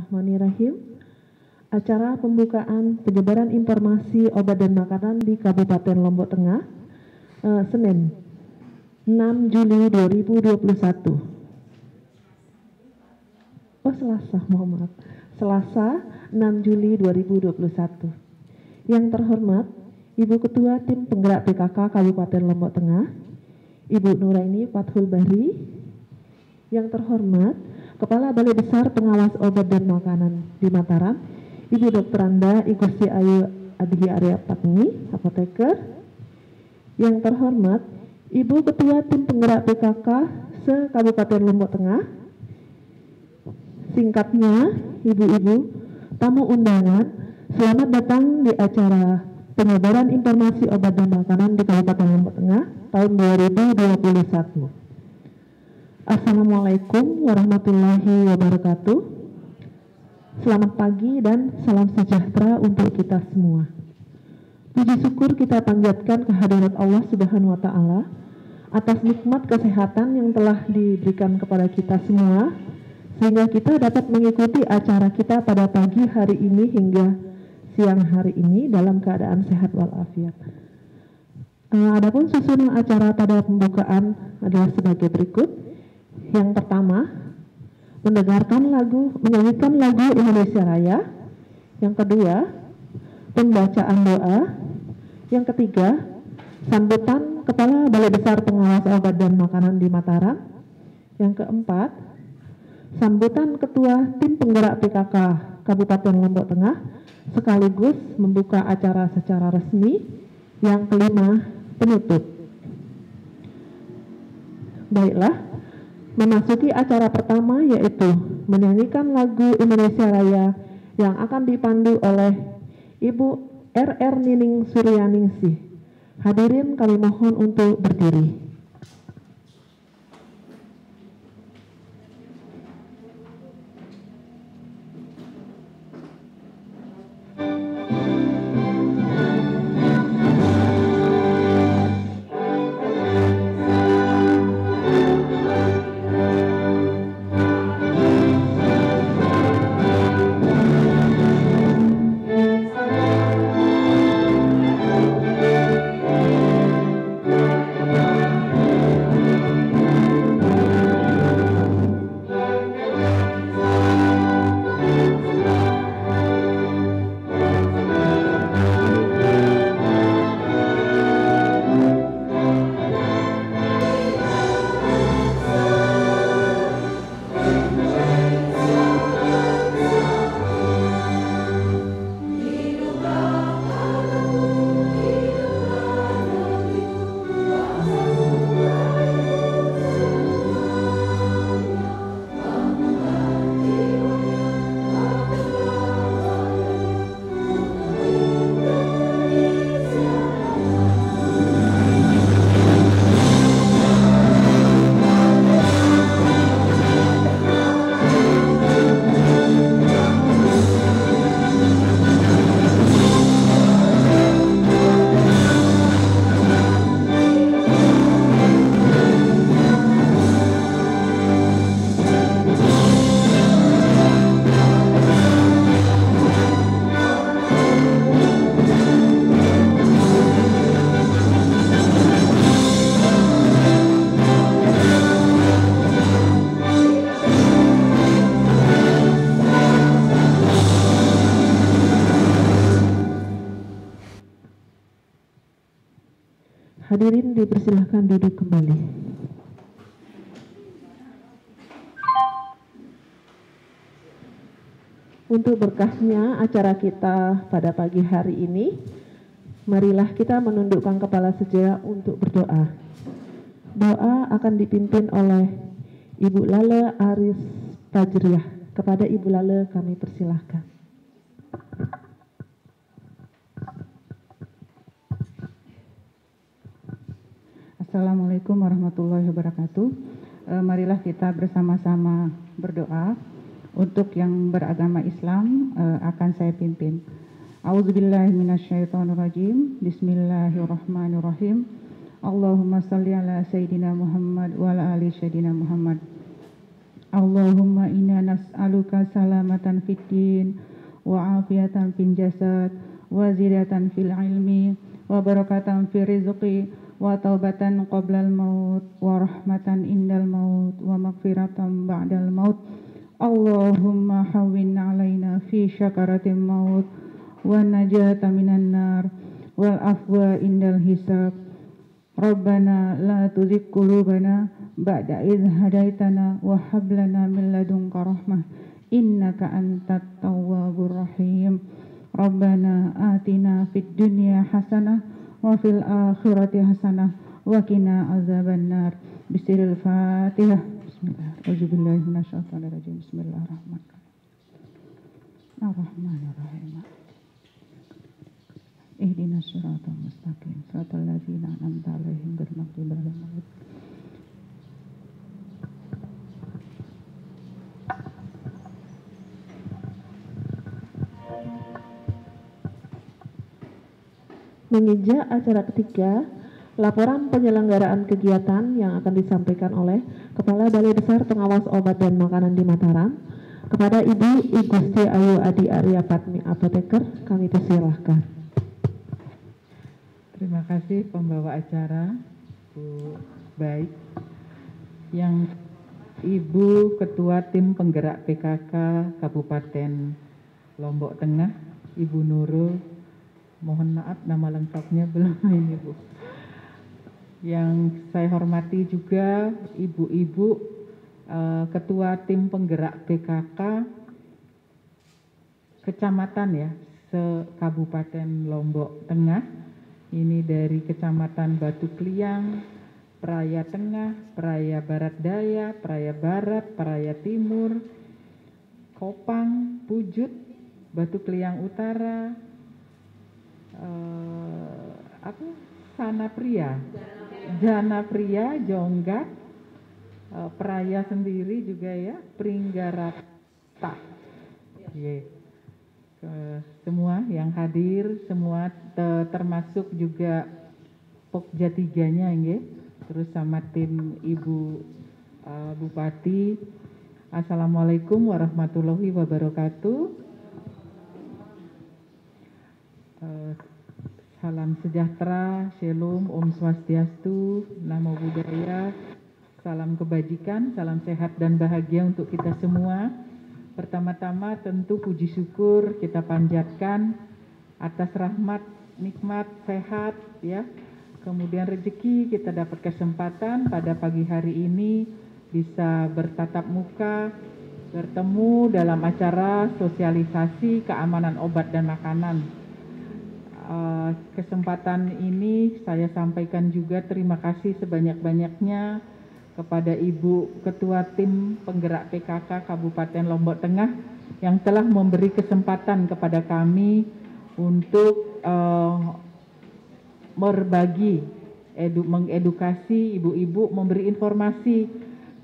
Bismillahirrahmanirrahim. Acara pembukaan penyebaran informasi obat dan makanan di Kabupaten Lombok Tengah, uh, Senin, 6 Juli 2021. Oh, Selasa, mohon maaf. Selasa, 6 Juli 2021. Yang terhormat, Ibu Ketua Tim Penggerak PKK Kabupaten Lombok Tengah, Ibu Nuraini Fathul Bahri. Yang terhormat, Kepala Balai Besar Pengawas Obat dan Makanan di Mataram, Ibu Dr. Anda Igusti Ayu Adhi Arya Patni, apoteker. Yang terhormat, Ibu Ketua Tim Penggerak PKK se-Kabupaten Lombok Tengah. Singkatnya, Ibu-ibu, tamu undangan, selamat datang di acara penyebaran informasi obat dan makanan di Kabupaten Lombok Tengah tahun 2021. Assalamualaikum warahmatullahi wabarakatuh. Selamat pagi dan salam sejahtera untuk kita semua. Puji syukur kita panjatkan kehadirat Allah Subhanahu wa taala atas nikmat kesehatan yang telah diberikan kepada kita semua sehingga kita dapat mengikuti acara kita pada pagi hari ini hingga siang hari ini dalam keadaan sehat walafiat. Uh, adapun susunan acara pada pembukaan adalah sebagai berikut. Yang pertama, mendengarkan lagu, menyanyikan lagu Indonesia Raya. Yang kedua, pembacaan doa. Yang ketiga, sambutan Kepala Balai Besar Pengawas Obat dan Makanan di Mataram. Yang keempat, sambutan Ketua Tim Penggerak PKK Kabupaten Lombok Tengah sekaligus membuka acara secara resmi. Yang kelima, penutup. Baiklah, memasuki acara pertama yaitu menyanyikan lagu Indonesia Raya yang akan dipandu oleh Ibu RR Nining Suryaningsih. Hadirin kami mohon untuk berdiri. Hadirin dipersilahkan duduk kembali. Untuk berkahnya acara kita pada pagi hari ini, marilah kita menundukkan kepala sejenak untuk berdoa. Doa akan dipimpin oleh Ibu Lale Aris Tajriah. Kepada Ibu Lale kami persilahkan. Assalamualaikum warahmatullahi wabarakatuh. E, marilah kita bersama-sama berdoa untuk yang beragama Islam e, akan saya pimpin. Auzubillahiminasyaitonirrajim. Allahumma inna nas'aluka salamatan fid din wa afiatan fil jasad wa zidatan fil ilmi wa barakatan fil rizqi wa taubatan qoblal maut wa rahmatan indal maut wa maghfiratan ba'dal maut. Allahumma hawwin alaina fi syakaratil maut wa najata minan nar wal afwa indal hisab. Rabbana la tuzigh qulubana ba'da idh hadaitana wa hab lana min ladunka rahmah innaka antat tawwabur rahim. Rabbana atina fid dunya hasanah وفي الآخرة حسنة. وقنا عذاب النار. بسر الفاتحة. بسم الله. أعوذ بالله من الشيطان الرجيم. بسم الله الرحمن الرحيم. الرحمن الرحيم. اهدنا الصراط المستقيم. صراط الذين أنعمت عليهم غير المغضوب عليهم Thank you. Menginjak acara ketiga, laporan penyelenggaraan kegiatan yang akan disampaikan oleh Kepala Balai Besar Pengawas Obat dan Makanan di Mataram kepada Ibu Igusti Ayu Adi Arya Patmi Apoteker, kami persilahkan. Terima kasih pembawa acara, Bu Baik, yang Ibu Ketua Tim Penggerak PKK Kabupaten Lombok Tengah, Ibu Nurul, mohon maaf nama lengkapnya belum ini Bu. Yang saya hormati juga ibu-ibu uh, ketua tim penggerak PKK kecamatan ya, se Kabupaten Lombok Tengah. Ini dari Kecamatan Batu Kliang, Praya Tengah, Praya Barat Daya, Praya Barat, Praya Timur, Kopang, Pujut, Batu Kliang Utara, uh, apa? Sana pria jana pria jonggak uh, peraya sendiri juga ya pringgarata yeah. uh, semua yang hadir semua te, termasuk juga pokja tiganya ya terus sama tim ibu uh, bupati. Assalamualaikum warahmatullahi wabarakatuh. Uh, salam sejahtera, shalom, om swastiastu, namo buddhaya, salam kebajikan, salam sehat dan bahagia untuk kita semua. Pertama-tama tentu puji syukur kita panjatkan atas rahmat, nikmat, sehat ya. Kemudian rezeki kita dapat kesempatan pada pagi hari ini bisa bertatap muka, bertemu dalam acara sosialisasi keamanan obat dan makanan kesempatan ini saya sampaikan juga terima kasih sebanyak-banyaknya kepada Ibu Ketua Tim Penggerak PKK Kabupaten Lombok Tengah yang telah memberi kesempatan kepada kami untuk uh, berbagi, edu, mengedukasi ibu-ibu, memberi informasi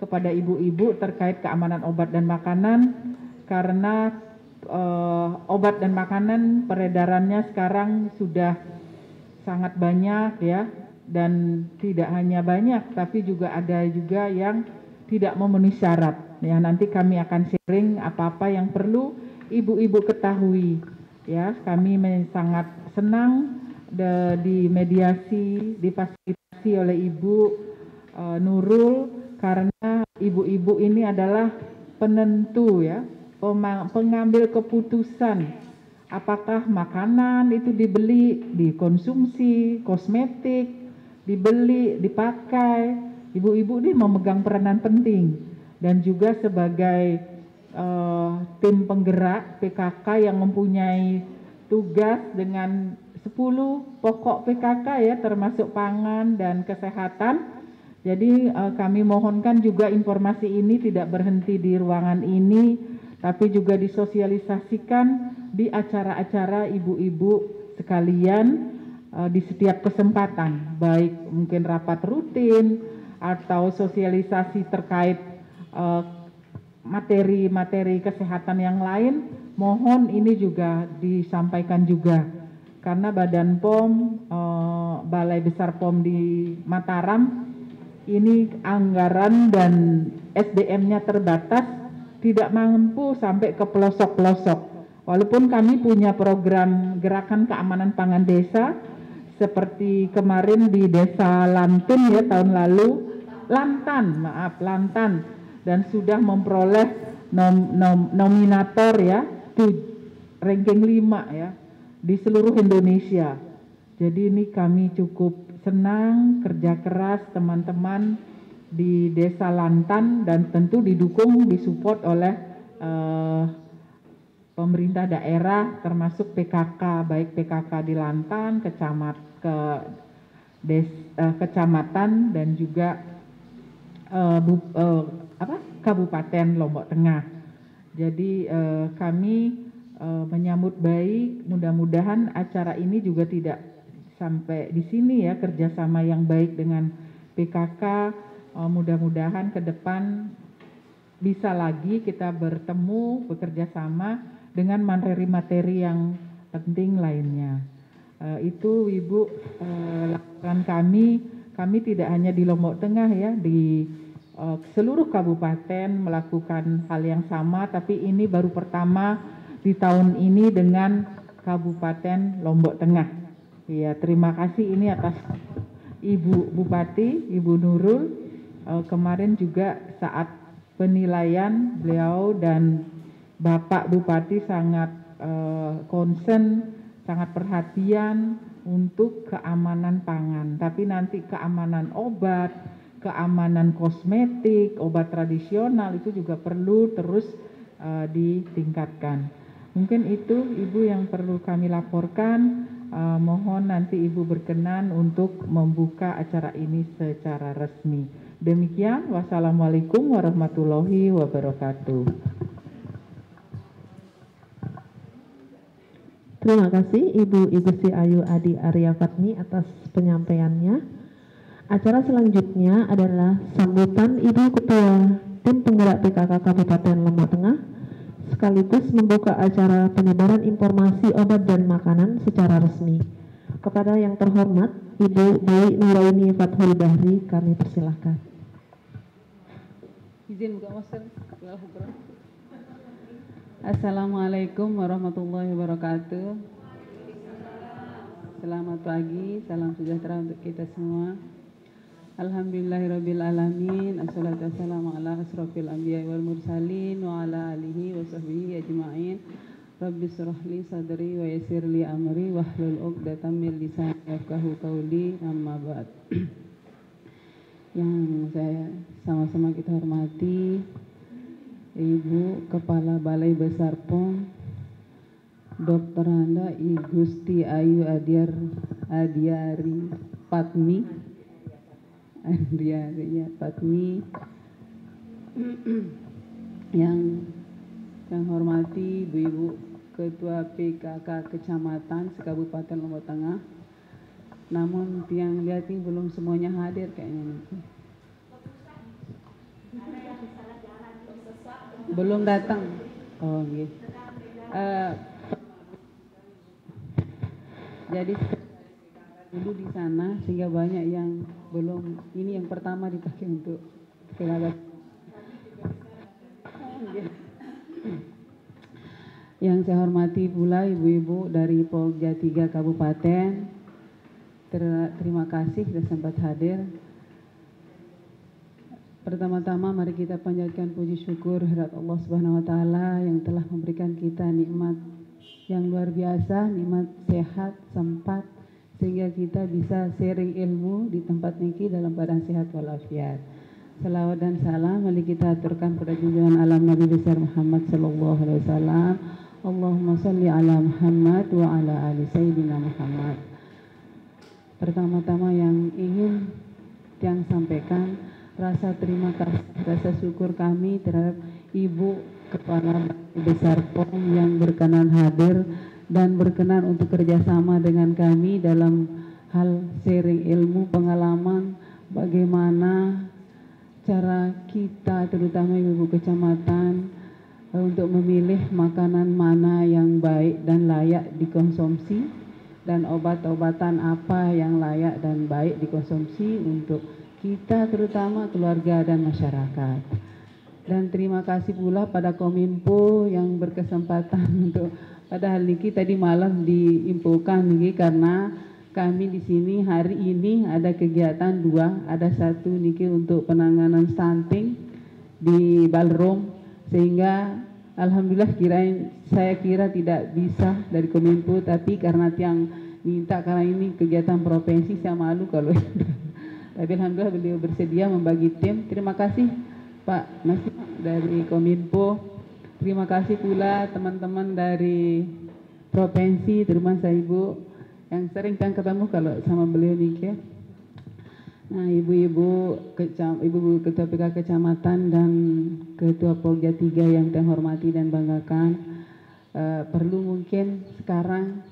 kepada ibu-ibu terkait keamanan obat dan makanan. Karena obat dan makanan peredarannya sekarang sudah sangat banyak ya. Dan tidak hanya banyak tapi juga ada juga yang tidak memenuhi syarat. Ya nanti kami akan sharing apa-apa yang perlu ibu-ibu ketahui. Ya kami sangat senang de, di mediasi difasilitasi oleh Ibu uh, Nurul karena ibu-ibu ini adalah penentu ya pengambil keputusan apakah makanan itu dibeli, dikonsumsi, kosmetik, dibeli, dipakai. Ibu-ibu ini memegang peranan penting dan juga sebagai uh, tim penggerak PKK yang mempunyai tugas dengan 10 pokok PKK ya termasuk pangan dan kesehatan. Jadi uh, kami mohonkan juga informasi ini tidak berhenti di ruangan ini tapi juga disosialisasikan di acara-acara ibu-ibu sekalian uh, di setiap kesempatan, baik mungkin rapat rutin atau sosialisasi terkait uh, materi-materi kesehatan yang lain, mohon ini juga disampaikan juga. Karena Badan POM uh, Balai Besar POM di Mataram ini anggaran dan SDM-nya terbatas, tidak mampu sampai ke pelosok-pelosok. Walaupun kami punya program gerakan keamanan pangan desa, seperti kemarin di desa Lantun ya tahun lalu, Lantan, maaf Lantan, dan sudah memperoleh nom, nom, nominator ya, tuj, ranking 5 ya, di seluruh Indonesia. Jadi ini kami cukup senang kerja keras teman-teman di desa Lantan dan tentu didukung disupport oleh uh, pemerintah daerah termasuk PKK baik PKK di Lantan, kecamat ke des, uh, kecamatan dan juga uh, bu, uh, apa Kabupaten Lombok Tengah. Jadi uh, kami uh, menyambut baik, mudah-mudahan acara ini juga tidak sampai di sini ya kerjasama yang baik dengan PKK. Uh, mudah-mudahan ke depan bisa lagi kita bertemu bekerja sama dengan materi-materi yang penting lainnya. Uh, itu Ibu uh, lakukan kami, kami tidak hanya di Lombok Tengah ya, di uh, seluruh kabupaten melakukan hal yang sama, tapi ini baru pertama di tahun ini dengan Kabupaten Lombok Tengah. Ya, terima kasih ini atas Ibu Bupati, Ibu Nurul. Uh, kemarin juga saat penilaian beliau dan Bapak Bupati sangat uh, concern, sangat perhatian untuk keamanan pangan. Tapi nanti keamanan obat, keamanan kosmetik, obat tradisional itu juga perlu terus uh, ditingkatkan. Mungkin itu Ibu yang perlu kami laporkan. Uh, mohon nanti Ibu berkenan untuk membuka acara ini secara resmi. Demikian, wassalamualaikum warahmatullahi wabarakatuh. Terima kasih Ibu Igusti Ayu Adi Arya Fatmi atas penyampaiannya. Acara selanjutnya adalah sambutan Ibu Ketua Tim Penggerak PKK Kabupaten Lombok Tengah sekaligus membuka acara penyebaran informasi obat dan makanan secara resmi. Kepada yang terhormat Ibu Bayi Nuraini Fathul Bahri kami persilahkan. Izin buka masker. Assalamualaikum warahmatullahi wabarakatuh. Selamat pagi, salam sejahtera untuk kita semua. Alhamdulillahirabbil alamin. Assalatu wassalamu ala asrofil anbiya wal mursalin wa ala alihi wa sahbihi ajma'in. Rabbi surah sadri wa yassir li amri wahlul 'uqdatam min lisani yafqahu qawli amma ba'd. Yang saya sama-sama kita hormati Ibu Kepala Balai Besar POM Dr. Anda I Gusti Ayu Adiar Adiari Patmi Adiari ya Patmi yang yang hormati Ibu-ibu Ketua PKK Kecamatan Sekabupaten Lombok Tengah. Namun yang lihat ini belum semuanya hadir kayaknya belum datang. Oh gitu uh, jadi dulu di sana sehingga banyak yang belum ini yang pertama dipakai untuk tenaga yang saya hormati pula ibu-ibu dari Pogja 3 Kabupaten terima kasih sudah sempat hadir Pertama-tama mari kita panjatkan puji syukur hadirat Allah Subhanahu wa taala yang telah memberikan kita nikmat yang luar biasa, nikmat sehat, sempat sehingga kita bisa sharing ilmu di tempat niki dalam badan sehat walafiat. Salawat dan salam mari kita aturkan pada junjungan alam Nabi besar Muhammad sallallahu alaihi wasallam. Allahumma salli ala Muhammad wa ala ali sayyidina Muhammad. Pertama-tama yang ingin yang sampaikan rasa terima kasih, rasa syukur kami terhadap Ibu Kepala Besar POM yang berkenan hadir dan berkenan untuk kerjasama dengan kami dalam hal sharing ilmu, pengalaman, bagaimana cara kita terutama ibu kecamatan untuk memilih makanan mana yang baik dan layak dikonsumsi dan obat-obatan apa yang layak dan baik dikonsumsi untuk kita terutama keluarga dan masyarakat. dan terima kasih pula pada Kominfo yang berkesempatan untuk pada hal ini tadi malam diinfokan ini karena kami di sini hari ini ada kegiatan dua, ada satu niki untuk penanganan stunting di Balrom sehingga alhamdulillah kirain saya kira tidak bisa dari Kominfo tapi karena tiang minta karena ini kegiatan provinsi saya malu kalau tapi alhamdulillah beliau bersedia membagi tim. Terima kasih Pak Mas dari Kominfo. Terima kasih pula teman-teman dari provinsi, terima kasih Ibu yang sering kan ketemu kalau sama beliau nih ya. Nah, ibu-ibu ibu ketua PK kecamatan dan ketua Polja 3 yang saya hormati dan banggakan, uh, perlu mungkin sekarang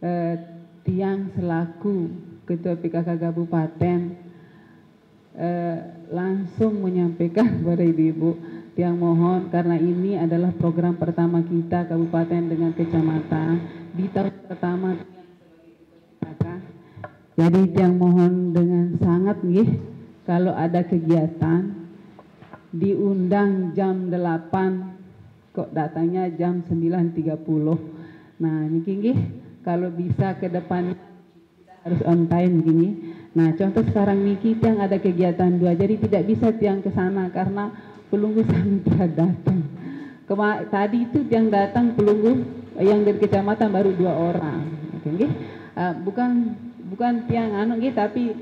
uh, tiang selaku ketua PKK Kabupaten uh, langsung menyampaikan kepada ibu-ibu. Yang mohon karena ini adalah program pertama kita kabupaten dengan kecamatan. Di tahun pertama jadi yang mohon dengan sangat nih kalau ada kegiatan diundang jam 8 kok datangnya jam 9.30. Nah, ini gini kalau bisa ke depan harus on time gini. Nah, contoh sekarang nih kita yang ada kegiatan dua, jadi tidak bisa tiang ke sana karena pelunggu tidak datang. Kema tadi itu yang datang pelunggu yang dari kecamatan baru dua orang. Oke, uh, bukan bukan tiang anu gitu tapi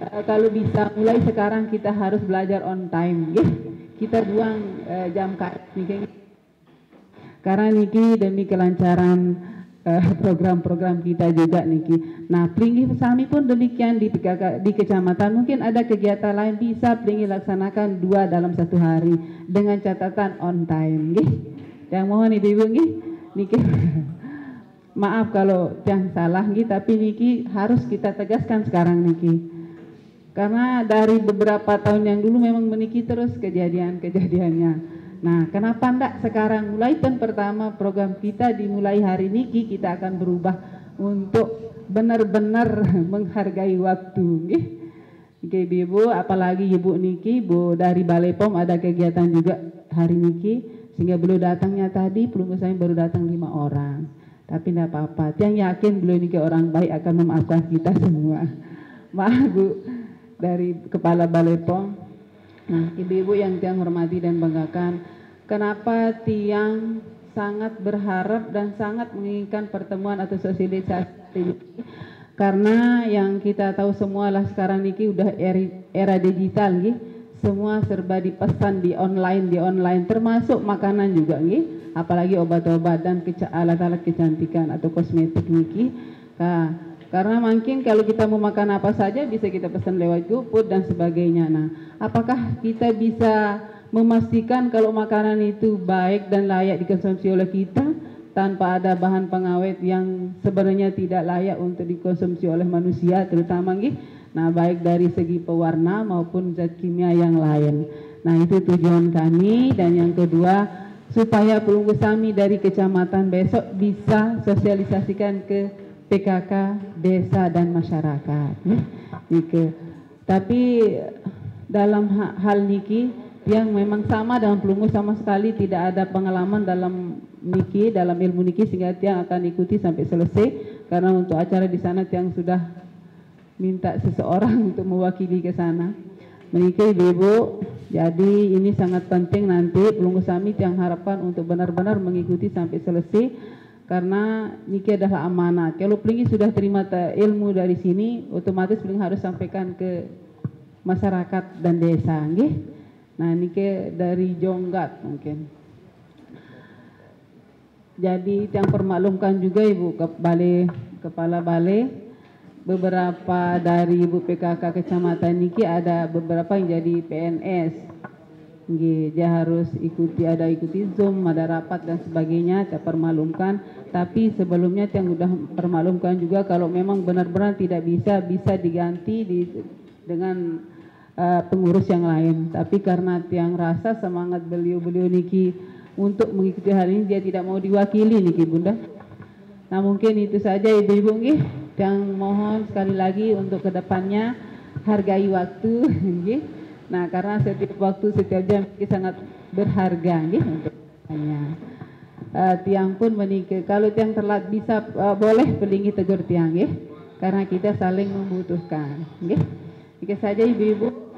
uh, kalau bisa mulai sekarang kita harus belajar on time gitu. kita buang uh, jam karet nih karena niki demi kelancaran eh, program-program uh, kita juga niki. Nah, pelingi sami pun demikian di di kecamatan mungkin ada kegiatan lain bisa pelingi laksanakan dua dalam satu hari dengan catatan on time, gitu. Yang mohon ibu-ibu niki maaf kalau yang salah Niki, tapi Niki harus kita tegaskan sekarang Niki. Karena dari beberapa tahun yang dulu memang meniki terus kejadian-kejadiannya. Nah, kenapa enggak sekarang mulai tahun pertama program kita dimulai hari Niki kita akan berubah untuk benar-benar menghargai waktu. Nggih. Oke, Ibu, apalagi Ibu Niki, Bu dari Balai POM ada kegiatan juga hari Niki, sehingga belum datangnya tadi, belum saya baru datang lima orang. Tapi tidak apa-apa. Yang yakin beliau ini orang baik akan memaafkan kita semua. Maaf Bu, dari Kepala Balai POM. Nah, ibu-ibu yang tiang hormati dan banggakan, kenapa tiang sangat berharap dan sangat menginginkan pertemuan atau sosialisasi? Karena yang kita tahu semua lah sekarang ini udah era, digital nih, semua serba dipesan di online, di online, termasuk makanan juga nih apalagi obat-obat dan alat-alat kecantikan atau kosmetik Niki. Nah, karena mungkin kalau kita mau makan apa saja bisa kita pesan lewat GoFood dan sebagainya. Nah, apakah kita bisa memastikan kalau makanan itu baik dan layak dikonsumsi oleh kita tanpa ada bahan pengawet yang sebenarnya tidak layak untuk dikonsumsi oleh manusia terutama gitu. Nah, baik dari segi pewarna maupun zat kimia yang lain. Nah, itu tujuan kami dan yang kedua supaya pelunggu sami dari kecamatan besok bisa sosialisasikan ke PKK desa dan masyarakat. Nike. Tapi dalam hal niki yang memang sama dengan pelunggu sama sekali tidak ada pengalaman dalam niki dalam ilmu niki sehingga tiang akan ikuti sampai selesai karena untuk acara di sana tiang sudah minta seseorang untuk mewakili ke sana. Menikah ibu-ibu, jadi ini sangat penting nanti pelunggu samit yang harapkan untuk benar-benar mengikuti sampai selesai karena niki adalah amanah. Kalau pelingi sudah terima ilmu dari sini, otomatis pelingi harus sampaikan ke masyarakat dan desa, nggih. Nah, niki dari Jonggat mungkin. Jadi yang permaklumkan juga Ibu ke balai kepala balai beberapa dari Ibu PKK Kecamatan Niki ada beberapa yang jadi PNS. Dia harus ikuti ada ikuti Zoom, ada rapat dan sebagainya, saya permalumkan. Tapi sebelumnya yang sudah permalumkan juga kalau memang benar-benar tidak bisa bisa diganti di, dengan uh, pengurus yang lain. Tapi karena tiang rasa semangat beliau-beliau Niki untuk mengikuti hal ini dia tidak mau diwakili Niki Bunda. Nah mungkin itu saja Ibu-ibu yang mohon sekali lagi untuk ke depannya hargai waktu Nah, karena setiap waktu, setiap jam sangat berharga nggih untuk hanya. Uh, tiang pun menikah. Kalau tiang telat bisa uh, boleh pelingi tegur tiang nggih. Karena kita saling membutuhkan. Oke saja ibu-ibu.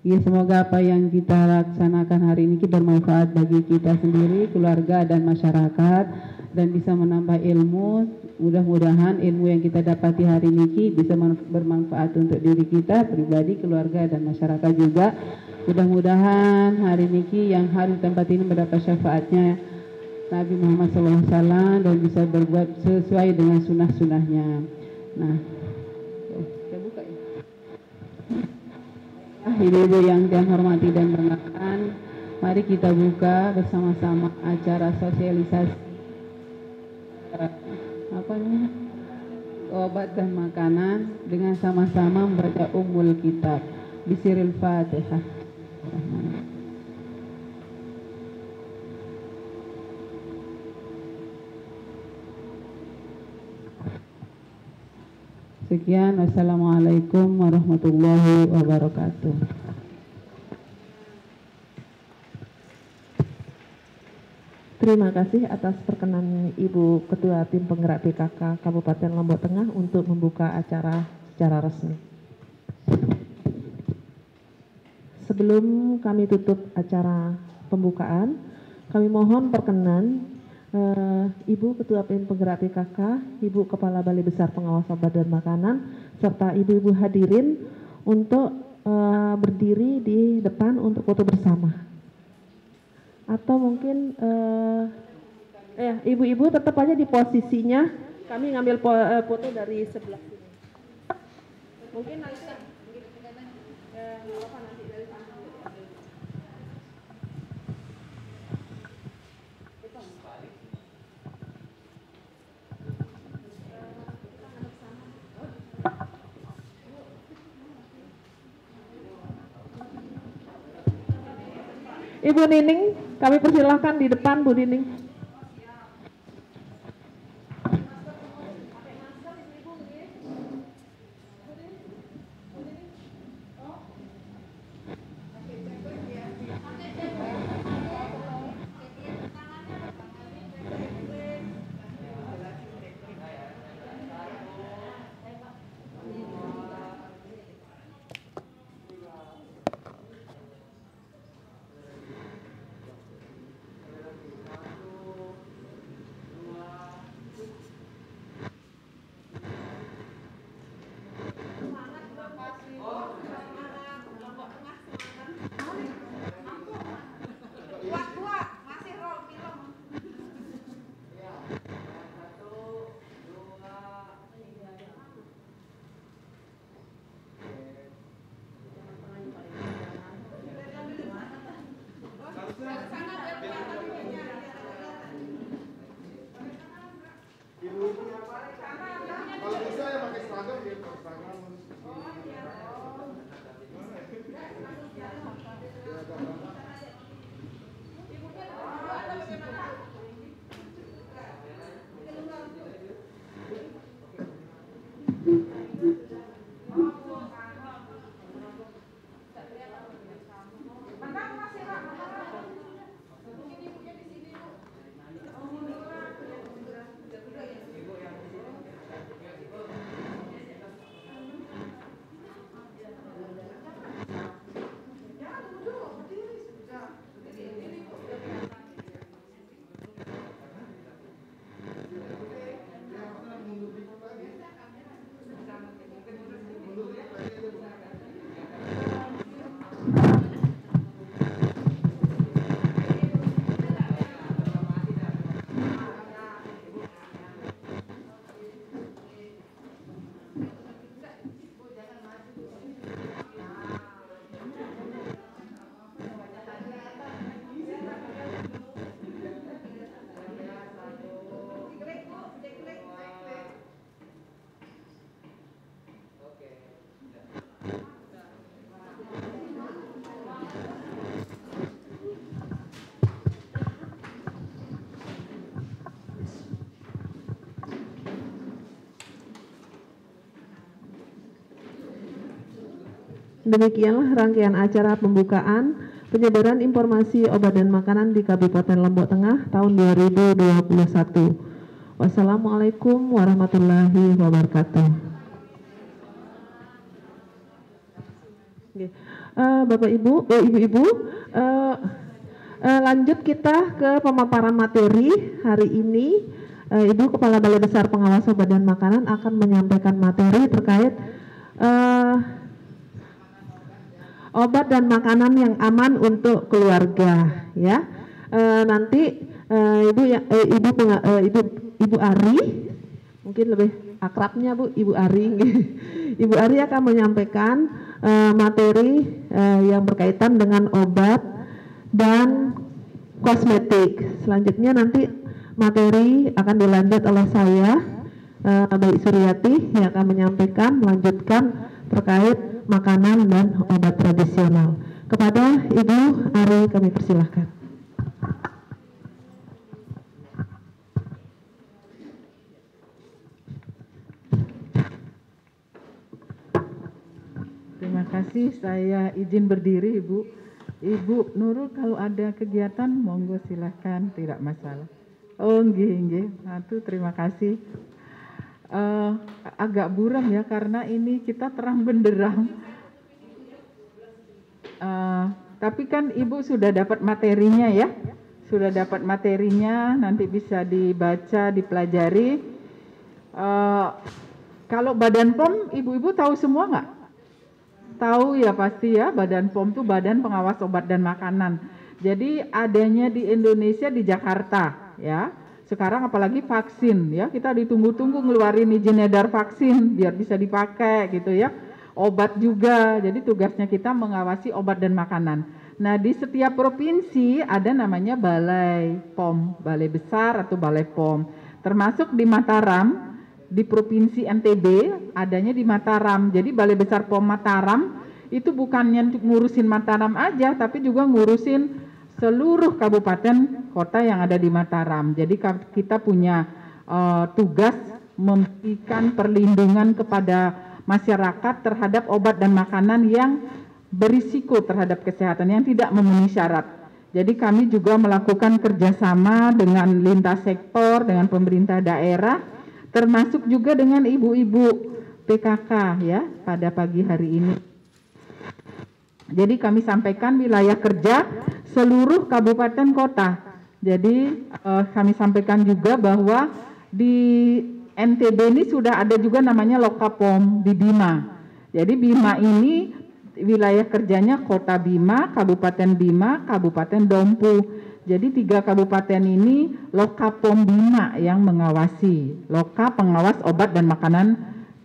Ya, semoga apa yang kita laksanakan hari ini bermanfaat bagi kita sendiri, keluarga dan masyarakat dan bisa menambah ilmu. Mudah-mudahan ilmu yang kita dapati hari ini bisa bermanfaat untuk diri kita, pribadi, keluarga dan masyarakat juga. Mudah-mudahan hari ini yang hari tempat ini mendapat syafaatnya Nabi Muhammad SAW dan bisa berbuat sesuai dengan sunnah-sunnahnya. Nah, Ibu-ibu yang saya hormati dan banggakan, mari kita buka bersama-sama acara sosialisasi. Apa obat dan makanan dengan sama-sama membaca umul kitab. Fatihah. Sekian, wassalamualaikum warahmatullahi wabarakatuh. Terima kasih atas perkenan Ibu Ketua Tim Penggerak PKK Kabupaten Lombok Tengah untuk membuka acara secara resmi. Sebelum kami tutup acara pembukaan, kami mohon perkenan Ibu Ketua PIN Penggerak PKK, Ibu Kepala Balai Besar Pengawas Obat dan Makanan, serta ibu-ibu hadirin untuk uh, berdiri di depan untuk foto bersama. Atau mungkin uh, eh ibu-ibu tetap aja di posisinya. Kami ngambil foto dari sebelah sini. Mungkin nanti Ibu Nining, kami persilahkan di depan Bu Nining. Demikianlah rangkaian acara pembukaan penyebaran informasi obat dan makanan di Kabupaten Lombok Tengah tahun 2021. Wassalamualaikum warahmatullahi wabarakatuh. Uh, Bapak Ibu, uh, Ibu-Ibu, uh, lanjut kita ke pemaparan materi hari ini. Ibu Kepala Balai Besar Pengawas Obat dan Makanan akan menyampaikan materi terkait uh, obat dan makanan yang aman untuk keluarga ya. E, nanti e, ibu ya e, ibu e, ibu ibu Ari mungkin lebih akrabnya bu ibu Ari. Ibu Ari akan menyampaikan e, materi e, yang berkaitan dengan obat dan kosmetik. Selanjutnya nanti materi akan dilanjut oleh saya e, Baik Suryati yang akan menyampaikan melanjutkan terkait makanan dan obat tradisional. Kepada Ibu Ari kami persilahkan. Terima kasih, saya izin berdiri Ibu. Ibu Nurul kalau ada kegiatan monggo silahkan, tidak masalah. Oh, nggih, nggih. Nah, terima kasih uh, agak buram ya karena ini kita terang benderang. Uh, tapi kan Ibu sudah dapat materinya ya, sudah dapat materinya, nanti bisa dibaca, dipelajari. Uh, kalau Badan POM, Ibu-Ibu tahu semua nggak? Tahu ya pasti ya, Badan POM itu Badan Pengawas Obat dan Makanan. Jadi adanya di Indonesia di Jakarta ya sekarang apalagi vaksin ya, kita ditunggu-tunggu ngeluarin izin edar vaksin biar bisa dipakai gitu ya. Obat juga, jadi tugasnya kita mengawasi obat dan makanan. Nah di setiap provinsi ada namanya balai POM, balai besar atau balai POM. Termasuk di Mataram, di provinsi NTB adanya di Mataram. Jadi balai besar POM Mataram itu bukannya ngurusin Mataram aja, tapi juga ngurusin seluruh kabupaten kota yang ada di Mataram. Jadi kita punya uh, tugas memberikan perlindungan kepada masyarakat terhadap obat dan makanan yang berisiko terhadap kesehatan yang tidak memenuhi syarat. Jadi kami juga melakukan kerjasama dengan lintas sektor, dengan pemerintah daerah, termasuk juga dengan ibu-ibu PKK ya pada pagi hari ini. Jadi kami sampaikan wilayah kerja seluruh kabupaten kota. Jadi uh, kami sampaikan juga bahwa di NTB ini sudah ada juga namanya Lokapom di Bima. Jadi Bima ini wilayah kerjanya Kota Bima, Kabupaten Bima, Kabupaten Dompu. Jadi tiga kabupaten ini Lokapom Bima yang mengawasi, Loka pengawas obat dan makanan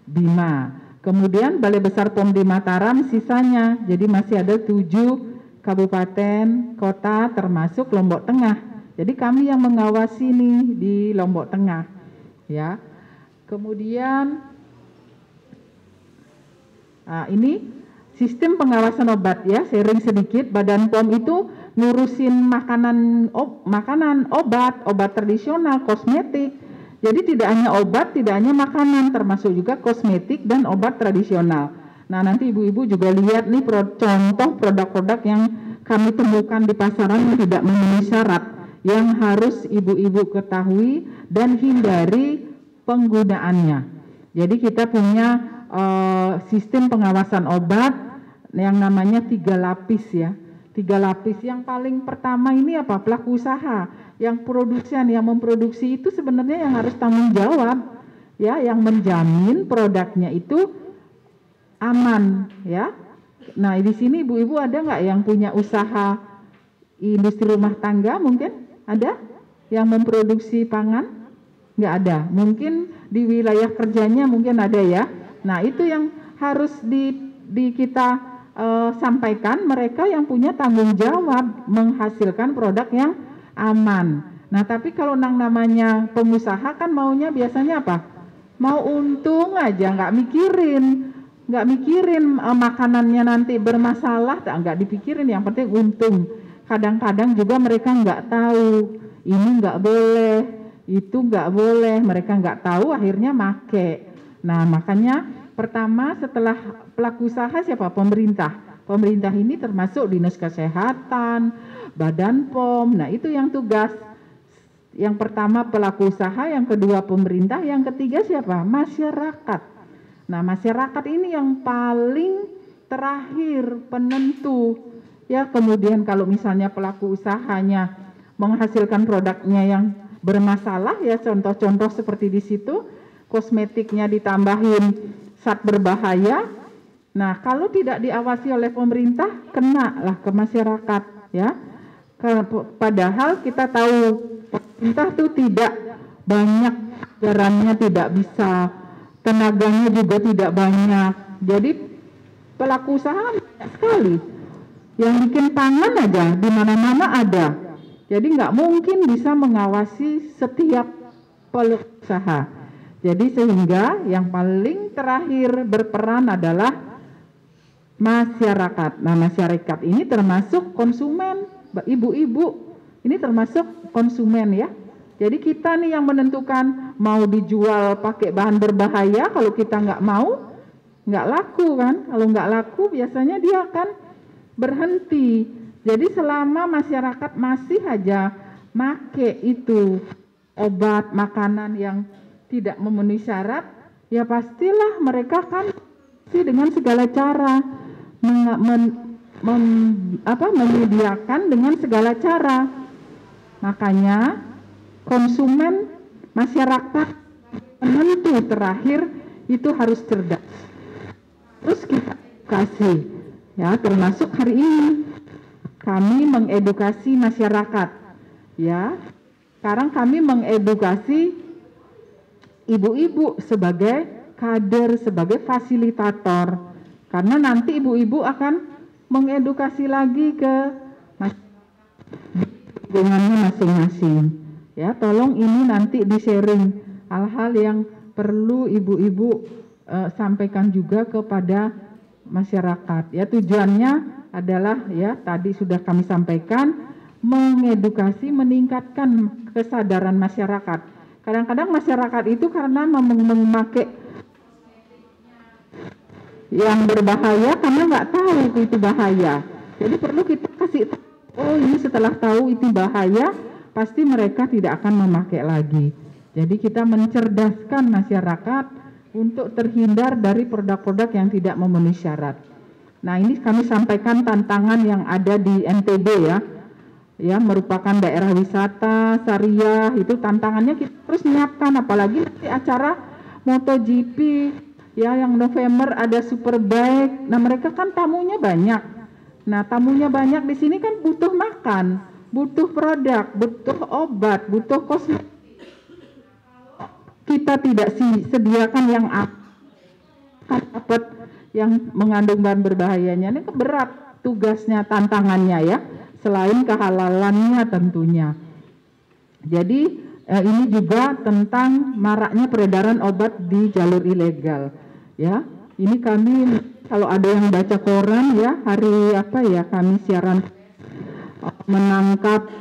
Bima. Kemudian Balai Besar POM di Mataram sisanya, jadi masih ada tujuh kabupaten, kota termasuk Lombok Tengah. Jadi kami yang mengawasi nih di Lombok Tengah. Ya. Kemudian nah, ini sistem pengawasan obat ya, sharing sedikit. Badan POM itu ngurusin makanan ob, makanan, obat, obat tradisional, kosmetik. Jadi tidak hanya obat, tidak hanya makanan, termasuk juga kosmetik dan obat tradisional. Nah nanti ibu-ibu juga lihat nih pro, contoh produk-produk yang kami temukan di pasaran yang tidak memenuhi syarat yang harus ibu-ibu ketahui dan hindari penggunaannya. Jadi kita punya uh, sistem pengawasan obat yang namanya tiga lapis ya. Tiga lapis yang paling pertama ini apa? Pelaku usaha yang produsen yang memproduksi itu sebenarnya yang harus tanggung jawab ya yang menjamin produknya itu aman ya. Nah di sini ibu-ibu ada nggak yang punya usaha industri rumah tangga mungkin ada yang memproduksi pangan? Nggak ada. Mungkin di wilayah kerjanya mungkin ada ya. Nah itu yang harus di, di kita uh, sampaikan mereka yang punya tanggung jawab menghasilkan produk yang aman. Nah tapi kalau nang namanya pengusaha kan maunya biasanya apa? Mau untung aja nggak mikirin nggak mikirin uh, makanannya nanti bermasalah nggak dipikirin yang penting untung kadang-kadang juga mereka nggak tahu ini nggak boleh itu nggak boleh mereka nggak tahu akhirnya make nah makanya Pertama, setelah pelaku usaha siapa? Pemerintah. Pemerintah ini termasuk Dinas Kesehatan, Badan POM. Nah, itu yang tugas. Yang pertama pelaku usaha, yang kedua pemerintah, yang ketiga siapa? Masyarakat. Nah, masyarakat ini yang paling terakhir penentu. Ya, kemudian kalau misalnya pelaku usahanya menghasilkan produknya yang bermasalah ya contoh-contoh seperti di situ kosmetiknya ditambahin zat berbahaya. Nah, kalau tidak diawasi oleh pemerintah, kena lah ke masyarakat ya. Padahal kita tahu pemerintah itu tidak banyak anggarannya tidak bisa, tenaganya juga tidak banyak. Jadi pelaku usaha banyak sekali. Yang bikin pangan aja di mana-mana ada. Jadi nggak mungkin bisa mengawasi setiap pelaku usaha. Jadi sehingga yang paling terakhir berperan adalah masyarakat. Nah, masyarakat ini termasuk konsumen, ibu-ibu. Ini termasuk konsumen ya. Jadi kita nih yang menentukan mau dijual pakai bahan berbahaya. Kalau kita nggak mau, nggak laku kan. Kalau nggak laku biasanya dia akan berhenti. Jadi selama masyarakat masih aja make itu obat makanan yang tidak memenuhi syarat, ya pastilah mereka kan dengan segala cara men, men, mem, apa, menyediakan dengan segala cara. Makanya konsumen masyarakat penentu terakhir itu harus cerdas. Terus kita kasih ya termasuk hari ini kami mengedukasi masyarakat ya. Sekarang kami mengedukasi ibu-ibu sebagai kader, sebagai fasilitator. Karena nanti ibu-ibu akan mengedukasi lagi ke lingkungannya masing-masing. Ya, tolong ini nanti di-sharing hal-hal yang perlu ibu-ibu uh, sampaikan juga kepada masyarakat. Ya, tujuannya adalah ya tadi sudah kami sampaikan mengedukasi, meningkatkan kesadaran masyarakat Kadang-kadang masyarakat itu karena memakai yang berbahaya karena nggak tahu itu bahaya. Jadi perlu kita kasih oh ini setelah tahu itu bahaya, pasti mereka tidak akan memakai lagi. Jadi kita mencerdaskan masyarakat untuk terhindar dari produk-produk yang tidak memenuhi syarat. Nah ini kami sampaikan tantangan yang ada di NTB ya ya merupakan daerah wisata syariah itu tantangannya kita terus menyiapkan apalagi nanti acara MotoGP ya yang November ada Superbike nah mereka kan tamunya banyak nah tamunya banyak di sini kan butuh makan butuh produk butuh obat butuh kosmetik kita tidak sediakan yang akan dapat yang mengandung bahan berbahayanya ini berat tugasnya tantangannya ya selain kehalalannya tentunya. Jadi eh, ini juga tentang maraknya peredaran obat di jalur ilegal. Ya, ini kami kalau ada yang baca koran ya hari apa ya kami siaran menangkap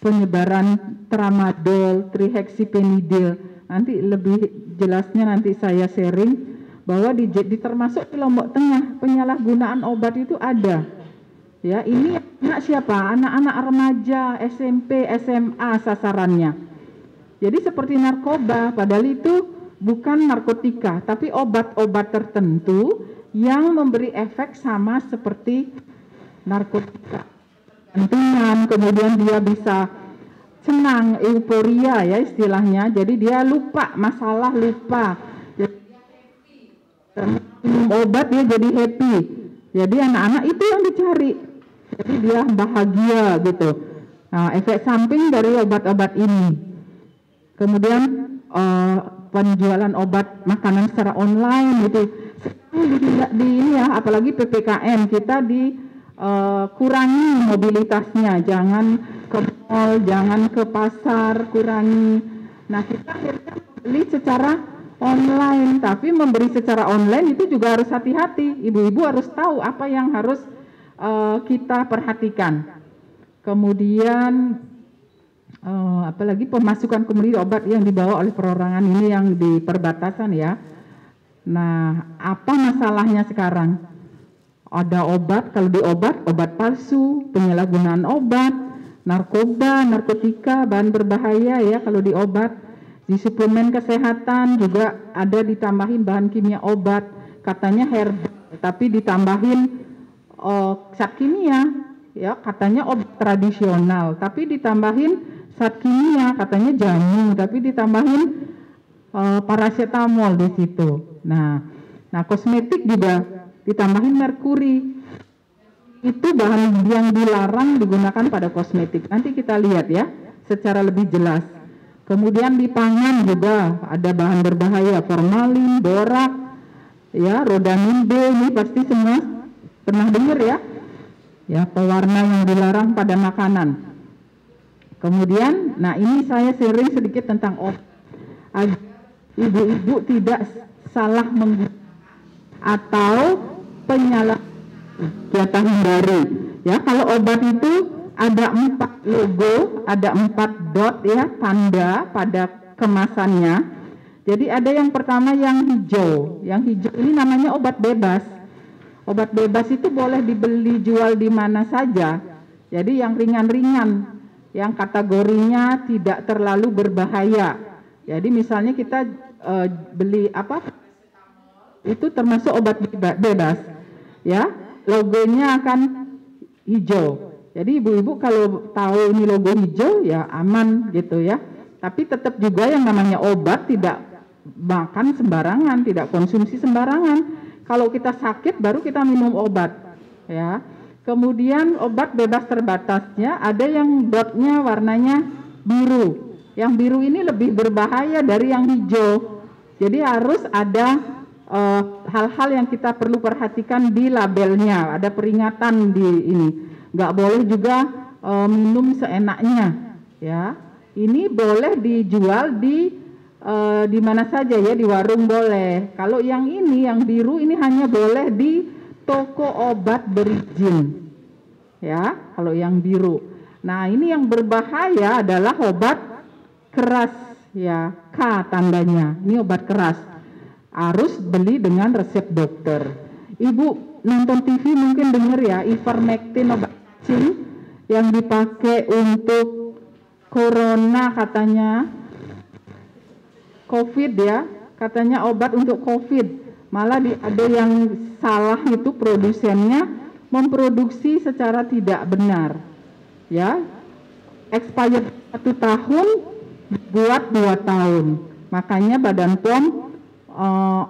penyebaran tramadol, trihexypenidil. Nanti lebih jelasnya nanti saya sharing bahwa di, di termasuk di Lombok Tengah penyalahgunaan obat itu ada Ya, ini anak siapa? Anak-anak remaja, SMP, SMA sasarannya. Jadi seperti narkoba, padahal itu bukan narkotika, tapi obat-obat tertentu yang memberi efek sama seperti narkotika. Tentunya kemudian dia bisa senang, euforia ya istilahnya. Jadi dia lupa masalah, lupa. Jadi, obat dia jadi happy. Jadi anak-anak itu yang dicari jadi dia bahagia gitu. Nah, efek samping dari obat-obat ini. Kemudian uh, penjualan obat makanan secara online gitu. Di, di ini ya, apalagi ppkm kita di uh, kurangi mobilitasnya, jangan ke mall, jangan ke pasar, kurangi. Nah kita akhirnya beli secara online, tapi memberi secara online itu juga harus hati-hati. Ibu-ibu harus tahu apa yang harus uh, kita perhatikan. Kemudian uh, apalagi pemasukan komoditi obat yang dibawa oleh perorangan ini yang di perbatasan ya. Nah, apa masalahnya sekarang? Ada obat, kalau di obat, obat palsu, penyalahgunaan obat, narkoba, narkotika, bahan berbahaya ya kalau di obat. Di suplemen kesehatan juga ada ditambahin bahan kimia obat, katanya herbal, tapi ditambahin uh, zat ya katanya obat tradisional, tapi ditambahin zat kimia, katanya jamu, tapi ditambahin uh, paracetamol di situ. Nah, nah kosmetik juga ditambahin merkuri. Itu bahan yang dilarang digunakan pada kosmetik. Nanti kita lihat ya secara lebih jelas. Kemudian di pangan juga ada bahan berbahaya formalin, borak, ya rodamin B ini pasti semua pernah dengar ya. Ya, pewarna yang dilarang pada makanan. Kemudian, nah ini saya sharing sedikit tentang obat. Ibu-ibu tidak salah menggunakan atau penyalah kita hindari. Ya, kalau obat itu ada empat logo, ada empat dot ya tanda pada kemasannya. Jadi ada yang pertama yang hijau, yang hijau ini namanya obat bebas. Obat bebas itu boleh dibeli jual di mana saja. Jadi yang ringan-ringan, yang kategorinya tidak terlalu berbahaya. Jadi misalnya kita uh, beli apa? Itu termasuk obat bebas. Ya, logonya akan hijau. Jadi ibu-ibu kalau tahu ini logo hijau ya aman gitu ya. Tapi tetap juga yang namanya obat tidak makan sembarangan, tidak konsumsi sembarangan. Kalau kita sakit baru kita minum obat ya. Kemudian obat bebas terbatasnya ada yang dotnya warnanya biru. Yang biru ini lebih berbahaya dari yang hijau. Jadi harus ada hal-hal uh, yang kita perlu perhatikan di labelnya. Ada peringatan di ini nggak boleh juga uh, minum seenaknya ya ini boleh dijual di uh, di mana saja ya di warung boleh kalau yang ini yang biru ini hanya boleh di toko obat berizin ya kalau yang biru. Nah ini yang berbahaya adalah obat keras. Ya K tandanya. Ini obat keras. Harus beli dengan resep dokter. Ibu nonton TV mungkin dengar ya ivermectin obat vaksin yang dipakai untuk corona katanya. Covid ya katanya obat untuk covid malah di, ada yang salah itu produsennya memproduksi secara tidak benar ya. Expired satu tahun buat dua tahun. Makanya badan pom uh,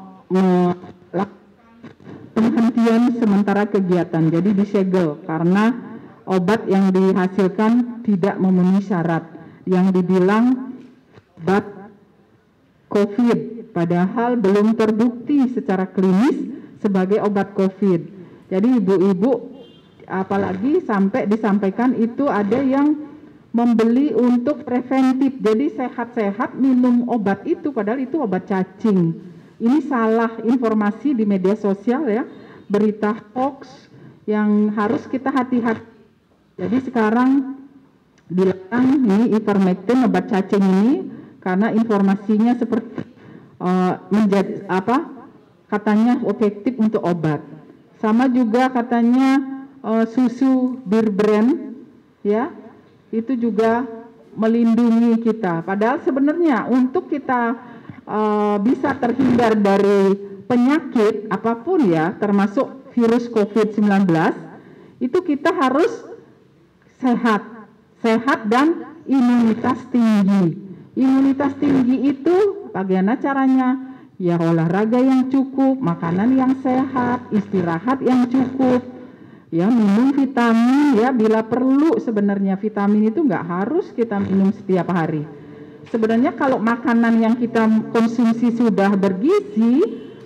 penghentian sementara kegiatan jadi disegel karena obat yang dihasilkan tidak memenuhi syarat. Yang dibilang obat COVID padahal belum terbukti secara klinis sebagai obat COVID. Jadi ibu-ibu apalagi sampai disampaikan itu ada yang membeli untuk preventif. Jadi sehat-sehat minum obat itu padahal itu obat cacing. Ini salah informasi di media sosial ya, berita hoax yang harus kita hati-hati jadi sekarang dilarang ini ivermectin obat cacing ini karena informasinya seperti menjadi apa katanya efektif untuk obat. Sama juga katanya uh, susu bir brand ya itu juga melindungi kita. Padahal sebenarnya untuk kita uh, bisa terhindar dari penyakit apa pun ya termasuk virus COVID-19 itu kita harus sehat, sehat dan imunitas tinggi. Imunitas tinggi itu bagaimana caranya? Ya olahraga yang cukup, makanan yang sehat, istirahat yang cukup, ya minum vitamin ya bila perlu sebenarnya vitamin itu nggak harus kita minum setiap hari. Sebenarnya kalau makanan yang kita konsumsi sudah bergizi,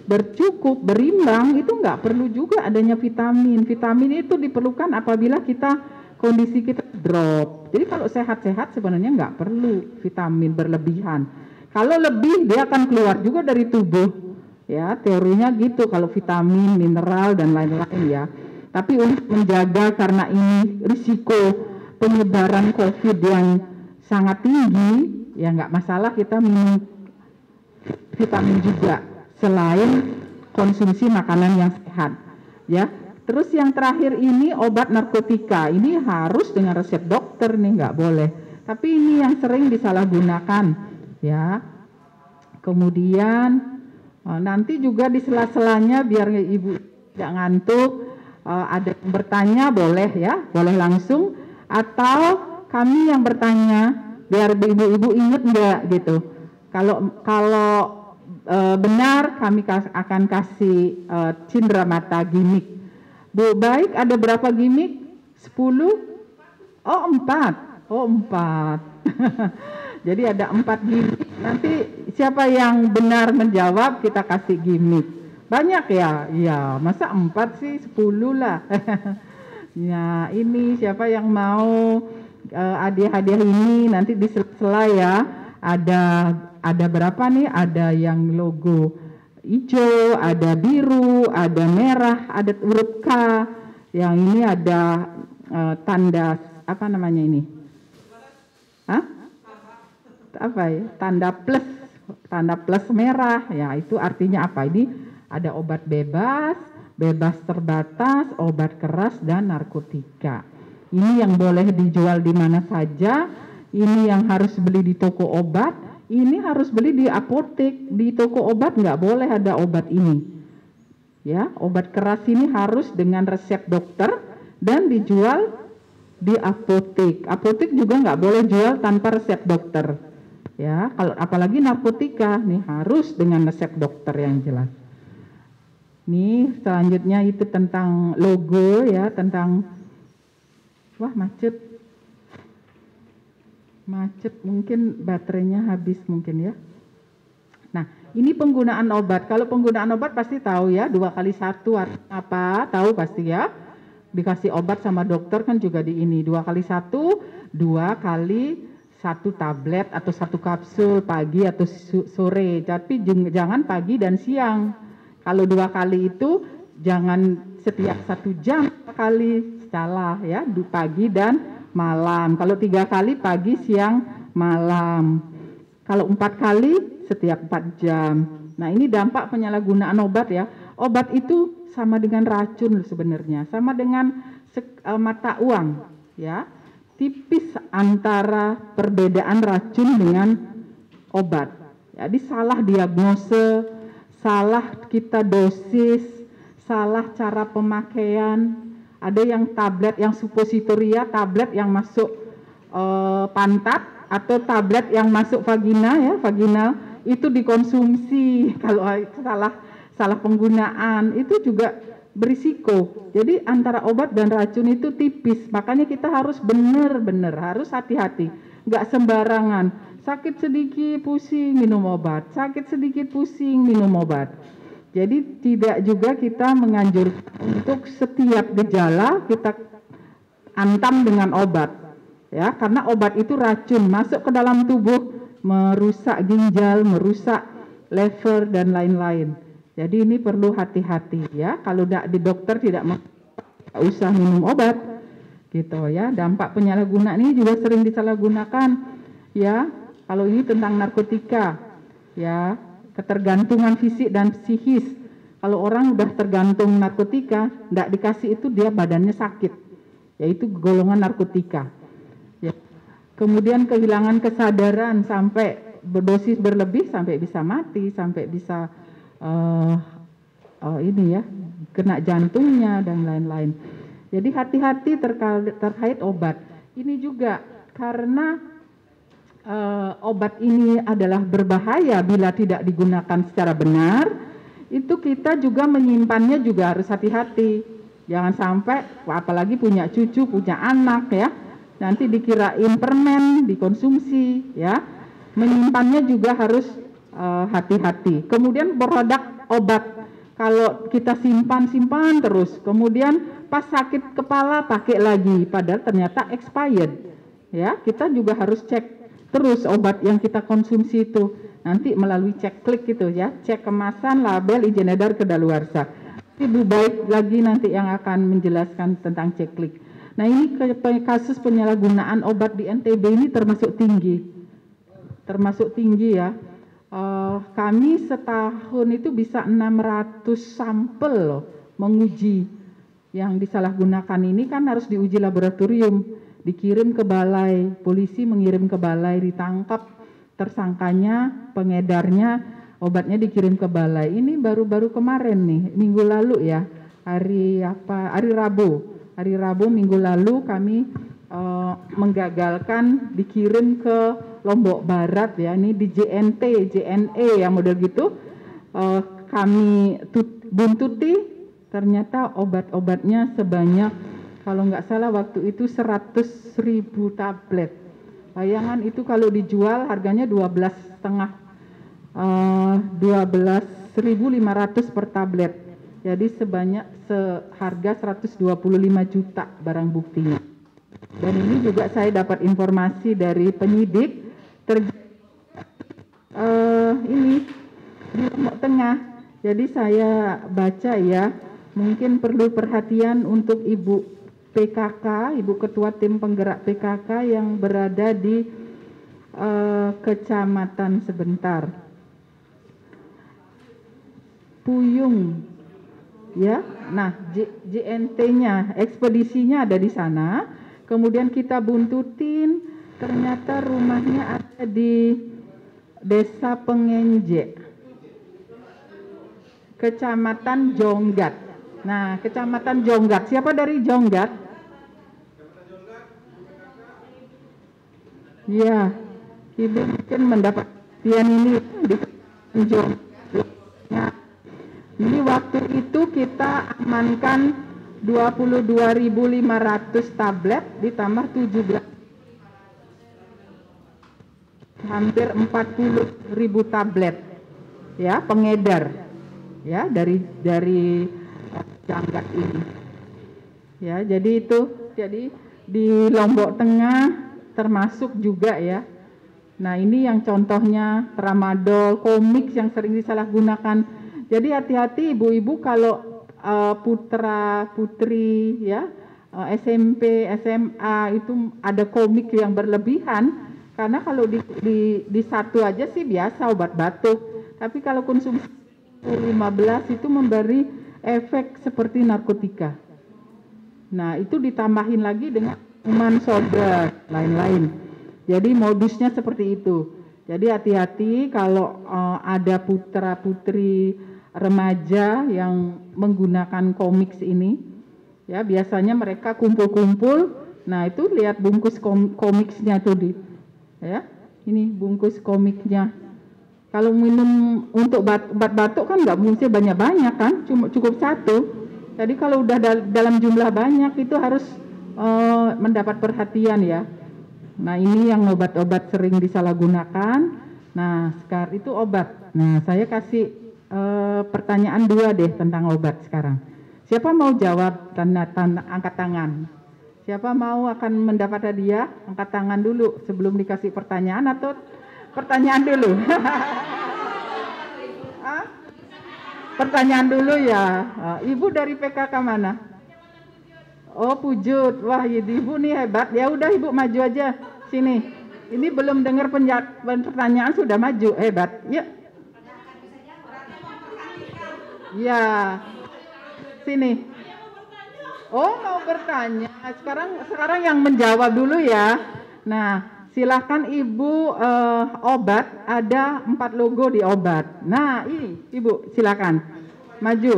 bercukup, berimbang itu nggak perlu juga adanya vitamin. Vitamin itu diperlukan apabila kita kondisi kita drop. Jadi kalau sehat-sehat sebenarnya nggak perlu vitamin berlebihan. Kalau lebih dia akan keluar juga dari tubuh. Ya, teorinya gitu kalau vitamin, mineral dan lain-lain ya. Tapi untuk menjaga karena ini risiko penyebaran COVID yang sangat tinggi, ya nggak masalah kita minum vitamin juga selain konsumsi makanan yang sehat ya terus yang terakhir ini obat narkotika ini harus dengan resep dokter nih nggak boleh tapi ini yang sering disalahgunakan ya. Kemudian eh, nanti juga di sela-selanya biar ibu tidak ngantuk eh, ada yang bertanya boleh ya boleh langsung. Atau kami yang bertanya biar ibu-ibu ingat enggak gitu. Kalau kalau e, benar kami kas, akan kasih e, cindera mata gimmick. Bu baik ada berapa gimmick? 10 oh 4 oh 4 jadi ada empat gimmick. Nanti siapa yang benar menjawab kita kasih gimmick. Banyak ya? Iya masa empat sih? 10 lah. Ya ini siapa yang mau uh, hadiah-hadiah ini? Nanti di sela ya. Ada ada berapa nih? Ada yang logo hijau ada biru ada merah ada huruf K. Yang ini ada uh, tanda apa namanya ini? Hah? Apa ya tanda plus tanda plus merah ya itu artinya apa ini ada obat bebas bebas terbatas obat keras dan narkotika ini yang boleh dijual di mana saja, ini yang harus beli di toko obat, ini harus beli di apotek, di toko obat nggak boleh ada obat ini. Ya, obat keras ini harus dengan resep dokter dan dijual di apotek. Apotek juga nggak boleh jual tanpa resep dokter. Ya, kalau apalagi narkotika nih harus dengan resep dokter yang jelas. Nih selanjutnya itu tentang logo ya, tentang wah macet. Macet mungkin baterainya habis mungkin ya. Nah ini penggunaan obat. Kalau penggunaan obat pasti tahu ya dua kali satu apa tahu pasti ya. Dikasih obat sama dokter kan juga di ini dua kali satu dua kali satu tablet atau satu kapsul pagi atau sore tapi jangan pagi dan siang kalau dua kali itu jangan setiap satu jam kali salah ya pagi dan malam. Kalau tiga kali pagi, siang, malam. Kalau empat kali setiap empat jam. Nah ini dampak penyalahgunaan obat ya. Obat itu sama dengan racun sebenarnya, sama dengan uh, mata uang ya. Tipis antara perbedaan racun dengan obat. Jadi salah diagnose, salah kita dosis, salah cara pemakaian, ada yang tablet yang suppositoria, tablet yang masuk uh, pantat atau tablet yang masuk vagina ya, vaginal itu dikonsumsi. Kalau salah salah penggunaan. Itu juga berisiko. Jadi antara obat dan racun itu tipis, makanya kita harus benar-benar harus hati-hati, nggak sembarangan. Sakit sedikit pusing minum obat, sakit sedikit pusing minum obat jadi tidak juga kita menganjurkan untuk setiap gejala kita antam dengan obat. Ya, karena obat itu racun masuk ke dalam tubuh merusak ginjal, merusak lever dan lain-lain. Jadi ini perlu hati-hati ya. Kalau tidak di dokter tidak usah minum obat gitu ya. Dampak penyalahgunaan ini juga sering disalahgunakan ya. Kalau ini tentang narkotika ya ketergantungan fisik dan psikis. Kalau orang udah tergantung narkotika, tidak dikasih itu dia badannya sakit, yaitu golongan narkotika. Ya. Kemudian kehilangan kesadaran sampai berdosis berlebih sampai bisa mati, sampai bisa uh, uh, ini ya kena jantungnya dan lain-lain. Jadi hati-hati terkait, obat. Ini juga karena uh, obat ini adalah berbahaya bila tidak digunakan secara benar, itu kita juga menyimpannya juga harus hati-hati. Jangan sampai apalagi punya cucu, punya anak ya, nanti dikirain permen dikonsumsi ya. Menyimpannya juga harus hati-hati. Uh, Kemudian produk obat. Kalau kita simpan-simpan terus, kemudian pas sakit kepala pakai lagi, padahal ternyata expired. Ya, kita juga harus cek terus obat yang kita konsumsi itu. Nanti melalui cek klik gitu ya cek kemasan label izin edar kedaluarsa. Ibu baik lagi nanti yang akan menjelaskan tentang cek klik. Nah ini kasus penyalahgunaan obat di NTB ini termasuk tinggi. Termasuk tinggi ya kami setahun itu bisa 600 sampel loh menguji yang disalahgunakan ini kan harus diuji laboratorium, dikirim ke balai, polisi mengirim ke balai, ditangkap tersangkanya, pengedarnya, obatnya dikirim ke balai. Ini baru-baru kemarin nih, minggu lalu ya, hari apa? Hari Rabu. Hari Rabu minggu lalu kami uh, menggagalkan dikirim ke Lombok Barat ya, ini di JNT, JNE yang model gitu. Uh, kami tut, buntuti ternyata obat-obatnya sebanyak kalau nggak salah waktu itu 100 ribu tablet. Bayangan itu kalau dijual harganya 12 setengah uh, 12.500 per tablet. Jadi sebanyak seharga 125 juta barang buktinya. Dan ini juga saya dapat informasi dari penyidik ter uh, ini di Lombok Tengah. Jadi saya baca ya mungkin perlu perhatian untuk Ibu PKK, Ibu Ketua Tim Penggerak PKK yang berada di uh, kecamatan sebentar. Puyung, ya. Nah, JNT-nya, ekspedisinya ada di sana. Kemudian kita buntutin, ternyata rumahnya ada di Desa Pengenje, Kecamatan Jonggat. Nah, Kecamatan Jonggat. Siapa dari Jonggat? Ya, Ibu mungkin mendapat perhatian ini di Jonggat. Ini waktu itu kita amankan 22.500 tablet ditambah 17 hampir 40.000 tablet ya pengedar ya dari dari janggat ini. Ya, jadi itu jadi di Lombok Tengah termasuk juga ya. Nah, ini yang contohnya tramadol, komik yang sering disalahgunakan. Jadi hati-hati ibu-ibu kalau uh, putra putri ya eh, SMP, SMA itu ada komik yang berlebihan karena kalau di, di, di satu aja sih biasa obat batuk. Tapi kalau konsumsi 15 itu memberi efek seperti narkotika. Nah, itu ditambahin lagi dengan minuman soda lain-lain. Jadi modusnya seperti itu. Jadi hati-hati kalau uh, ada putra-putri remaja yang menggunakan komik ini. Ya, biasanya mereka kumpul-kumpul. Nah, itu lihat bungkus kom komiknya tuh di ya. Ini bungkus komiknya kalau minum untuk bat, obat batuk kan nggak mesti banyak-banyak kan, cuma cukup satu. Jadi kalau udah da dalam jumlah banyak itu harus uh, mendapat perhatian ya. Nah ini yang obat-obat sering disalahgunakan. Nah sekarang itu obat. Nah saya kasih uh, pertanyaan dua deh tentang obat sekarang. Siapa mau jawab tanda, tanda angkat tangan? Siapa mau akan mendapat hadiah? Angkat tangan dulu sebelum dikasih pertanyaan atau pertanyaan dulu. Pertanyaan dulu ya. Ibu dari PKK mana? Oh Pujut. Wah ibu nih hebat. Ya udah ibu maju aja sini. Ini belum dengar pertanyaan sudah maju hebat. Ya. Ya. Sini. Oh mau bertanya. Sekarang sekarang yang menjawab dulu ya. Nah silahkan ibu uh, obat ada empat logo di obat nah ini ibu silakan maju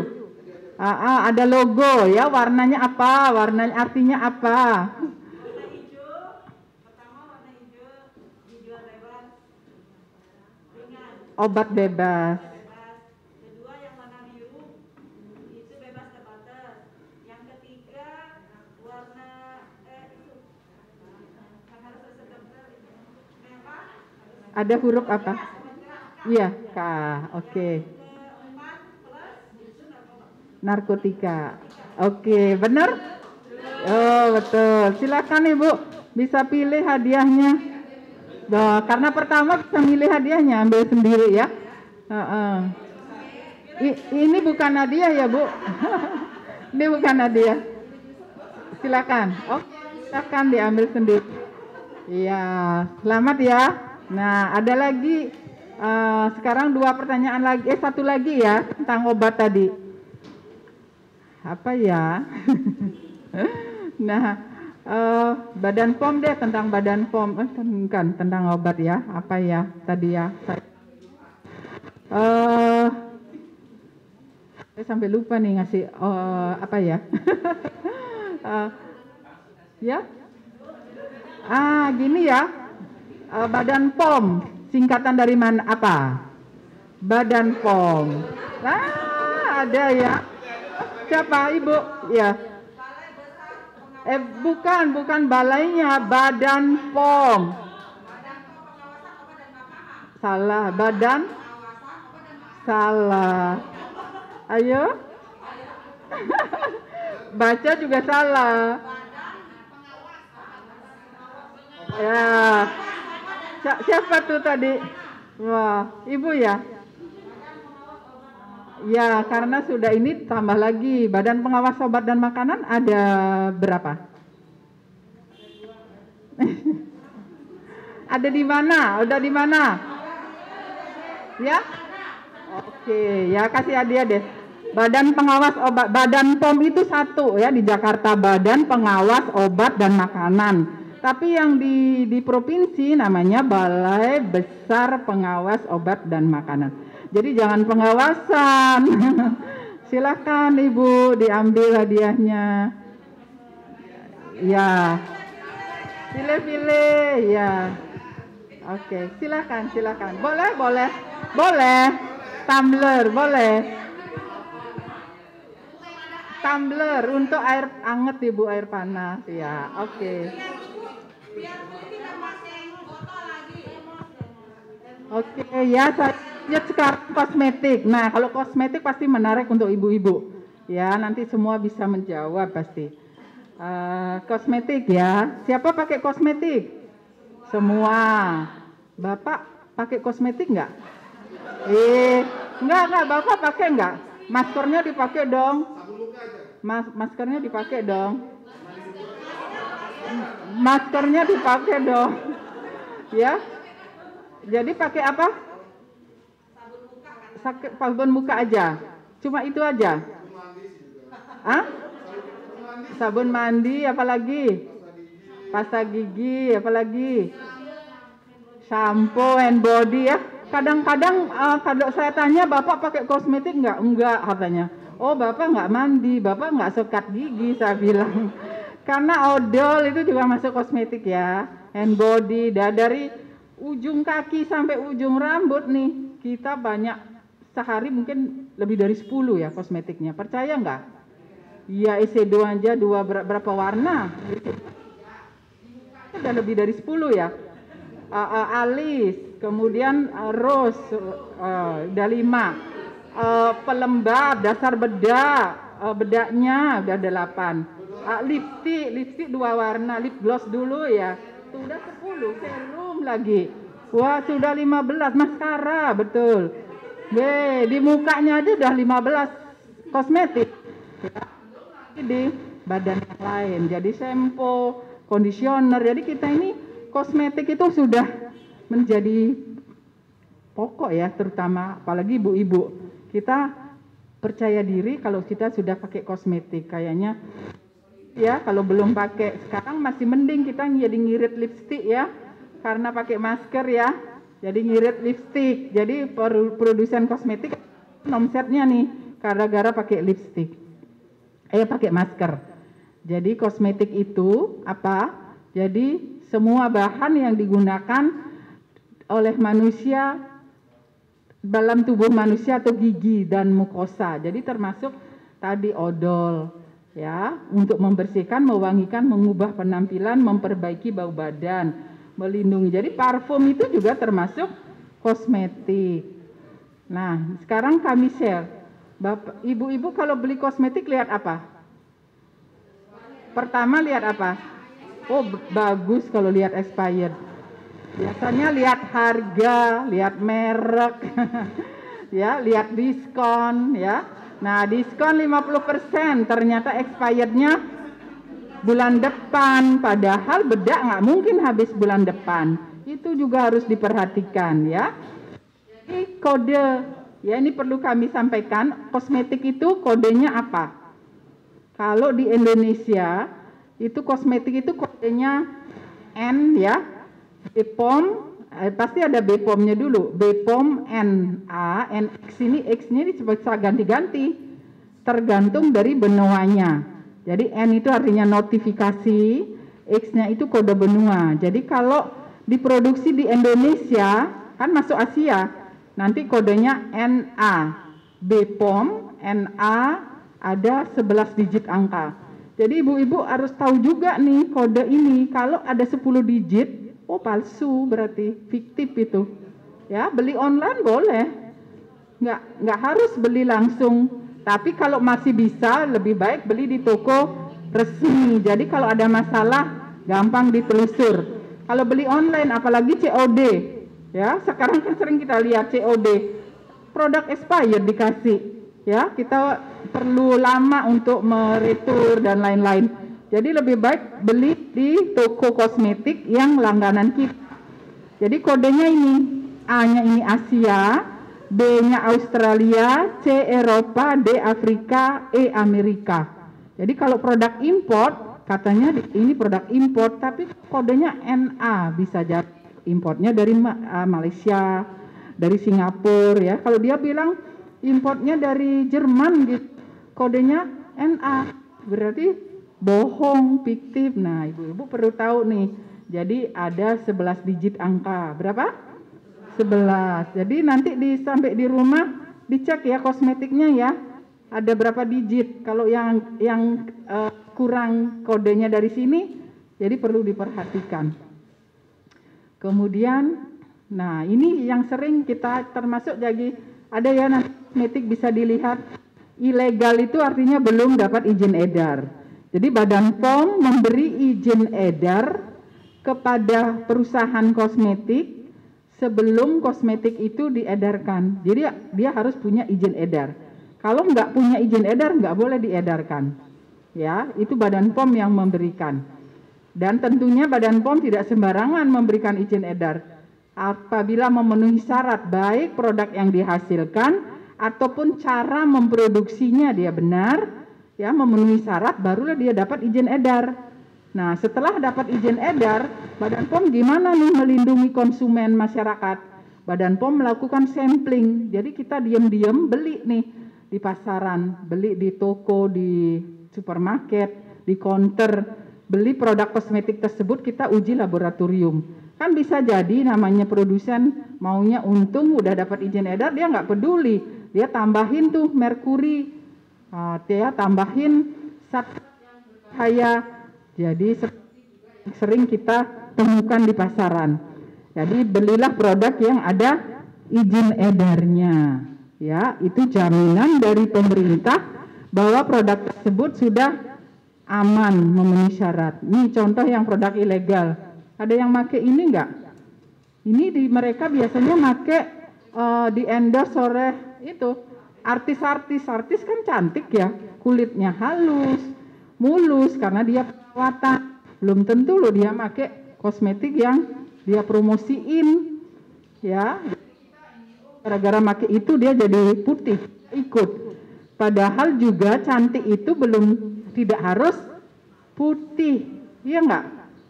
uh, uh, ada logo ya warnanya apa warnanya artinya apa obat bebas Ada huruf apa? Iya, K. Oke. Okay. Narkotika. Oke, okay, benar? Oh, betul. Silakan Ibu, bisa pilih hadiahnya. Oh, karena pertama bisa milih hadiahnya, ambil sendiri ya. Uh -uh. I, ini bukan hadiah ya, Bu. ini bukan hadiah. Silakan. Oh, silakan diambil sendiri. Iya, selamat ya. Nah, ada lagi Uh, sekarang dua pertanyaan lagi, eh satu lagi ya tentang obat tadi. Apa ya? nah, uh, Badan POM deh tentang Badan POM, eh, kan tentang obat ya. Apa ya tadi ya? Uh, saya sampai lupa nih ngasih uh, apa ya? uh, ya? Ah, gini ya. Uh, Badan POM Singkatan dari mana? Apa? Badan POM. Ah, ada ya. Siapa Ibu? Ya. Eh, bukan, bukan balainya, Badan POM. Salah, Badan? Salah. Ayo. Baca juga salah. Ya. Siapa tuh tadi? Wah, ibu ya? Ya, karena sudah ini tambah lagi. Badan Pengawas Obat dan Makanan ada berapa? ada di mana? Udah di mana? Ya? Oke, ya kasih hadiah deh. Badan Pengawas Obat, Badan POM itu satu ya di Jakarta, Badan Pengawas Obat dan Makanan. Tapi yang di, di provinsi namanya Balai Besar Pengawas Obat dan Makanan. Jadi jangan pengawasan. Silakan Ibu diambil hadiahnya. Ya. Pilih-pilih ya. Oke, silakan, silakan. Boleh, boleh. Boleh. Tumbler, boleh. Tumbler untuk air anget Ibu, air panas. Ya, oke. Okay. Oke ya saya lihat sekarang kosmetik. Nah kalau kosmetik pasti menarik untuk ibu-ibu. Ya nanti semua bisa menjawab pasti. Uh, kosmetik ya. Siapa pakai kosmetik? Semua. Bapak pakai kosmetik nggak? Eh, nggak nggak. Bapak pakai nggak? Maskernya dipakai dong. Mas maskernya dipakai dong maskernya dipakai dong. Ya. Jadi pakai apa? Sakit sabun muka aja. Cuma itu aja. Hah? Sabun mandi apalagi? Pasta gigi apalagi? Shampoo and body ya. Kadang-kadang uh, kalau saya tanya Bapak pakai kosmetik enggak? Enggak katanya. Oh Bapak enggak mandi, Bapak enggak sekat gigi saya bilang. Karena odol itu juga masuk kosmetik ya. Hand body, dari ujung kaki sampai ujung rambut nih, kita banyak sehari mungkin lebih dari 10 ya kosmetiknya. Percaya nggak? Iya EC2 aja dua berapa warna? Udah lebih dari 10 ya. Uh, uh, alis, kemudian uh, rose, uh, udah lima. Uh, pelembab, dasar bedak, uh, bedaknya udah delapan uh, lipstick, lipstick dua warna, lip gloss dulu ya. Sudah 10, serum lagi. Wah, sudah 15 maskara, betul. Be, di mukanya aja udah 15 kosmetik. Ya. Di badan yang lain. Jadi shampoo, conditioner. Jadi kita ini kosmetik itu sudah menjadi pokok ya, terutama apalagi ibu-ibu. Kita percaya diri kalau kita sudah pakai kosmetik. Kayaknya ya kalau belum pakai sekarang masih mending kita jadi ngirit lipstick ya. Karena pakai masker ya. Jadi ngirit lipstick. Jadi produsen kosmetik omsetnya nih gara-gara pakai lipstick. Eh pakai masker. Jadi kosmetik itu apa? Jadi semua bahan yang digunakan oleh manusia dalam tubuh manusia atau gigi dan mukosa. Jadi termasuk tadi odol ya untuk membersihkan, mewangikan, mengubah penampilan, memperbaiki bau badan, melindungi. Jadi parfum itu juga termasuk kosmetik. Nah, sekarang kami share. Bapak, ibu-ibu kalau beli kosmetik lihat apa? Pertama lihat apa? Oh, bagus kalau lihat expired. Biasanya lihat harga, lihat merek, ya, lihat diskon, ya Nah, diskon 50% ternyata expirednya bulan depan. Padahal bedak nggak mungkin habis bulan depan. Itu juga harus diperhatikan ya. Ini kode ya ini perlu kami sampaikan kosmetik itu kodenya apa? Kalau di Indonesia itu kosmetik itu kodenya N ya, BPOM eh, pasti ada BPOM-nya dulu. BPOM NA, NX ini X-nya ini bisa ganti-ganti tergantung dari benuanya. Jadi N itu artinya notifikasi, X-nya itu kode benua. Jadi kalau diproduksi di Indonesia kan masuk Asia, nanti kodenya NA. BPOM NA ada 11 digit angka. Jadi ibu-ibu harus tahu juga nih kode ini. Kalau ada 10 digit, oh palsu berarti fiktif itu. Ya, beli online boleh. Nggak, nggak harus beli langsung. Tapi kalau masih bisa, lebih baik beli di toko resmi. Jadi kalau ada masalah, gampang ditelusur. Kalau beli online, apalagi COD, ya sekarang kan sering kita lihat COD, produk expired dikasih, ya kita perlu lama untuk meretur dan lain-lain. Jadi lebih baik beli di toko kosmetik yang langganan kita. Jadi kodenya ini, A-nya ini Asia, B-nya Australia, C Eropa, D Afrika, E Amerika. Jadi kalau produk import, katanya ini produk import, tapi kodenya NA bisa jadi importnya dari Malaysia, dari Singapura ya. Kalau dia bilang importnya dari Jerman gitu, kodenya NA, berarti bohong, fiktif. Nah, ibu-ibu perlu tahu nih. Jadi ada 11 digit angka. Berapa? 11. Jadi nanti di sampai di rumah dicek ya kosmetiknya ya. Ada berapa digit. Kalau yang yang uh, kurang kodenya dari sini, jadi perlu diperhatikan. Kemudian, nah ini yang sering kita termasuk jadi ada ya nanti kosmetik bisa dilihat ilegal itu artinya belum dapat izin edar. Jadi Badan POM memberi izin edar kepada perusahaan kosmetik sebelum kosmetik itu diedarkan. Jadi dia harus punya izin edar. Kalau nggak punya izin edar nggak boleh diedarkan. Ya, itu Badan POM yang memberikan. Dan tentunya Badan POM tidak sembarangan memberikan izin edar. Apabila memenuhi syarat baik produk yang dihasilkan ataupun cara memproduksinya dia benar, ya memenuhi syarat barulah dia dapat izin edar. Nah, setelah dapat izin edar, Badan POM gimana nih melindungi konsumen masyarakat? Badan POM melakukan sampling. Jadi kita diam-diam beli nih di pasaran, beli di toko, di supermarket, di counter, beli produk kosmetik tersebut kita uji laboratorium. Kan bisa jadi namanya produsen maunya untung udah dapat izin edar dia nggak peduli, dia tambahin tuh merkuri, uh, dia tambahin zat. Jadi sering kita temukan di pasaran. Jadi belilah produk yang ada izin edarnya. Ya, itu jaminan dari pemerintah bahwa produk tersebut sudah aman memenuhi syarat. Ini contoh yang produk ilegal. Ada yang make ini enggak? Ini di mereka biasanya make uh, di endorse oleh itu artis-artis. Artis kan cantik ya, kulitnya halus, mulus karena dia perawatan. Belum tentu loh dia make kosmetik yang dia promosiin. Ya. Gara-gara make itu dia jadi putih, ikut. Padahal juga cantik itu belum tidak harus putih, iya enggak?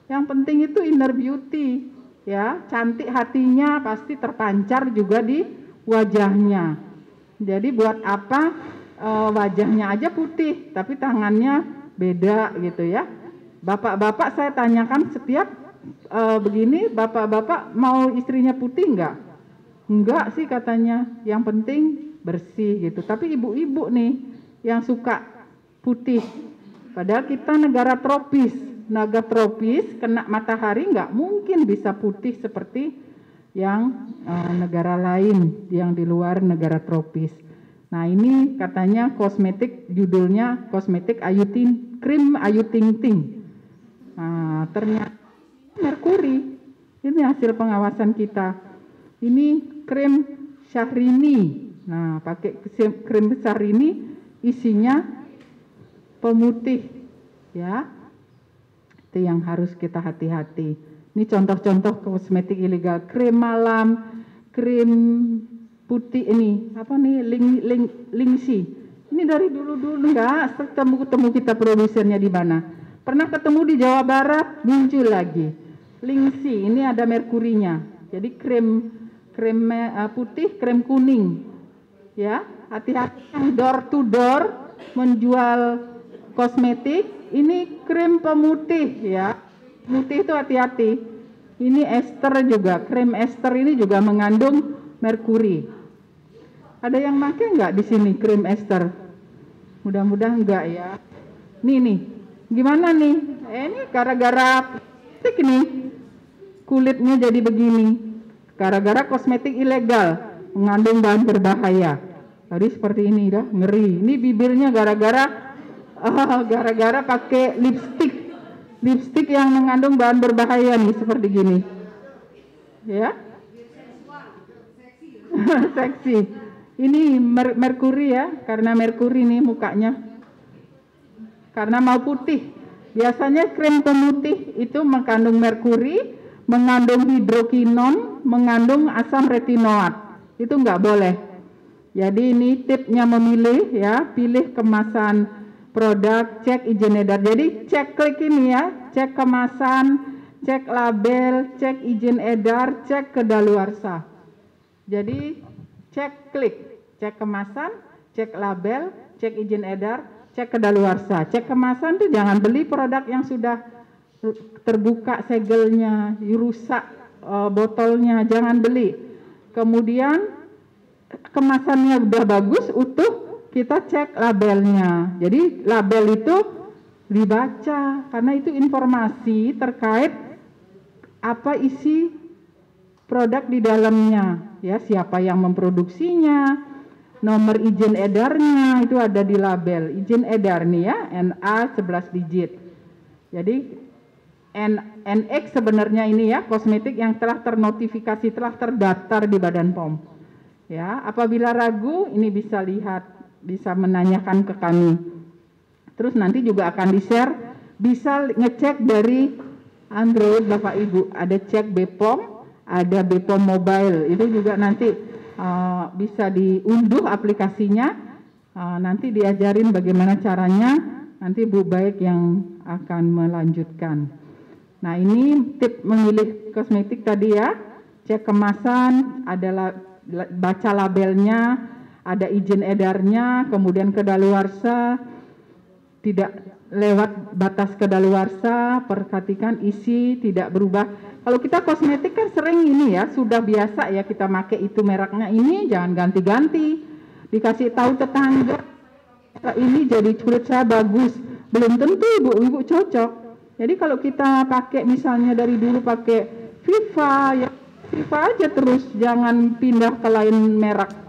Yang penting itu inner beauty, ya, cantik hatinya pasti terpancar juga di wajahnya. Jadi buat apa e, wajahnya aja putih, tapi tangannya beda gitu ya. Bapak-bapak saya tanyakan setiap e, begini, bapak-bapak mau istrinya putih enggak? Enggak sih katanya, yang penting bersih gitu. Tapi ibu-ibu nih yang suka putih Padahal kita negara tropis, negara tropis kena matahari nggak mungkin bisa putih seperti yang uh, negara lain yang di luar negara tropis. Nah ini katanya kosmetik judulnya kosmetik Ayu Ting, krim Ayu Ting Ting. Nah, ternyata merkuri. Ini hasil pengawasan kita. Ini krim Syahrini. Nah, pakai krim Syahrini isinya pemutih ya itu yang harus kita hati-hati ini contoh-contoh kosmetik ilegal. Krim malam krim putih ini apa nih ling ling lingsi ini dari dulu dulu nggak ketemu ketemu kita produsernya di mana. Pernah ketemu di Jawa Barat muncul lagi. Lingsi ini ada merkurinya. Jadi krim krim uh, putih krim kuning. Ya hati-hati yang door to door menjual kosmetik. Ini krim pemutih ya putih itu hati-hati. Ini ester juga krim ester ini juga mengandung merkuri. Ada yang pakai nggak di sini krim ester? Mudah-mudahan enggak ya. Nih nih. Gimana nih? Eh, ini gara-gara tik nih. Kulitnya jadi begini. Gara-gara kosmetik ilegal. Mengandung bahan berbahaya. Tadi seperti ini dah ngeri. Ini bibirnya gara-gara uh, gara-gara pakai lipstick. Lipstick yang mengandung bahan berbahaya nih seperti gini. Ya. Seksi. Ini mer merkuri ya, karena merkuri nih mukanya. Karena mau putih. Biasanya krim pemutih itu mengandung merkuri, mengandung hidrokinon, mengandung asam retinoat. Itu nggak boleh jadi ini tipnya memilih ya, pilih kemasan produk, cek izin edar. Jadi cek klik ini ya, cek kemasan, cek label, cek izin edar, cek kedaluarsa. Jadi cek klik, cek kemasan, cek label, cek izin edar, cek kedaluarsa. Cek kemasan tuh jangan beli produk yang sudah terbuka segelnya, rusak uh, botolnya, jangan beli. Kemudian kemasannya udah bagus utuh kita cek labelnya. Jadi label itu dibaca karena itu informasi terkait apa isi produk di dalamnya. Ya siapa yang memproduksinya nomor izin edarnya itu ada di label. Izin edar nih ya NA 11 digit. Jadi N, NX sebenarnya ini ya kosmetik yang telah ternotifikasi telah terdaftar di Badan POM. Ya, apabila ragu ini bisa lihat, bisa menanyakan ke kami. Terus nanti juga akan di-share, bisa ngecek dari Android Bapak Ibu, ada cek BPOM, ada BPOM Mobile, itu juga nanti uh, bisa diunduh aplikasinya, uh, nanti diajarin bagaimana caranya, nanti Bu Baik yang akan melanjutkan. Nah ini tip memilih kosmetik tadi ya, cek kemasan, adalah baca labelnya, ada izin edarnya, kemudian kedaluarsa, tidak lewat batas kedaluarsa, perhatikan isi tidak berubah. Kalau kita kosmetik kan sering ini ya, sudah biasa ya kita pakai itu mereknya ini, jangan ganti-ganti. Dikasih tahu tetangga, ini jadi kulit saya bagus. Belum tentu ibu-ibu cocok. Jadi kalau kita pakai misalnya dari dulu pakai Viva ya Viva aja terus, jangan pindah ke lain merek.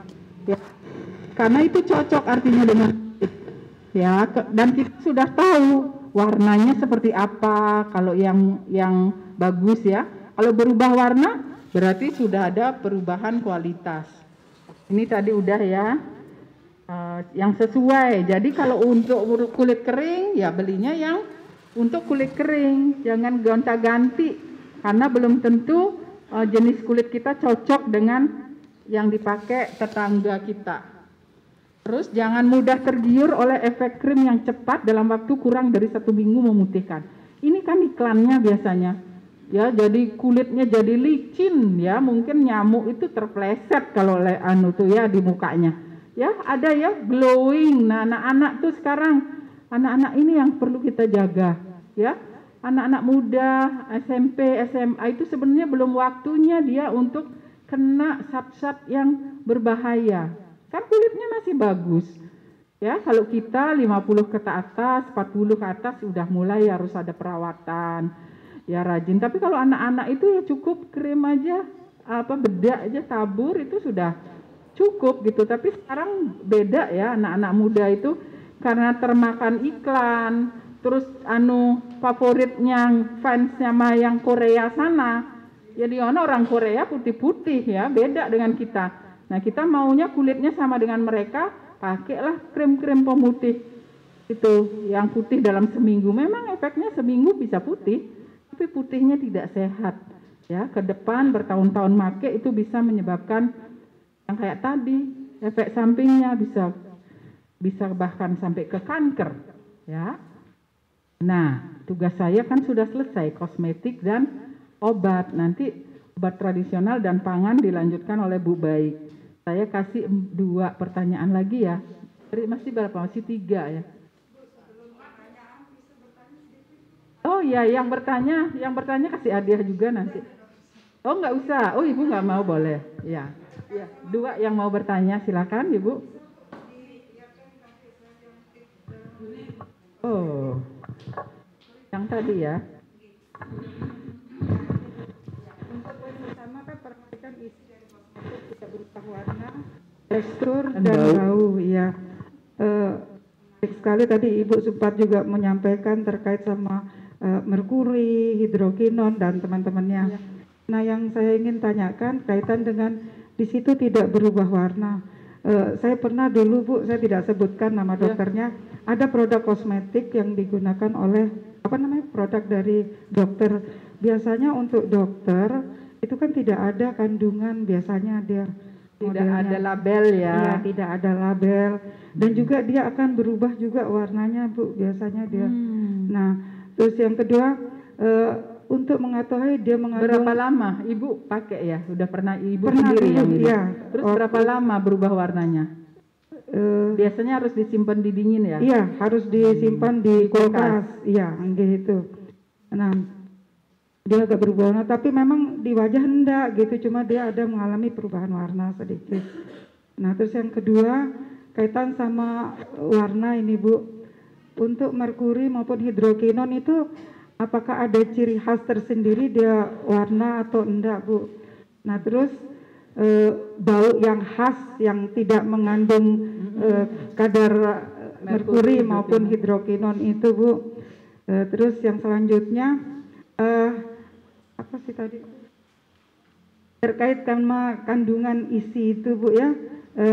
Karena itu cocok artinya dengan ya dan kita sudah tahu warnanya seperti apa kalau yang yang bagus ya. Kalau berubah warna berarti sudah ada perubahan kualitas. Ini tadi udah ya. Uh, yang sesuai. Jadi kalau untuk kulit kering ya belinya yang untuk kulit kering, jangan gonta-ganti karena belum tentu uh, jenis kulit kita cocok dengan yang dipakai tetangga kita. Terus jangan mudah tergiur oleh efek krim yang cepat dalam waktu kurang dari satu minggu memutihkan. Ini kan iklannya biasanya. Ya, jadi kulitnya jadi licin ya, mungkin nyamuk itu terpleset kalau oleh anu tuh ya di mukanya. Ya, ada ya glowing. Nah, anak-anak tuh sekarang anak-anak ini yang perlu kita jaga, ya anak-anak muda, SMP, SMA itu sebenarnya belum waktunya dia untuk kena zat-zat yang berbahaya. Kan kulitnya masih bagus. Ya, kalau kita 50 ke atas, 40 ke atas sudah mulai harus ada perawatan. Ya rajin. Tapi kalau anak-anak itu ya cukup krim aja, apa bedak aja tabur itu sudah cukup gitu. Tapi sekarang beda ya anak-anak muda itu karena termakan iklan, terus anu favoritnya fansnya mah yang Korea sana jadi orang Korea putih-putih ya beda dengan kita nah kita maunya kulitnya sama dengan mereka pakailah krim-krim pemutih itu yang putih dalam seminggu. Memang efeknya seminggu bisa putih tapi putihnya tidak sehat ya. Ke depan bertahun-tahun make itu bisa menyebabkan yang kayak tadi efek sampingnya bisa bisa bahkan sampai ke kanker ya. Nah tugas saya kan sudah selesai kosmetik dan obat. Nanti obat tradisional dan pangan dilanjutkan oleh Bu Baik saya kasih dua pertanyaan lagi ya masih berapa masih tiga ya Oh iya, yang bertanya, yang bertanya kasih hadiah juga nanti. Oh nggak usah, oh ibu nggak mau boleh, ya. ya. Dua yang mau bertanya silakan ibu. Oh, yang tadi ya. Untuk poin pertama kan perhatikan isi dari tidak berubah warna, tekstur dan, dan bau. bau, ya. Uh, sekali tadi ibu sempat juga menyampaikan terkait sama uh, merkuri, hidrokinon dan teman-temannya. Ya. Nah, yang saya ingin tanyakan kaitan dengan di situ tidak berubah warna. Uh, saya pernah dulu Bu, saya tidak sebutkan nama ya. dokternya, ada produk kosmetik yang digunakan oleh apa namanya produk dari dokter. Biasanya untuk dokter itu kan tidak ada kandungan biasanya dia tidak modelnya. ada label ya. ya tidak ada label dan juga dia akan berubah juga warnanya bu biasanya dia hmm. nah Terus yang kedua uh, untuk mengetahui dia mengandung berapa lama ibu pakai ya? Sudah pernah ibu pernah sendiri yang ini? Ya. Terus oh, berapa lama berubah warnanya? Uh, Biasanya harus disimpan di dingin ya? Iya, harus disimpan hmm. di kulkas. Iya, gitu. Nah, dia agak berubah warna, tapi memang di wajah enggak gitu, cuma dia ada mengalami perubahan warna sedikit. Nah, terus yang kedua kaitan sama warna ini Bu untuk merkuri maupun hidrokinon itu apakah ada ciri khas tersendiri dia warna atau enggak Bu? Nah terus e, bau yang khas yang tidak mengandung e, kadar merkuri maupun hidrokinon itu Bu. E, terus yang selanjutnya e, apa sih tadi? Terkait sama kandungan isi itu Bu ya. E,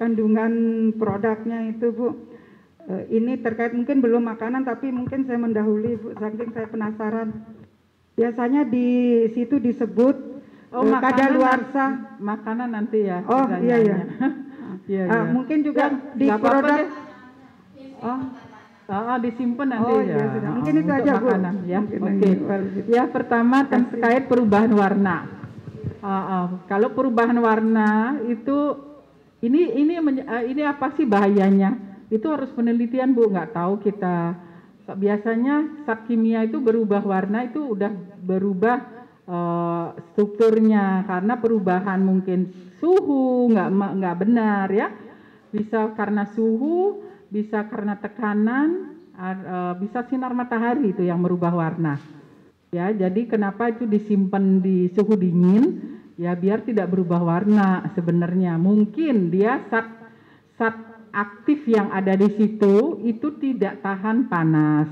kandungan produknya itu Bu. Eh, ini terkait mungkin belum makanan tapi mungkin saya mendahului Bu, saking saya penasaran. Biasanya di situ disebut oh, uh, kadaluarsa. Makanan nanti ya. Oh iya iya. iya, iya. Uh, mungkin juga ya, di produk. Oh. Oh, disimpan nanti oh, ya. Iya, sudah. Mungkin itu aja makanan, Bu. ya. Oke. Okay. Ya pertama terkait perubahan warna. Uh, uh, kalau perubahan warna itu ini ini eh, ini apa sih bahayanya? Itu harus penelitian Bu, nggak tahu kita. Biasanya zat kimia itu berubah warna itu udah berubah uh, strukturnya karena perubahan mungkin suhu nggak nggak benar ya. Bisa karena suhu, bisa karena tekanan, uh, bisa sinar matahari itu yang merubah warna. Ya, jadi kenapa itu disimpan di suhu dingin? ya biar tidak berubah warna sebenarnya. Mungkin dia zat zat aktif yang ada di situ itu tidak tahan panas.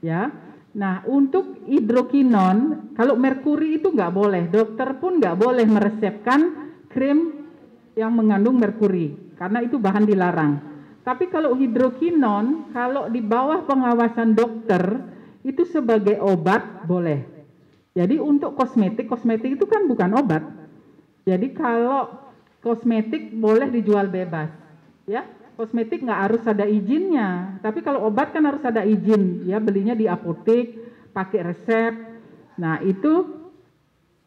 Ya. Nah, untuk hidrokinon, kalau merkuri itu nggak boleh, dokter pun nggak boleh meresepkan krim yang mengandung merkuri, karena itu bahan dilarang. Tapi kalau hidrokinon, kalau di bawah pengawasan dokter, itu sebagai obat boleh. Jadi untuk kosmetik, kosmetik itu kan bukan obat. Jadi kalau kosmetik boleh dijual bebas, ya. Kosmetik nggak harus ada izinnya, tapi kalau obat kan harus ada izin, ya belinya di apotek, pakai resep. Nah itu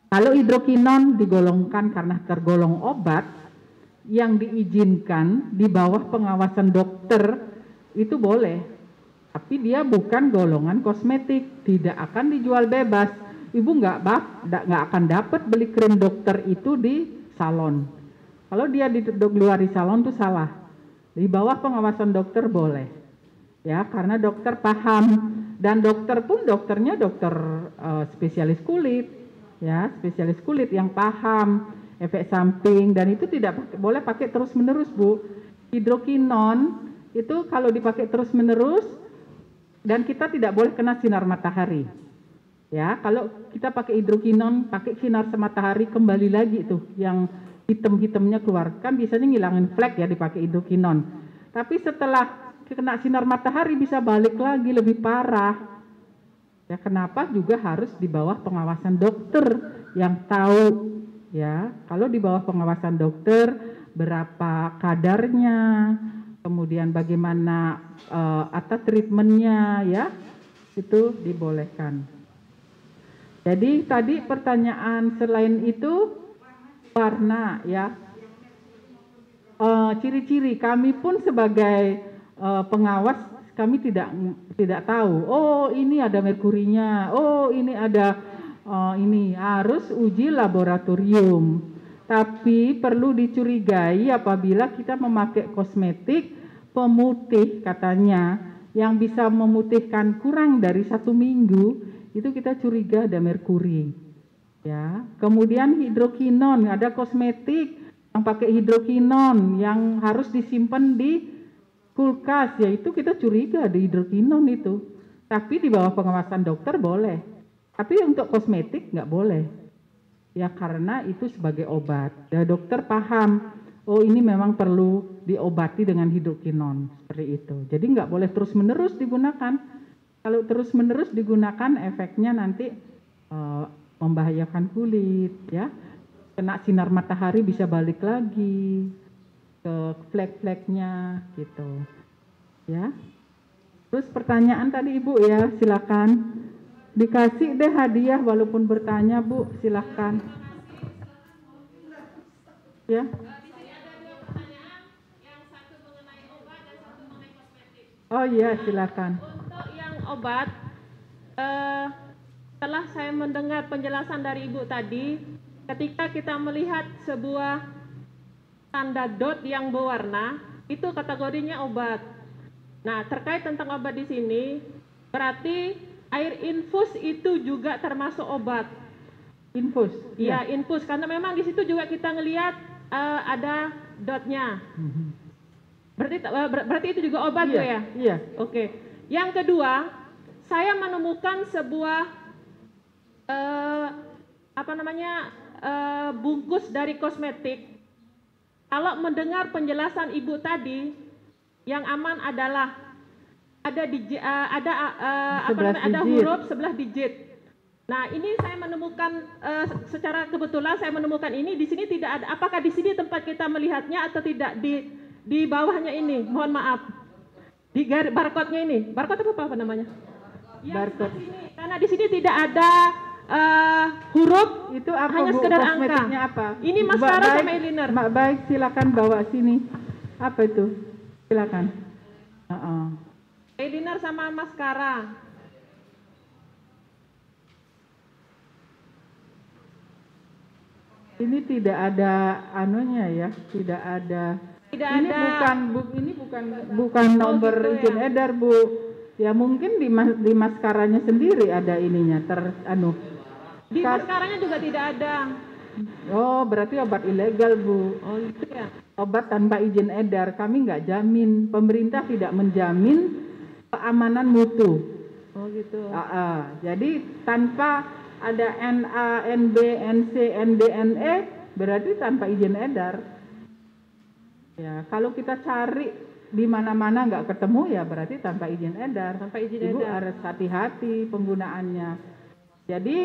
kalau hidrokinon digolongkan karena tergolong obat yang diizinkan di bawah pengawasan dokter itu boleh, tapi dia bukan golongan kosmetik, tidak akan dijual bebas. Ibu nggak nggak akan dapat beli krim dokter itu di salon. Kalau dia di luar di salon itu salah. Di bawah pengawasan dokter boleh, ya karena dokter paham. Dan dokter pun dokternya dokter uh, spesialis kulit, ya spesialis kulit yang paham efek samping dan itu tidak boleh pakai terus menerus bu. Hidrokinon itu kalau dipakai terus menerus dan kita tidak boleh kena sinar matahari Ya, kalau kita pakai hidrokinon, pakai sinar matahari kembali lagi tuh yang hitam-hitamnya keluar. Kan biasanya ngilangin flek ya dipakai hidrokinon. Tapi setelah kena sinar matahari bisa balik lagi lebih parah. Ya, kenapa juga harus di bawah pengawasan dokter yang tahu ya. Kalau di bawah pengawasan dokter berapa kadarnya, kemudian bagaimana uh, atas treatmentnya ya, itu dibolehkan. Jadi tadi pertanyaan selain itu warna ya, ciri-ciri uh, kami pun sebagai uh, pengawas kami tidak tidak tahu. Oh ini ada merkurinya, oh ini ada uh, ini harus uji laboratorium. Tapi perlu dicurigai apabila kita memakai kosmetik pemutih katanya yang bisa memutihkan kurang dari satu minggu itu kita curiga ada merkuri. Ya, kemudian hidrokinon ada kosmetik yang pakai hidrokinon yang harus disimpan di kulkas yaitu kita curiga ada hidrokinon itu. Tapi di bawah pengawasan dokter boleh. Tapi untuk kosmetik nggak boleh. Ya karena itu sebagai obat. Ya dokter paham, oh ini memang perlu diobati dengan hidrokinon seperti itu. Jadi nggak boleh terus menerus digunakan. Kalau terus menerus digunakan efeknya nanti uh, membahayakan kulit, ya. Kena sinar matahari bisa balik lagi ke flek-fleknya gitu. Ya. Terus pertanyaan tadi Ibu ya, silakan. Dikasih deh hadiah walaupun bertanya Bu, silahkan. Ya. Oh iya, silakan. Untuk yang obat, eh, setelah saya mendengar penjelasan dari Ibu tadi, ketika kita melihat sebuah tanda dot yang berwarna, itu kategorinya obat. Nah, terkait tentang obat di sini, berarti air infus itu juga termasuk obat. Infus. Iya, ya. infus karena memang di situ juga kita ngelihat uh, ada dotnya. Berarti uh, ber berarti itu juga obat iya, ya? Iya. Oke. Okay. Yang kedua, saya menemukan sebuah uh, apa namanya uh, bungkus dari kosmetik. Kalau mendengar penjelasan ibu tadi, yang aman adalah ada di uh, eh, ada uh, apa namanya ada huruf sebelah digit. Nah, ini saya menemukan uh, secara kebetulan saya menemukan ini di sini tidak ada. Apakah di sini tempat kita melihatnya atau tidak di di bawahnya ini? Mohon maaf. Di barcode-nya ini. Barcode apa apa namanya? Ya, barcode. Sini. Karena di sini tidak ada uh, huruf itu apa hanya Bu? sekedar angka. apa? Ini maskara sama eyeliner. Baik, silakan bawa sini. Apa itu? Silakan. Uh -uh. Eyeliner sama maskara. Ini tidak ada anunya ya, tidak ada. Tidak ini ada. bukan bu, ini bukan bukan oh, nomor gitu izin ya? edar bu. Ya mungkin di mas, di maskaranya sendiri ada ininya ter anu. Di maskaranya juga tidak ada. Oh berarti obat ilegal bu. Oh itu ya. Obat tanpa izin edar kami nggak jamin. Pemerintah tidak menjamin keamanan mutu. Oh gitu. Uh, uh, jadi tanpa ada NA, NB, NC, ND, NE berarti tanpa izin edar. Ya, kalau kita cari di mana-mana nggak ketemu ya berarti tanpa izin edar. Tanpa izin Ibu edar. harus hati-hati penggunaannya. Jadi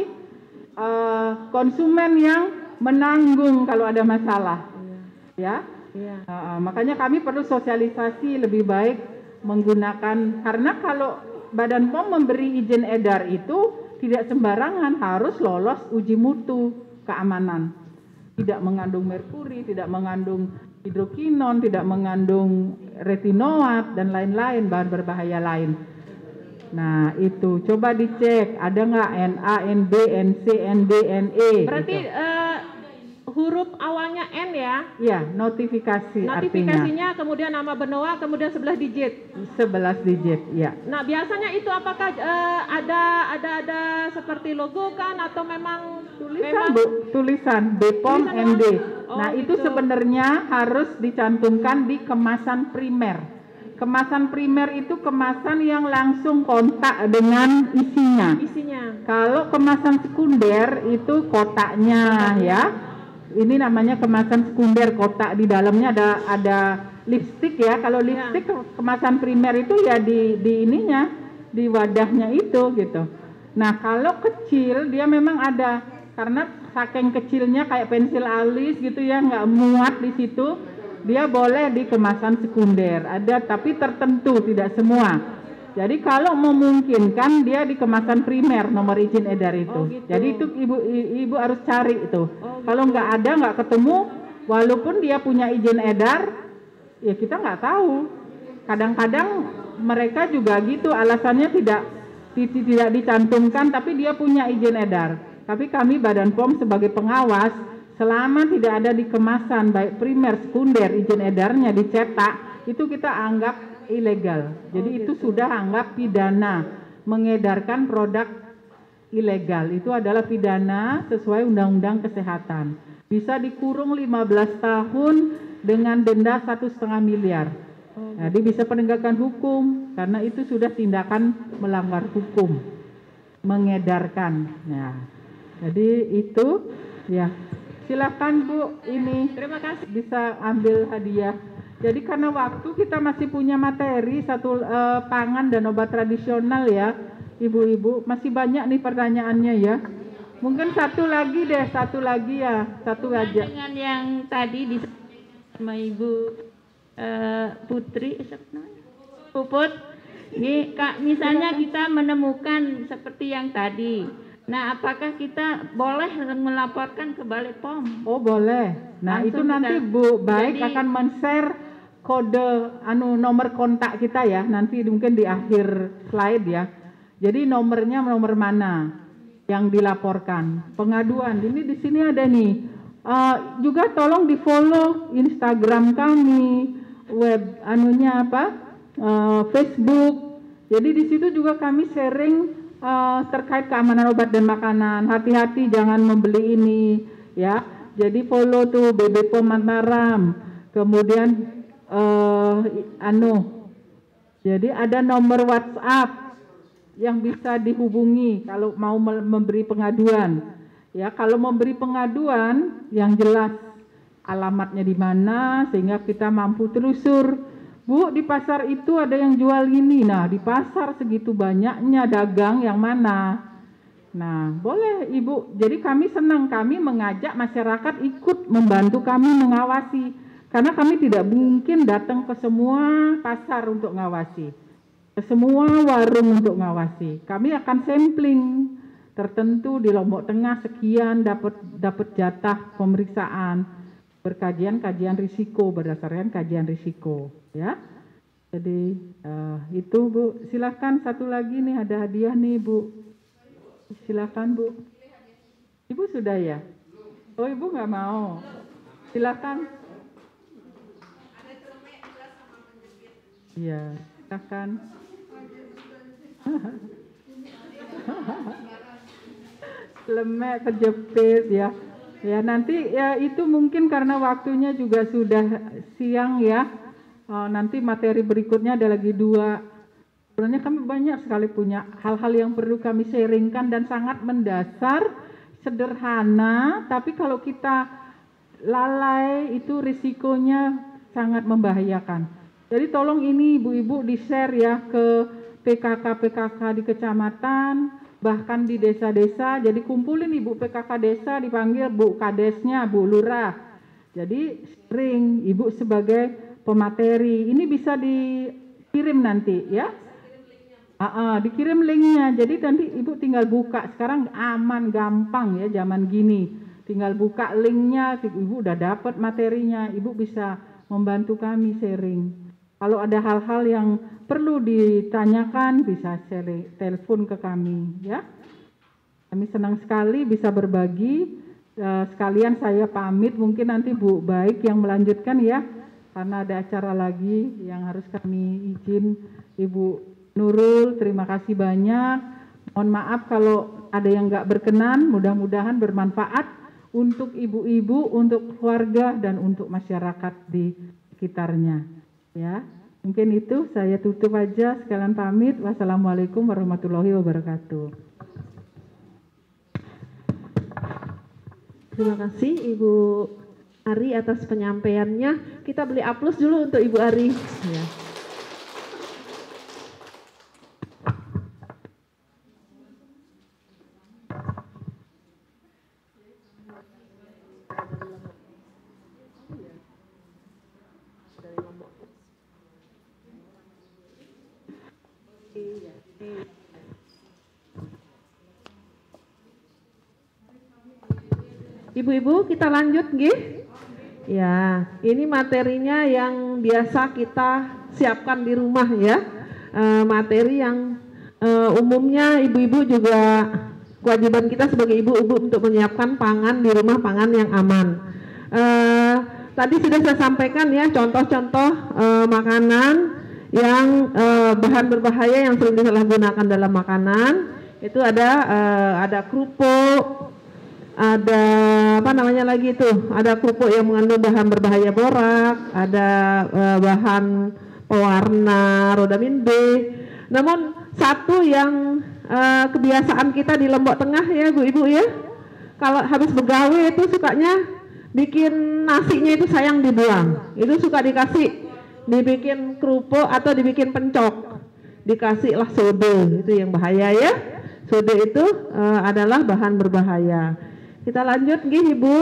uh, konsumen yang menanggung kalau ada masalah. Iya. Ya. Iya. Uh, makanya kami perlu sosialisasi lebih baik menggunakan karena kalau Badan POM memberi izin edar itu tidak sembarangan harus lolos uji mutu keamanan. Tidak mengandung merkuri, tidak mengandung hidrokinon, tidak mengandung retinoat dan lain-lain bahan berbahaya lain. Nah itu coba dicek ada nggak NA, NB, NC, ND, NE. Berarti gitu. uh, huruf awalnya N ya? Iya, notifikasi Notifikasinya artinya. kemudian nama benua, kemudian sebelah digit. Sebelas digit, ya. Nah, biasanya itu apakah uh, ada ada ada seperti logo kan atau memang tulisan memang, Bu, tulisan BPOM tulisan MD. Oh, nah, gitu. itu sebenarnya harus dicantumkan di kemasan primer. Kemasan primer itu kemasan yang langsung kontak dengan isinya. Isinya. Kalau kemasan sekunder itu kotaknya ya ini namanya kemasan sekunder kotak di dalamnya ada ada lipstick ya kalau ya. lipstick ya. kemasan primer itu ya di di ininya di wadahnya itu gitu nah kalau kecil dia memang ada karena saking kecilnya kayak pensil alis gitu ya nggak muat di situ dia boleh di kemasan sekunder ada tapi tertentu tidak semua jadi kalau memungkinkan dia di kemasan primer nomor izin edar itu. Oh, gitu. jadi itu ibu ibu harus cari itu. Oh, kalau nggak ada nggak ketemu walaupun dia punya izin edar ya kita nggak tahu. Kadang-kadang mereka juga gitu alasannya tidak ti- tidak dicantumkan tapi dia punya izin edar. Tapi kami Badan POM sebagai pengawas selama tidak ada di kemasan baik primer sekunder izin edarnya dicetak itu kita anggap ilegal. Jadi itu sudah anggap pidana mengedarkan produk ilegal. Itu adalah pidana sesuai undang-undang kesehatan. Bisa dikurung 15 tahun dengan denda satu setengah miliar. Jadi bisa penegakan hukum karena itu sudah tindakan melanggar hukum mengedarkan. Ya. Jadi itu ya. Silakan bu ini Terima kasih. bisa ambil hadiah jadi karena waktu kita masih punya materi satu eh, pangan dan obat tradisional ya ibu-ibu masih banyak nih pertanyaannya ya. Mungkin satu lagi deh satu lagi ya satu aja. Dengan yang tadi di sama Ibu eh, Putri? Puput. Ini kak misalnya kita menemukan seperti yang tadi. Nah apakah kita boleh melaporkan ke Balai POM? Oh boleh. Nah Langsung itu nanti kita- Bu baik jadi- akan men-share kode anu nomor kontak kita ya nanti mungkin di akhir slide ya. Jadi nomornya nomor mana yang dilaporkan pengaduan. Ini di sini ada nih. Eh, juga tolong di follow Instagram kami, web anunya apa Eh, Facebook. Jadi di situ juga kami sharing eh, terkait keamanan obat dan makanan. Hati-hati jangan membeli ini ya. Jadi follow tuh BB POM Mataram. Kemudian eh anu. Jadi ada nomor WhatsApp yang bisa dihubungi kalau mau me- memberi pengaduan. Ya, kalau memberi pengaduan yang jelas alamatnya di mana sehingga kita mampu telusur. Bu, di pasar itu ada yang jual ini. Nah, di pasar segitu banyaknya dagang yang mana? Nah, boleh Ibu. Jadi kami senang kami mengajak masyarakat ikut membantu kami mengawasi. Karena kami tidak mungkin datang ke semua pasar untuk ngawasi. Ke semua warung untuk ngawasi. Kami akan sampling tertentu di Lombok Tengah sekian dapat dapat jatah pemeriksaan berkajian kajian risiko berdasarkan kajian risiko ya. Jadi eh, itu Bu, silakan satu lagi nih ada hadiah nih Bu. Silakan Bu. Ibu sudah ya? Oh Ibu nggak mau. Silakan. Iya, silakan. Lemek kejepit ya. Ya nanti ya itu mungkin karena waktunya juga sudah siang ya. Oh, nanti materi berikutnya ada lagi dua. Sebenarnya kami banyak sekali punya hal-hal yang perlu kami sharingkan dan sangat mendasar, sederhana, tapi kalau kita lalai itu risikonya sangat membahayakan. Jadi tolong ini ibu-ibu di-share ya ke PKK-PKK di kecamatan, bahkan di desa-desa. Jadi kumpulin ibu PKK desa dipanggil Bu Kadesnya, Bu Lurah. Jadi sering ibu sebagai pemateri. Ini bisa dikirim nanti ya. Ah, ah, dikirim linknya. Jadi nanti ibu tinggal buka. Sekarang aman, gampang ya zaman gini. Tinggal buka linknya, ibu udah dapat materinya. Ibu bisa membantu kami sharing. Kalau ada hal-hal yang perlu ditanyakan, bisa telepon ke kami ya. Kami senang sekali bisa berbagi. Eh, sekalian saya pamit, mungkin nanti Bu Baik yang melanjutkan ya, karena ada acara lagi yang harus kami izin Ibu Nurul, terima kasih banyak. Mohon maaf kalau ada yang nggak berkenan, mudah-mudahan bermanfaat untuk ibu-ibu, untuk keluarga, dan untuk masyarakat di sekitarnya. Ya, mungkin itu saya tutup aja. Sekalian pamit. Wassalamualaikum warahmatullahi wabarakatuh. Terima kasih Ibu Ari atas penyampaiannya. Kita beli aplaus dulu untuk Ibu Ari. Ya. Ibu-ibu kita lanjut nggih. Ya, ini materinya yang biasa kita siapkan di rumah ya. E, materi yang e, umumnya ibu-ibu juga kewajiban kita sebagai ibu-ibu untuk menyiapkan pangan di rumah pangan yang aman. E, tadi sudah saya sampaikan ya contoh-contoh e, makanan yang e, bahan berbahaya yang sering disalahgunakan dalam makanan itu ada e, ada kerupuk, ada apa namanya lagi itu ada kerupuk yang mengandung bahan berbahaya borak ada uh, bahan pewarna rodamin B namun satu yang uh, kebiasaan kita di Lombok Tengah ya Bu Ibu ya. Kalau habis begawe itu sukanya bikin nasinya itu sayang dibuang. Itu suka dikasih dibikin kerupuk atau dibikin pencok. Dikasihlah sode itu yang bahaya ya. Sode itu uh, adalah bahan berbahaya kita lanjut gih Ibu.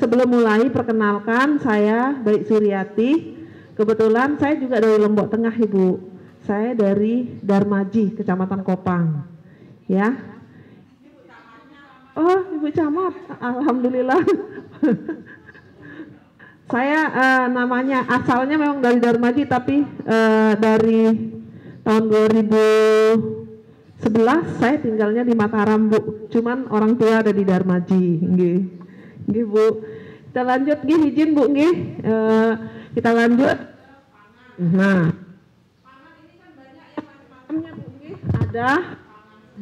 Sebelum mulai perkenalkan saya Baik Suryati. Kebetulan saya juga dari Lombok Tengah Ibu. Saya dari Darmaji, Kecamatan Kopang. Ya. Oh, Ibu Camat. Alhamdulillah. saya uh, namanya asalnya memang dari Darmaji tapi uh, dari tahun 2000 11 saya tinggalnya di Mataram Bu. Cuman orang tua ada di Darmaji. Nggih. Nggih Bu. Kita lanjut. Nggih izin Bu. Nggih. E, kita lanjut. Nah. Ada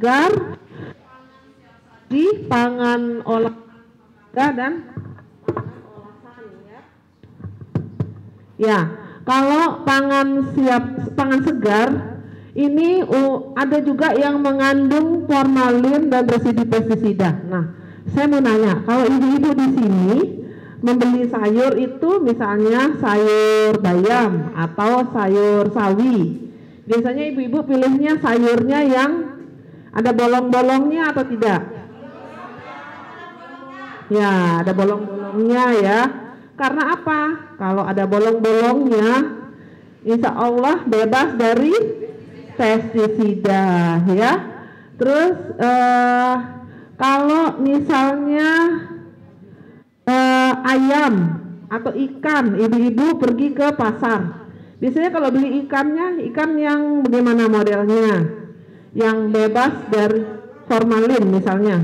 gar di pangan olahraga dan ya kalau pangan siap pangan segar ini uh, ada juga yang mengandung formalin dan residu pestisida. Nah, saya mau nanya, kalau ibu-ibu di sini membeli sayur itu misalnya sayur bayam atau sayur sawi, biasanya ibu-ibu pilihnya sayurnya yang ada bolong-bolongnya atau tidak? Ya, ada bolong-bolongnya ya. Karena apa? Kalau ada bolong-bolongnya, insya Allah bebas dari pestisida ya. Terus uh, kalau misalnya uh, ayam atau ikan, ibu-ibu pergi ke pasar. Biasanya kalau beli ikannya, ikan yang bagaimana modelnya? Yang bebas dari formalin misalnya.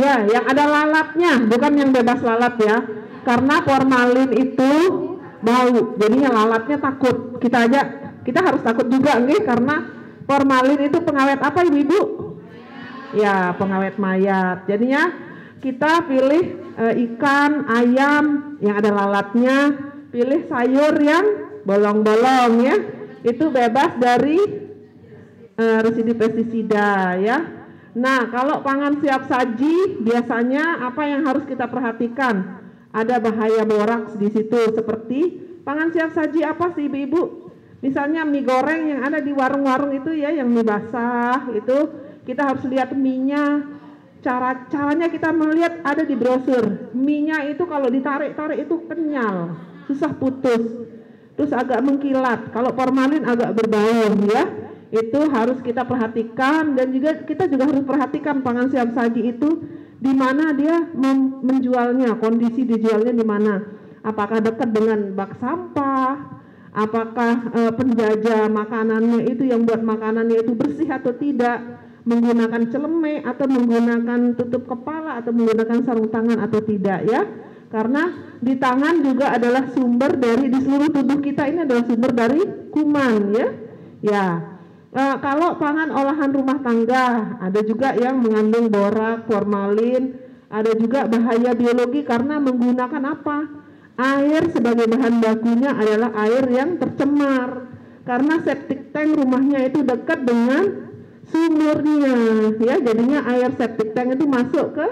Ya, yang ada lalatnya, bukan yang bebas lalat ya karena formalin itu bau jadinya lalatnya takut. Kita aja kita harus takut juga nih karena formalin itu pengawet apa ibu-ibu? Ya pengawet mayat. Jadinya kita pilih e, ikan ayam yang ada lalatnya pilih sayur yang bolong-bolong ya. Itu bebas dari e, residu pestisida ya. Nah kalau pangan siap saji biasanya apa yang harus kita perhatikan ada bahaya boraks di situ seperti pangan siap saji apa sih ibu-ibu? Misalnya mie goreng yang ada di warung-warung itu ya yang mie basah itu kita harus lihat mie-nya. Cara caranya kita melihat ada di brosur. Mie-nya itu kalau ditarik-tarik itu kenyal susah putus terus agak mengkilat. Kalau formalin agak berbau ya itu harus kita perhatikan. Dan juga kita juga harus perhatikan pangan siap saji itu di mana dia menjualnya, kondisi dijualnya di mana. Apakah dekat dengan bak sampah, apakah e, penjajah makanannya itu yang buat makanannya itu bersih atau tidak, menggunakan celemek atau menggunakan tutup kepala atau menggunakan sarung tangan atau tidak ya. Karena di tangan juga adalah sumber dari di seluruh tubuh kita ini adalah sumber dari kuman ya. Ya, Uh, kalau pangan olahan rumah tangga, ada juga yang mengandung borak, formalin, ada juga bahaya biologi karena menggunakan apa? Air sebagai bahan bakunya adalah air yang tercemar. Karena septic tank rumahnya itu dekat dengan sumurnya, ya jadinya air septic tank itu masuk ke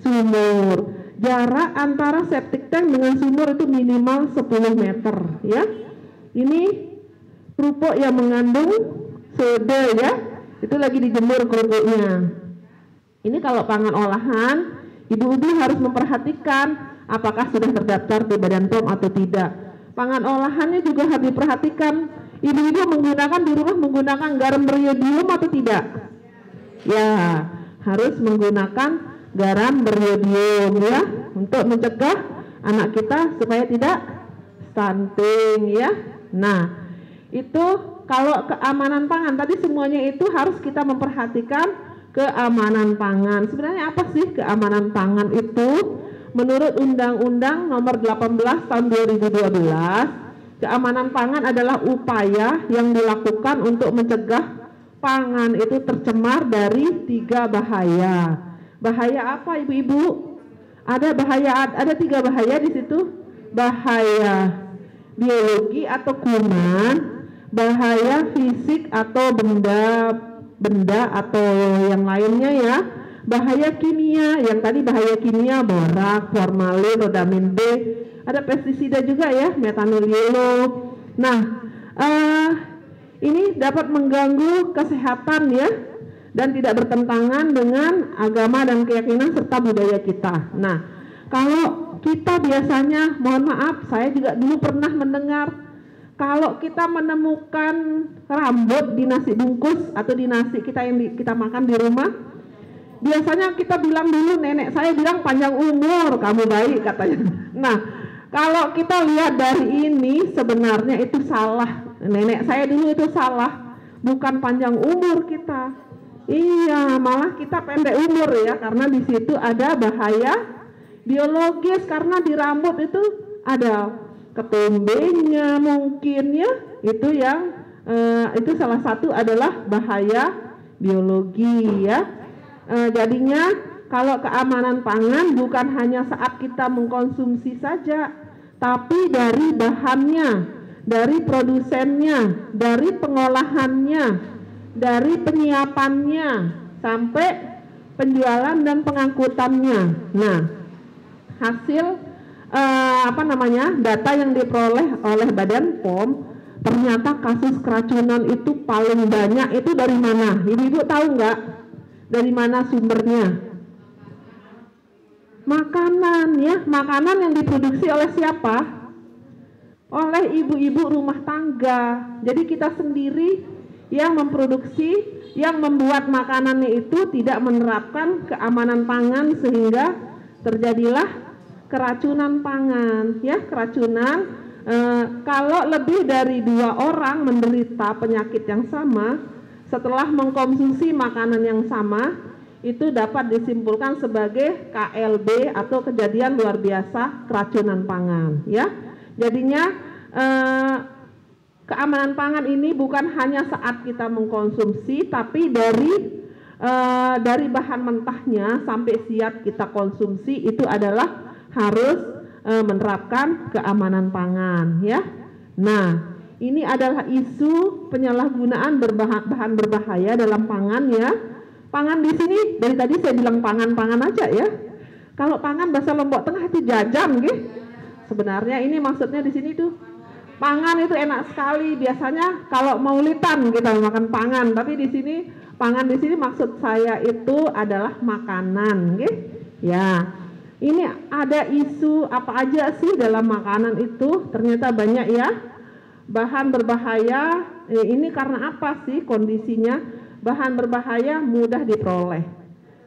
sumur. Jarak antara septic tank dengan sumur itu minimal 10 meter, ya. Ini kerupuk yang mengandung sode ya. Itu lagi dijemur kerupuknya. Ini kalau pangan olahan ibu-ibu harus memperhatikan apakah sudah terdaftar di Badan POM atau tidak. Pangan olahannya juga harus diperhatikan. Ibu-ibu menggunakan di rumah menggunakan garam beriodium atau tidak? Ya, harus menggunakan garam beriodium ya untuk mencegah anak kita supaya tidak stunting ya. Nah, itu kalau keamanan pangan tadi semuanya itu harus kita memperhatikan keamanan pangan. Sebenarnya apa sih keamanan pangan itu? Menurut Undang-Undang Nomor 18 Tahun 2012, keamanan pangan adalah upaya yang dilakukan untuk mencegah pangan itu tercemar dari tiga bahaya. Bahaya apa ibu-ibu? Ada bahaya ada tiga bahaya di situ. Bahaya biologi atau kuman, bahaya fisik atau benda benda atau yang lainnya ya. Bahaya kimia, yang tadi bahaya kimia borak, formalin, rodamin B, ada pestisida juga ya, metanol yellow. Nah, uh, ini dapat mengganggu kesehatan ya dan tidak bertentangan dengan agama dan keyakinan serta budaya kita. Nah, kalau kita biasanya, mohon maaf, saya juga dulu pernah mendengar kalau kita menemukan rambut di nasi bungkus atau di nasi kita yang di, kita makan di rumah, biasanya kita bilang dulu nenek saya bilang panjang umur, kamu baik katanya. Nah, kalau kita lihat dari ini sebenarnya itu salah nenek saya dulu itu salah bukan panjang umur kita iya malah kita pendek umur ya karena di situ ada bahaya biologis karena di rambut itu ada ketumbenya mungkin ya itu yang eh, itu salah satu adalah bahaya biologi ya eh, jadinya kalau keamanan pangan bukan hanya saat kita mengkonsumsi saja tapi dari bahannya dari produsennya, dari pengolahannya, dari penyiapannya sampai penjualan dan pengangkutannya. Nah, hasil eh, apa namanya data yang diperoleh oleh Badan POM ternyata kasus keracunan itu paling banyak itu dari mana? Ibu-ibu tahu nggak? Dari mana sumbernya? Makanan ya, makanan yang diproduksi oleh siapa? oleh ibu-ibu rumah tangga. Jadi kita sendiri yang memproduksi, yang membuat makanannya itu tidak menerapkan keamanan pangan sehingga terjadilah keracunan pangan. Ya, keracunan e, kalau lebih dari dua orang menderita penyakit yang sama setelah mengkonsumsi makanan yang sama itu dapat disimpulkan sebagai KLB atau kejadian luar biasa keracunan pangan. Ya, Jadinya eh, keamanan pangan ini bukan hanya saat kita mengkonsumsi, tapi dari eh, dari bahan mentahnya sampai siap kita konsumsi itu adalah harus eh, menerapkan keamanan pangan, ya. Nah, ini adalah isu penyalahgunaan berbahan bahan berbahaya dalam pangan ya. Pangan di sini dari tadi saya bilang pangan-pangan aja ya. Kalau pangan bahasa Lombok Tengah itu jajan gitu sebenarnya ini maksudnya di sini tuh pangan itu enak sekali biasanya kalau maulitan kita makan pangan tapi di sini pangan di sini maksud saya itu adalah makanan gitu ya ini ada isu apa aja sih dalam makanan itu? Ternyata banyak ya. Bahan berbahaya eh, ini karena apa sih kondisinya? Bahan berbahaya mudah diperoleh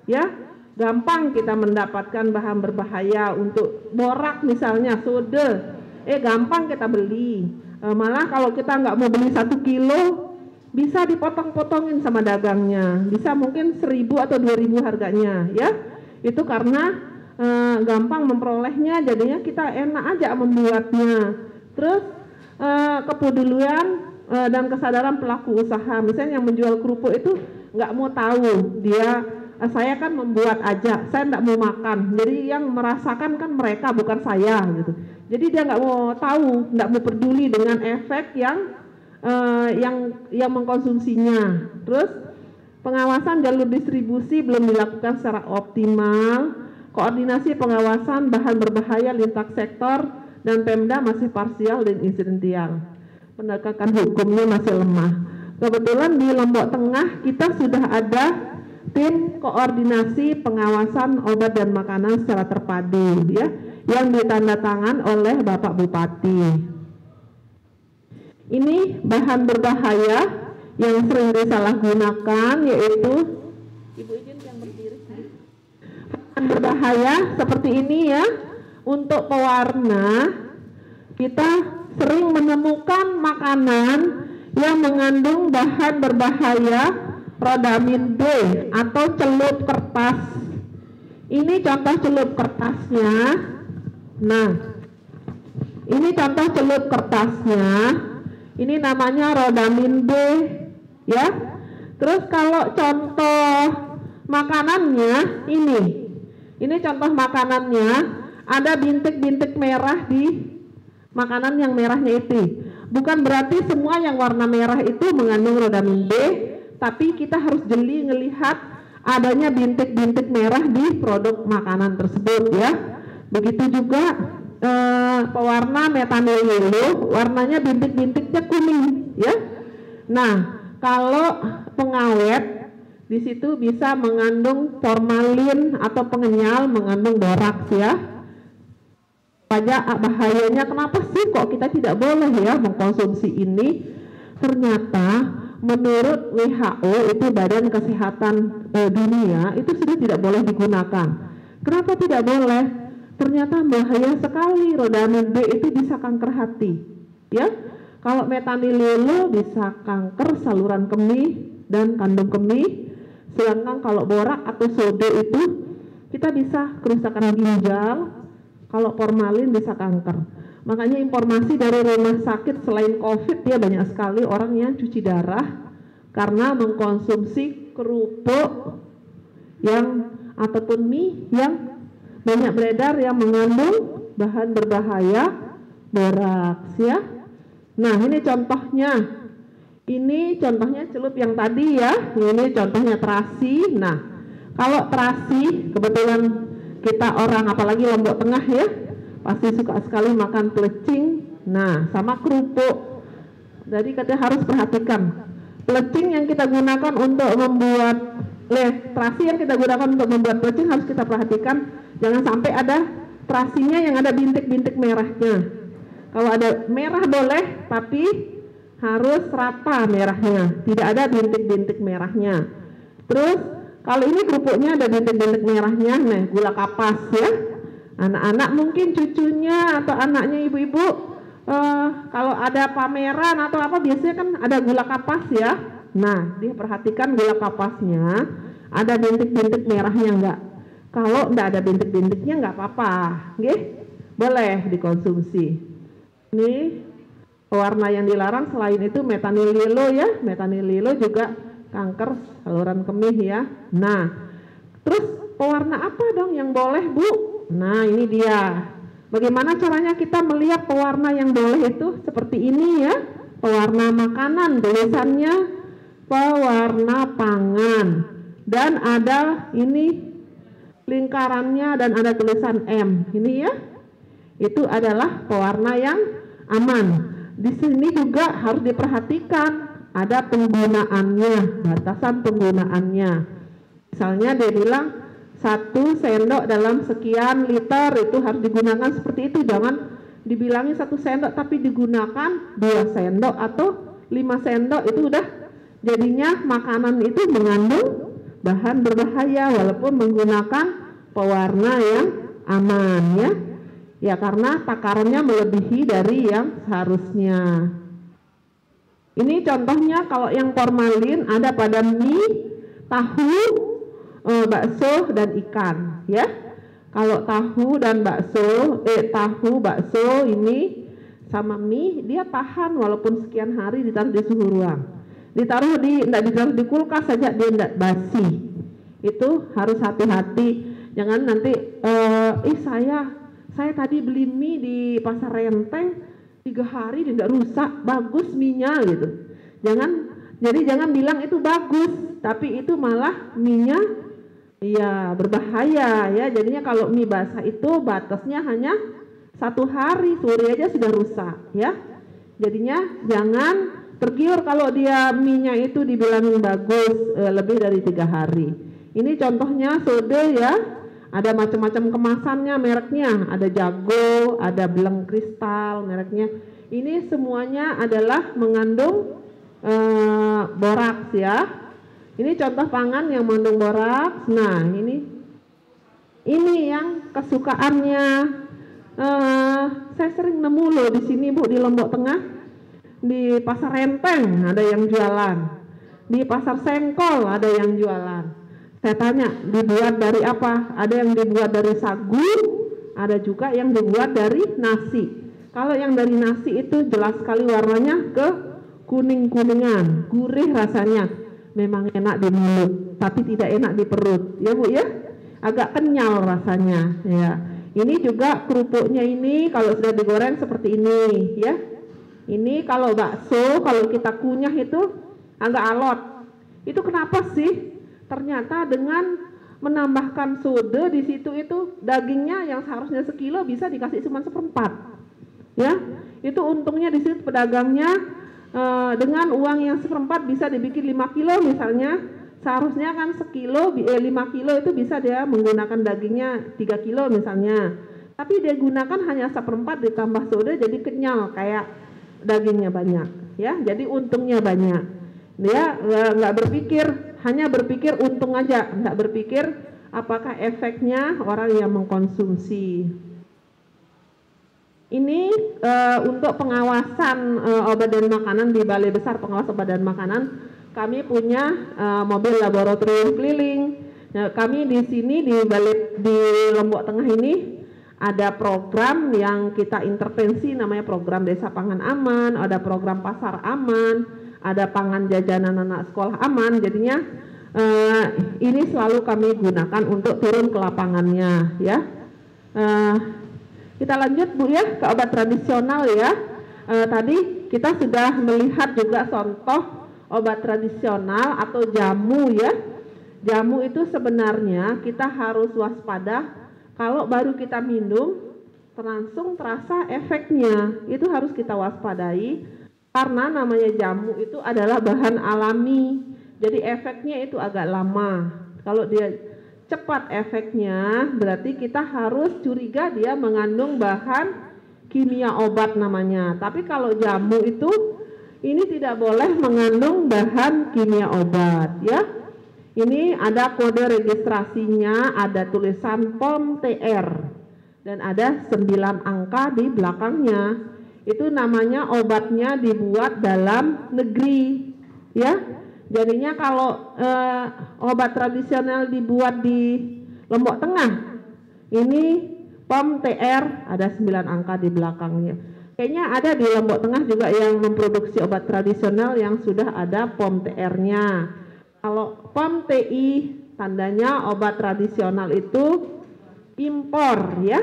ya. Gampang kita mendapatkan bahan berbahaya untuk borak misalnya soda. Eh gampang kita beli. E, malah kalau kita nggak mau beli satu kilo bisa dipotong-potongin sama dagangnya. Bisa mungkin seribu atau dua ribu harganya ya. Itu karena e, gampang memperolehnya jadinya kita enak aja membuatnya terus e, kepedulian e, dan kesadaran pelaku usaha misalnya yang menjual kerupuk itu nggak mau tahu dia Eh, saya kan membuat aja, saya tidak mau makan. Jadi yang merasakan kan mereka bukan saya gitu. Jadi dia nggak mau tahu, nggak mau peduli dengan efek yang uh, yang yang mengkonsumsinya. Terus pengawasan jalur distribusi belum dilakukan secara optimal. Koordinasi pengawasan bahan berbahaya lintas sektor dan Pemda masih parsial dan insidental. Penegakan hukumnya masih lemah. Kebetulan di Lombok Tengah kita sudah ada tim koordinasi pengawasan obat dan makanan secara terpadu ya yang ditandatangan oleh Bapak Bupati. Ini bahan berbahaya yang sering disalahgunakan yaitu Ibu izin yang berdiri. Berbahaya seperti ini ya. Untuk pewarna kita sering menemukan makanan yang mengandung bahan berbahaya rodamin B atau celup kertas. Ini contoh celup kertasnya. Nah, ini contoh celup kertasnya. Ini namanya rodamin B ya. Terus kalau contoh makanannya ini. Ini contoh makanannya ada bintik-bintik merah di makanan yang merahnya itu. Bukan berarti semua yang warna merah itu mengandung rodamin B, tapi kita harus jeli ngelihat adanya bintik-bintik merah di produk makanan tersebut ya. Begitu juga eh, pewarna metanil yellow, warnanya bintik-bintiknya kuning ya. Nah, kalau pengawet di situ bisa mengandung formalin atau pengenyal mengandung boraks ya. Pada bahayanya kenapa sih kok kita tidak boleh ya mengkonsumsi ini? Ternyata menurut WHO itu Badan Kesehatan eh, Dunia itu sudah tidak boleh digunakan. Kenapa tidak boleh? Ternyata bahaya sekali rodamin B itu bisa kanker hati. Ya, kalau metanililo bisa kanker saluran kemih dan kandung kemih. Sedangkan kalau borak atau soda itu kita bisa kerusakan ginjal, kalau formalin bisa kanker. Makanya informasi dari rumah sakit selain COVID ya banyak sekali orang yang cuci darah karena mengkonsumsi kerupuk yang ataupun mie yang banyak beredar yang mengandung bahan berbahaya boraks ya. Nah, ini contohnya. Ini contohnya celup yang tadi ya. Ini contohnya terasi. Nah, kalau terasi kebetulan kita orang apalagi Lombok Tengah ya, pasti suka sekali makan pelecing. Nah, sama kerupuk. Jadi kita harus perhatikan pelecing yang kita gunakan untuk membuat leh terasi yang kita gunakan untuk membuat pelecing harus kita perhatikan jangan sampai ada terasinya yang ada bintik-bintik merahnya. Kalau ada merah boleh, tapi harus rata merahnya, tidak ada bintik-bintik merahnya. Terus kalau ini kerupuknya ada bintik-bintik merahnya, nah gula kapas ya. Anak-anak mungkin cucunya atau anaknya ibu-ibu uh, kalau ada pameran atau apa biasanya kan ada gula kapas ya. Nah, diperhatikan gula kapasnya ada bintik-bintik merahnya enggak. Kalau enggak ada bintik-bintiknya enggak apa-apa, nggih. Boleh dikonsumsi. Ini pewarna yang dilarang selain itu metanililo ya, metanililo juga kanker saluran kemih ya. Nah, terus pewarna apa dong yang boleh Bu? Nah ini dia. Bagaimana caranya kita melihat pewarna yang boleh itu seperti ini ya. Pewarna makanan tulisannya pewarna pangan dan ada ini lingkarannya dan ada tulisan M. Ini ya. Itu adalah pewarna yang aman. Di sini juga harus diperhatikan ada penggunaannya, batasan penggunaannya. Misalnya dia bilang satu sendok dalam sekian liter itu harus digunakan seperti itu, jangan dibilangin satu sendok tapi digunakan dua sendok atau lima sendok itu udah jadinya makanan itu mengandung bahan berbahaya walaupun menggunakan pewarna yang aman ya. Ya karena takarannya melebihi dari yang seharusnya. Ini contohnya kalau yang formalin ada pada mie, tahu, e, bakso dan ikan, ya. Kalau tahu dan bakso, eh tahu, bakso ini sama mie dia tahan walaupun sekian hari ditaruh di suhu ruang. Ditaruh di enggak ditaruh di kulkas saja dia enggak basi. Itu harus hati-hati. Jangan nanti eh, ih saya saya tadi beli mie di pasar renteng tiga hari tidak rusak, bagus minyak gitu. Jangan jadi jangan bilang itu bagus, tapi itu malah minyak ya berbahaya ya. Jadinya kalau mie basah itu batasnya hanya satu hari, sore aja sudah rusak ya. Jadinya jangan tergiur kalau dia minyak itu dibilangin bagus e, lebih dari tiga hari. Ini contohnya soda ya, ada macam-macam kemasannya mereknya ada jago ada beleng kristal mereknya ini semuanya adalah mengandung e, boraks ya Ini contoh pangan yang mengandung boraks. Nah, ini ini yang kesukaannya. Uh, saya sering nemu loh di sini Bu di Lombok Tengah di pasar Renteng ada yang jualan. Di pasar Sengkol ada yang jualan. Saya tanya, dibuat dari apa? Ada yang dibuat dari sagu, ada juga yang dibuat dari nasi. Kalau yang dari nasi itu jelas sekali warnanya ke kuning-kuningan, gurih rasanya. Memang enak di mulut, tapi tidak enak di perut. Ya Bu ya? Agak kenyal rasanya ya. Ini juga kerupuknya ini kalau sudah digoreng seperti ini ya. Ini kalau bakso kalau kita kunyah itu agak alot. Itu kenapa sih? Ternyata dengan menambahkan soda di situ itu dagingnya yang seharusnya sekilo bisa dikasih cuma seperempat. Ya, itu untungnya di situ pedagangnya e, dengan uang yang seperempat bisa dibikin 5 kilo misalnya. Seharusnya kan sekilo eh, 5 kilo itu bisa dia menggunakan dagingnya 3 kilo misalnya. Tapi dia gunakan hanya seperempat ditambah soda jadi kenyal kayak dagingnya banyak. Ya jadi untungnya banyak dia nggak berpikir hanya berpikir untung aja. Nggak berpikir apakah efeknya orang yang mengkonsumsi. Ini uh, untuk pengawasan uh, obat dan makanan di Balai Besar Pengawas Obat dan Makanan kami punya uh, mobil laboratorium keliling. Nah, kami di sini di balik di Lombok Tengah ini ada program yang kita intervensi namanya program Desa Pangan Aman, ada program Pasar Aman, ada pangan jajanan anak sekolah aman. Jadinya uh, ini selalu kami gunakan untuk turun ke lapangannya ya. Uh, kita lanjut Bu ya ke obat tradisional ya. Uh, tadi kita sudah melihat juga contoh obat tradisional atau jamu ya. Jamu itu sebenarnya kita harus waspada kalau baru kita minum langsung terasa efeknya. Itu harus kita waspadai karena namanya jamu itu adalah bahan alami. Jadi efeknya itu agak lama. Kalau dia cepat efeknya berarti kita harus curiga dia mengandung bahan kimia obat namanya. Tapi kalau jamu itu ini tidak boleh mengandung bahan kimia obat ya. Ini ada kode registrasinya, ada tulisan POM TR dan ada 9 angka di belakangnya. Itu namanya obatnya dibuat dalam negeri ya. Jadinya kalau eh, obat tradisional dibuat di Lombok Tengah ini POM TR ada 9 angka di belakangnya. Kayaknya ada di Lombok Tengah juga yang memproduksi obat tradisional yang sudah ada POM TR-nya. Kalau POM TI tandanya obat tradisional itu impor ya.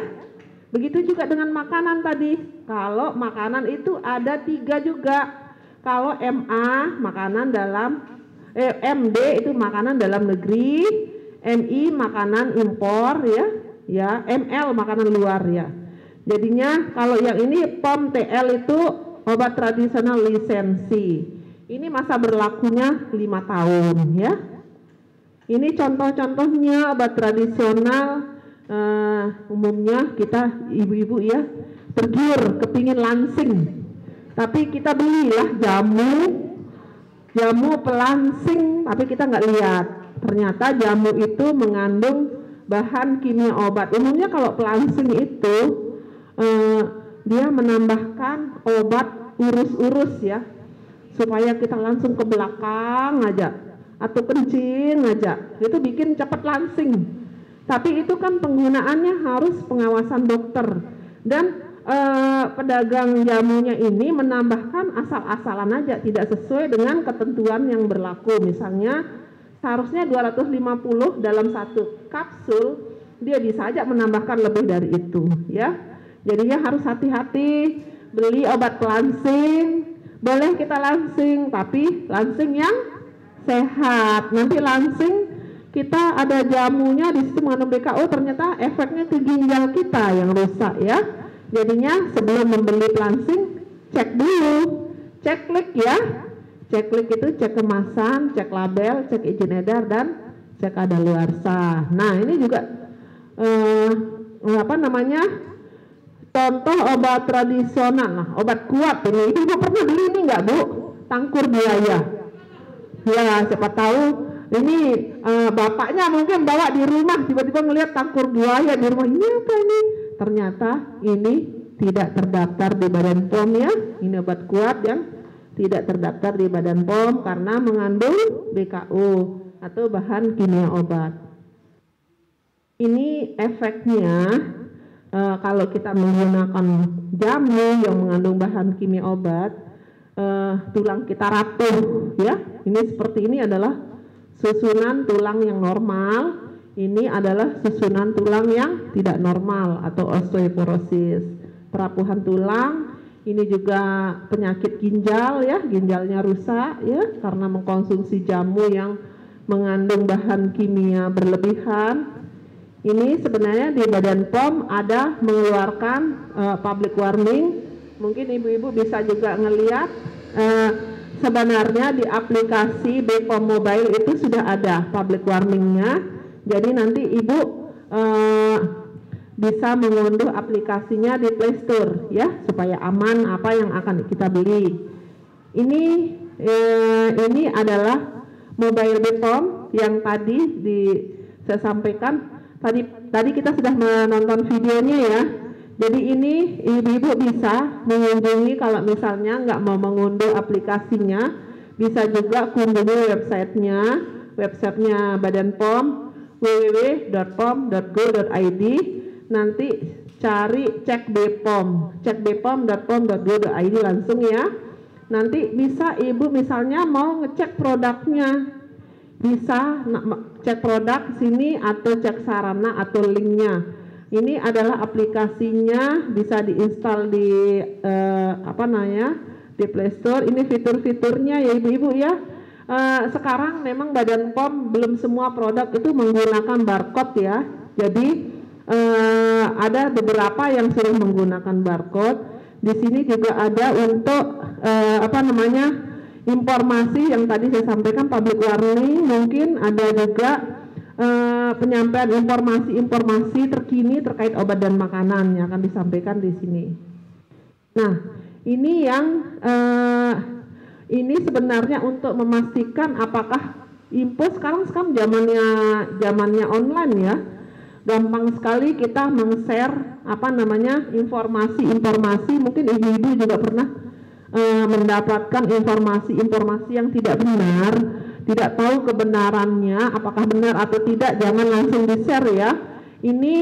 Begitu juga dengan makanan tadi. Kalau makanan itu ada tiga juga. Kalau MA makanan dalam eh, MD itu makanan dalam negeri, MI makanan impor ya, ya ML makanan luar ya. Jadinya kalau yang ini POM TL itu obat tradisional lisensi. Ini masa berlakunya lima tahun ya. Ini contoh-contohnya obat tradisional uh, umumnya kita ibu-ibu ya tergiur kepingin lansing. Tapi kita belilah jamu jamu pelansing tapi kita nggak lihat. Ternyata jamu itu mengandung bahan kimia obat. Umumnya kalau pelansing itu eh, dia menambahkan obat urus-urus ya supaya kita langsung ke belakang aja atau kencing aja itu bikin cepat langsing tapi itu kan penggunaannya harus pengawasan dokter dan eh, pedagang jamunya ini menambahkan asal-asalan aja tidak sesuai dengan ketentuan yang berlaku misalnya seharusnya 250 dalam satu kapsul dia bisa aja menambahkan lebih dari itu ya Jadinya harus hati-hati beli obat pelansing. Boleh kita lansing, tapi lansing yang sehat. Nanti lansing kita ada jamunya di situ mengandung BKO ternyata efeknya ke ginjal kita yang rusak ya. Jadinya sebelum membeli pelansing cek dulu, cek klik ya. Cek klik itu cek kemasan, cek label, cek izin edar dan cek ada luar sah. Nah ini juga eh, apa namanya Contoh obat tradisional, nah obat kuat ini. Ibu pernah beli ini nggak bu? Tangkur biaya. Ya siapa tahu ini uh, bapaknya mungkin bawa di rumah tiba-tiba ngelihat tangkur buaya di rumah. Ini apa ini? Ternyata ini tidak terdaftar di Badan POM ya. Ini obat kuat yang tidak terdaftar di Badan POM karena mengandung BKO atau bahan kimia obat. Ini efeknya uh, kalau kita menggunakan jamu yang mengandung bahan kimia obat uh, tulang kita rapuh ya. Ini seperti ini adalah susunan tulang yang normal ini adalah susunan tulang yang tidak normal atau osteoporosis perapuhan tulang ini juga penyakit ginjal ya ginjalnya rusak ya karena mengkonsumsi jamu yang mengandung bahan kimia berlebihan ini sebenarnya di Badan POM ada mengeluarkan uh, public warning. Mungkin ibu-ibu bisa juga ngeliat uh, sebenarnya di aplikasi BPOM Mobile itu sudah ada public warningnya. Jadi nanti ibu uh, bisa mengunduh aplikasinya di Play Store ya supaya aman apa yang akan kita beli. Ini uh, ini adalah mobile BPOM yang tadi di saya sampaikan Tadi tadi kita sudah menonton videonya ya. Jadi ini ibu-ibu bisa mengunjungi kalau misalnya nggak mau mengunduh aplikasinya, bisa juga kunjungi websitenya, websitenya Badan POM www.pom.go.id. Nanti cari cek BPOM, cek bpom.pom.go.id langsung ya. Nanti bisa ibu misalnya mau ngecek produknya, bisa cek produk sini atau cek sarana atau linknya ini adalah aplikasinya bisa diinstal di uh, apa namanya di Play Store. Ini fitur-fiturnya ya ibu-ibu ya. Uh, sekarang memang Badan POM belum semua produk itu menggunakan barcode ya. Jadi uh, ada beberapa yang sudah menggunakan barcode. Di sini juga ada untuk uh, apa namanya informasi yang tadi saya sampaikan public warning mungkin ada juga uh, penyampaian informasi-informasi terkini terkait obat dan makanan yang akan disampaikan di sini. Nah, ini yang uh, ini sebenarnya untuk memastikan apakah info sekarang sekarang zamannya zamannya online ya. Gampang sekali kita meng-share apa namanya informasi-informasi mungkin ibu-ibu juga pernah uh, mendapatkan informasi-informasi yang tidak benar, tidak tahu kebenarannya, apakah benar atau tidak, jangan langsung di-share ya. Ini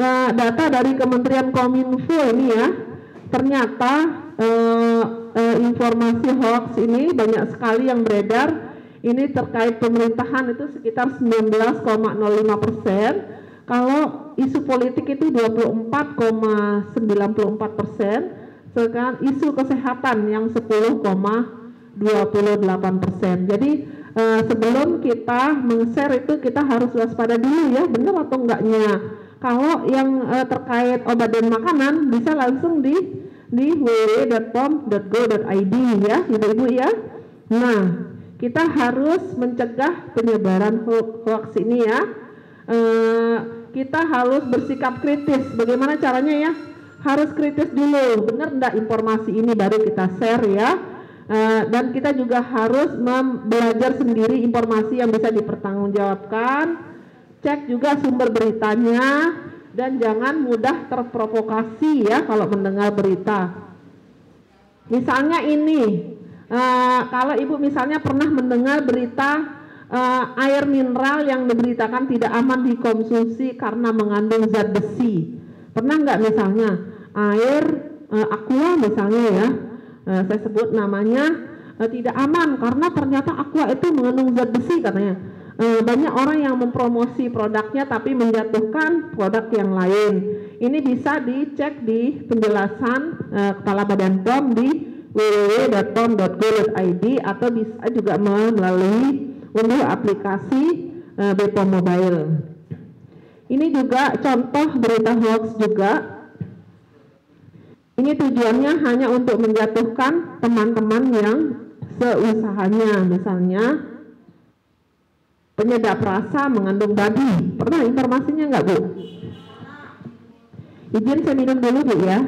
uh, data dari Kementerian Kominfo ini ya. Ternyata uh, uh, informasi hoax ini banyak sekali yang beredar. Ini terkait pemerintahan itu sekitar 19,05 persen. Kalau isu politik itu 24,94 persen sekarang isu kesehatan yang 10,28 persen. Jadi uh, sebelum kita meng-share itu kita harus waspada dulu ya, benar atau enggaknya. Kalau yang uh, terkait obat dan makanan bisa langsung di di www.pom.go.id ya, ibu-ibu ya. Nah, kita harus mencegah penyebaran hoax ini ya. Uh, kita harus bersikap kritis. Bagaimana caranya ya? harus kritis dulu benar enggak informasi ini baru kita share ya uh, dan kita juga harus belajar sendiri informasi yang bisa dipertanggungjawabkan cek juga sumber beritanya dan jangan mudah terprovokasi ya kalau mendengar berita. Misalnya ini uh, kalau ibu misalnya pernah mendengar berita uh, air mineral yang diberitakan tidak aman dikonsumsi karena mengandung zat besi. Pernah nggak misalnya? Air uh, aqua misalnya ya uh, saya sebut namanya uh, tidak aman karena ternyata aqua itu mengandung zat besi katanya. Uh, banyak orang yang mempromosi produknya tapi menjatuhkan produk yang lain. Ini bisa dicek di penjelasan uh, kepala badan POM di www.pom.go.id atau bisa juga melalui unduh aplikasi uh, BPOM Mobile. Ini juga contoh berita hoax juga ini tujuannya hanya untuk menjatuhkan teman-teman yang seusahanya, misalnya penyedap rasa mengandung babi. Pernah informasinya nggak Bu? Izin saya minum dulu Bu ya.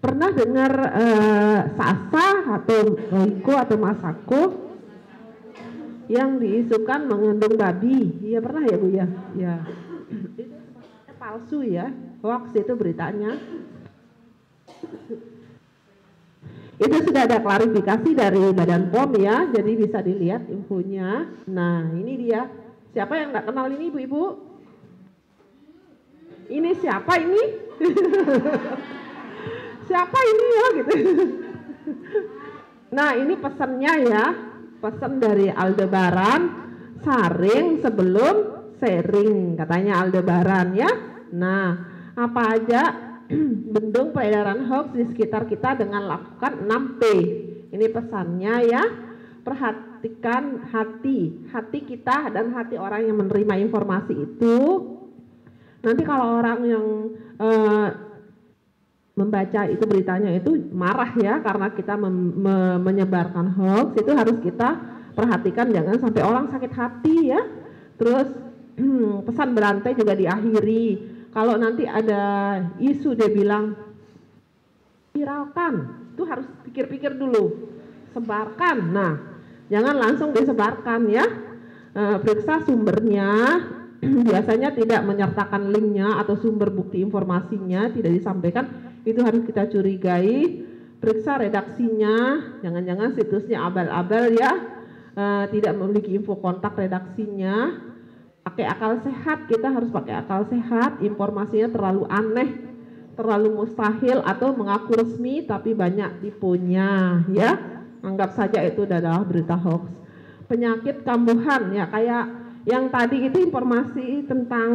Pernah dengar uh, Sasa atau Roiko atau Masako yang diisukan mengandung babi? Iya pernah ya Bu ya? Ya. Itu palsu ya, hoax itu beritanya. Itu sudah ada klarifikasi dari Badan POM ya, jadi bisa dilihat infonya. Nah, ini dia. Siapa yang nggak kenal ini Ibu-ibu? Ini siapa ini? siapa ini ya gitu. nah, ini pesannya ya. Pesan dari Aldebaran saring sebelum sharing katanya Aldebaran ya. Nah, apa aja bendung peredaran hoax di sekitar kita dengan lakukan 6P. Ini pesannya ya. Perhatikan hati, hati kita dan hati orang yang menerima informasi itu. Nanti kalau orang yang uh, membaca itu beritanya itu marah ya karena kita me menyebarkan hoax itu harus kita perhatikan jangan sampai orang sakit hati ya. Terus pesan berantai juga diakhiri kalau nanti ada isu dia bilang viralkan, itu harus pikir-pikir dulu, sebarkan. Nah, jangan langsung disebarkan ya. E, periksa sumbernya, biasanya tidak menyertakan linknya atau sumber bukti informasinya tidak disampaikan, itu harus kita curigai. Periksa redaksinya, jangan-jangan situsnya abal-abal ya, e, tidak memiliki info kontak redaksinya. Pakai akal sehat. Kita harus pakai akal sehat. Informasinya terlalu aneh. Terlalu mustahil atau mengaku resmi tapi banyak tipunya ya. Anggap saja itu adalah berita hoax. Penyakit kambuhan ya. Kayak yang tadi itu informasi tentang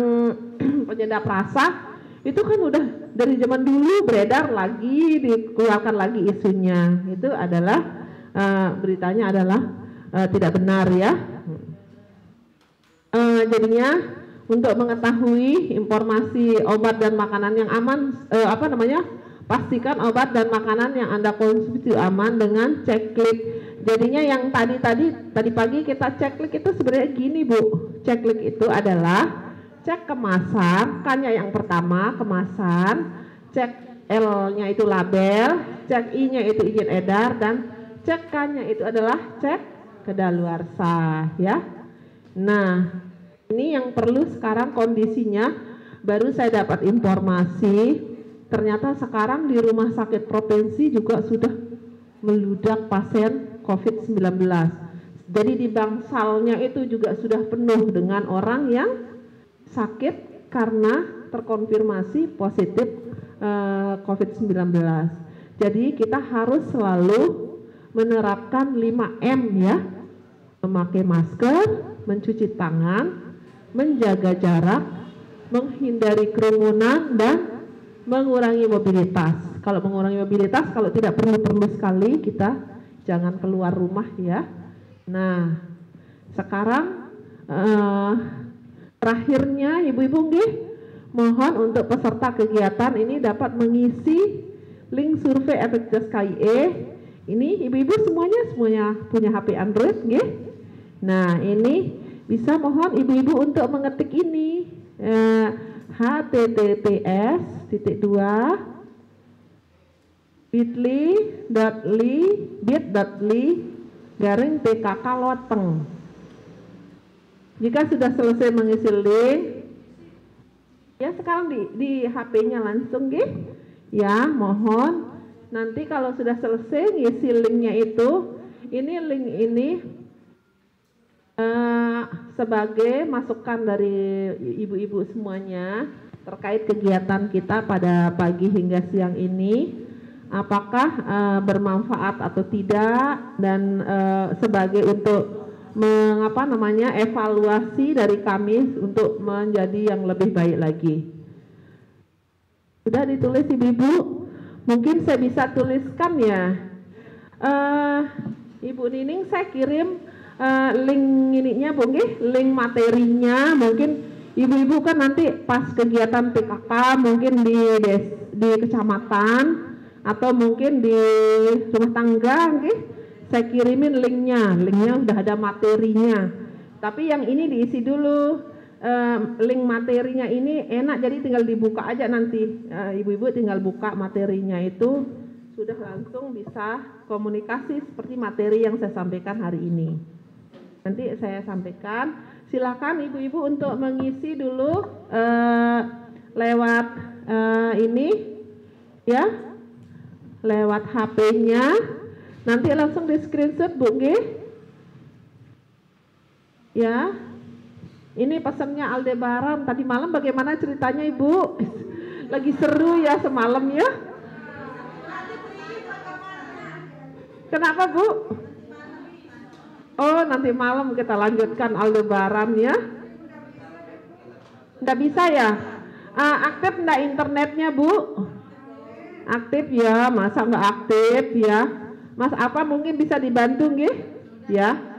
penyedap rasa itu kan udah dari zaman dulu beredar lagi dikeluarkan lagi isunya. Itu adalah uh, beritanya adalah uh, tidak benar ya. Uh, jadinya untuk mengetahui informasi obat dan makanan yang aman uh, apa namanya? Pastikan obat dan makanan yang anda konsumsi aman dengan ceklik. Jadinya yang tadi tadi tadi pagi kita ceklik itu sebenarnya gini bu. Ceklik itu adalah cek kemasan kannya yang pertama kemasan. Cek L-nya itu label cek I-nya itu izin edar dan cek K-nya itu adalah cek kedaluarsa ya. Nah ini yang perlu sekarang kondisinya. Baru saya dapat informasi ternyata sekarang di rumah sakit provinsi juga sudah meludak pasien COVID-19. Jadi di bangsalnya itu juga sudah penuh dengan orang yang sakit karena terkonfirmasi positif uh, eh, COVID-19. Jadi kita harus selalu menerapkan 5M ya. Memakai masker, mencuci tangan, menjaga jarak, menghindari kerumunan dan mengurangi mobilitas. Kalau mengurangi mobilitas, kalau tidak perlu-perlu sekali kita jangan keluar rumah ya. Nah, sekarang eh, terakhirnya ibu-ibu nggih mohon untuk peserta kegiatan ini dapat mengisi link survei efektivitas KIE. Ini ibu-ibu semuanya semuanya punya HP Android nggih. Nah, ini bisa mohon ibu-ibu untuk mengetik ini eh, https titik dua bit.ly bit.ly garing pkk loteng jika sudah selesai mengisi link ya sekarang di, di HP-nya langsung gih ya mohon. Nanti kalau sudah selesai ngisi linknya itu ini link ini uh, sebagai masukan dari ibu-ibu semuanya terkait kegiatan kita pada pagi hingga siang ini. Apakah uh, bermanfaat atau tidak dan uh, sebagai untuk mengapa namanya evaluasi dari kami untuk menjadi yang lebih baik lagi. Sudah ditulis ibu-ibu? Mungkin saya bisa tuliskan ya. Uh, Ibu Nining saya kirim uh, link ininya Bu nggih, link materinya mungkin ibu-ibu kan nanti pas kegiatan PKK mungkin di des, di kecamatan atau mungkin di rumah tangga nggih saya kirimin linknya linknya udah ada materinya tapi yang ini diisi dulu link materinya ini enak jadi tinggal dibuka aja nanti Eh, ibu-ibu tinggal buka materinya itu sudah langsung bisa komunikasi seperti materi yang saya sampaikan hari ini. Nanti saya sampaikan. Silakan ibu-ibu untuk mengisi dulu eh, lewat eh, ini ya, lewat HP-nya. Nanti langsung di screenshot Bu G. Ya. Ini pesannya Aldebaran tadi malam bagaimana ceritanya Ibu? Lagi seru ya semalam ya? Kenapa Bu? Oh nanti malam kita lanjutkan Aldebaran ya? Nggak bisa ya? Ah, aktif nggak internetnya Bu? Aktif ya, masa nggak aktif ya? Mas apa mungkin bisa dibantu nggih? Ya.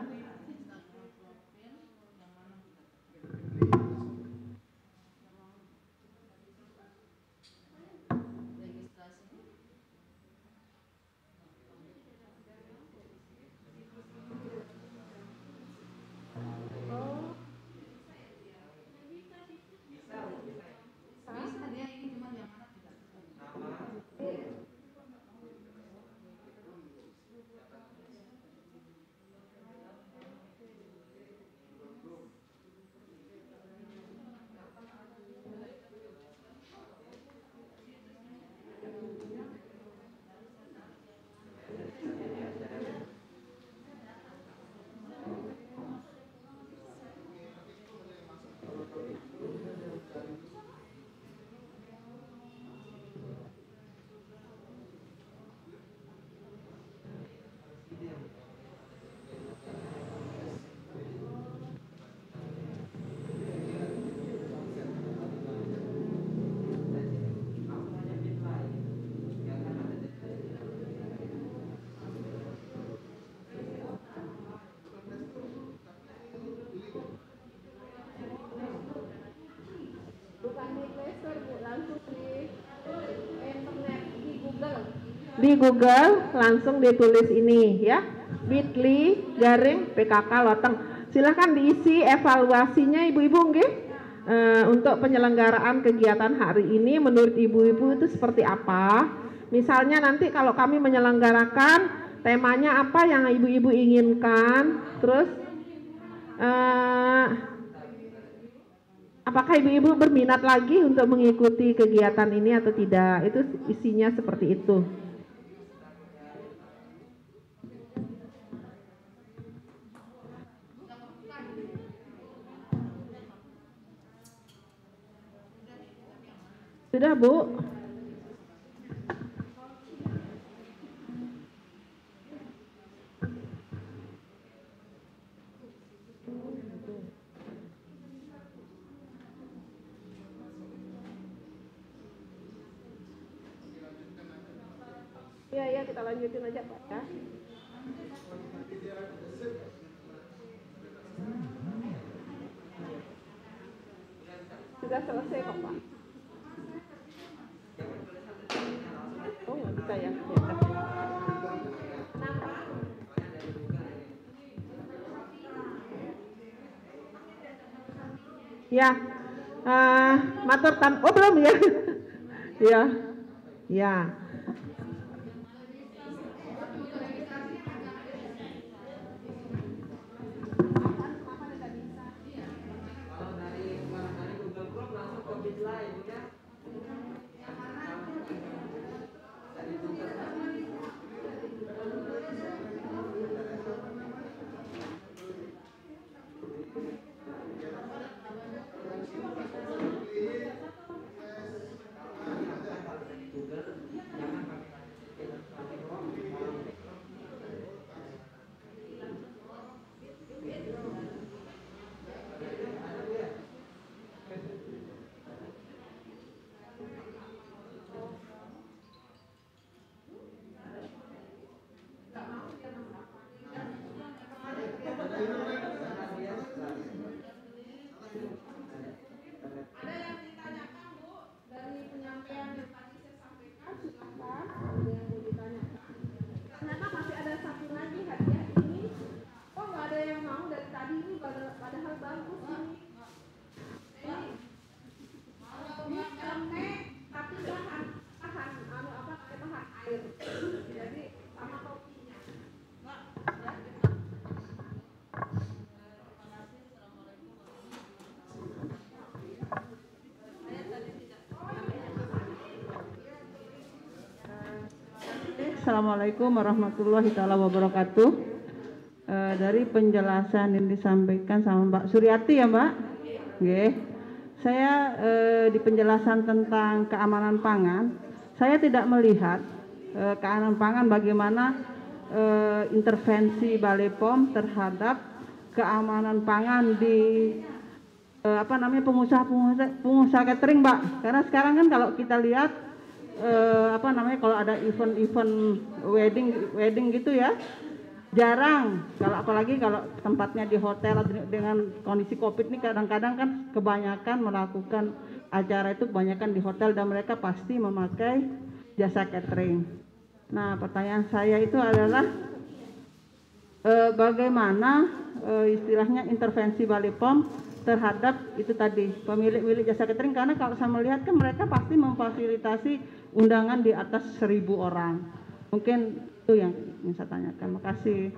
Di Google langsung ditulis ini ya, bit.ly garing PKK Loteng. Silahkan diisi evaluasinya Ibu-Ibu. Eh, untuk penyelenggaraan kegiatan hari ini menurut Ibu-Ibu itu seperti apa? Misalnya nanti kalau kami menyelenggarakan temanya apa yang Ibu-Ibu inginkan, terus eh, Apakah ibu-ibu berminat lagi untuk mengikuti kegiatan ini atau tidak? Itu isinya seperti itu. Bu? Ya, eh, matur tam, oh belum ya? ya, ya. Assalamualaikum warahmatullahi taala wabarakatuh. Eh, dari penjelasan yang disampaikan sama Mbak Suryati ya Mbak, Nggih. Saya eh, di penjelasan tentang keamanan pangan, saya tidak melihat eh, keamanan pangan bagaimana eh, intervensi Balai POM terhadap keamanan pangan di apa namanya pengusaha-pengusaha pengusaha catering, Mbak. Karena sekarang kan kalau kita lihat eh, apa namanya kalau ada event-event wedding wedding gitu ya jarang kalau apalagi kalau tempatnya di hotel dengan kondisi covid ini kadang-kadang kan kebanyakan melakukan acara itu kebanyakan di hotel dan mereka pasti memakai jasa catering. Nah pertanyaan saya itu adalah eh, bagaimana eh, istilahnya intervensi Bali POM terhadap itu tadi pemilik-pemilik jasa catering karena kalau saya melihat kan mereka pasti memfasilitasi undangan di atas seribu orang. Mungkin itu yang ingin saya tanyakan. Makasih.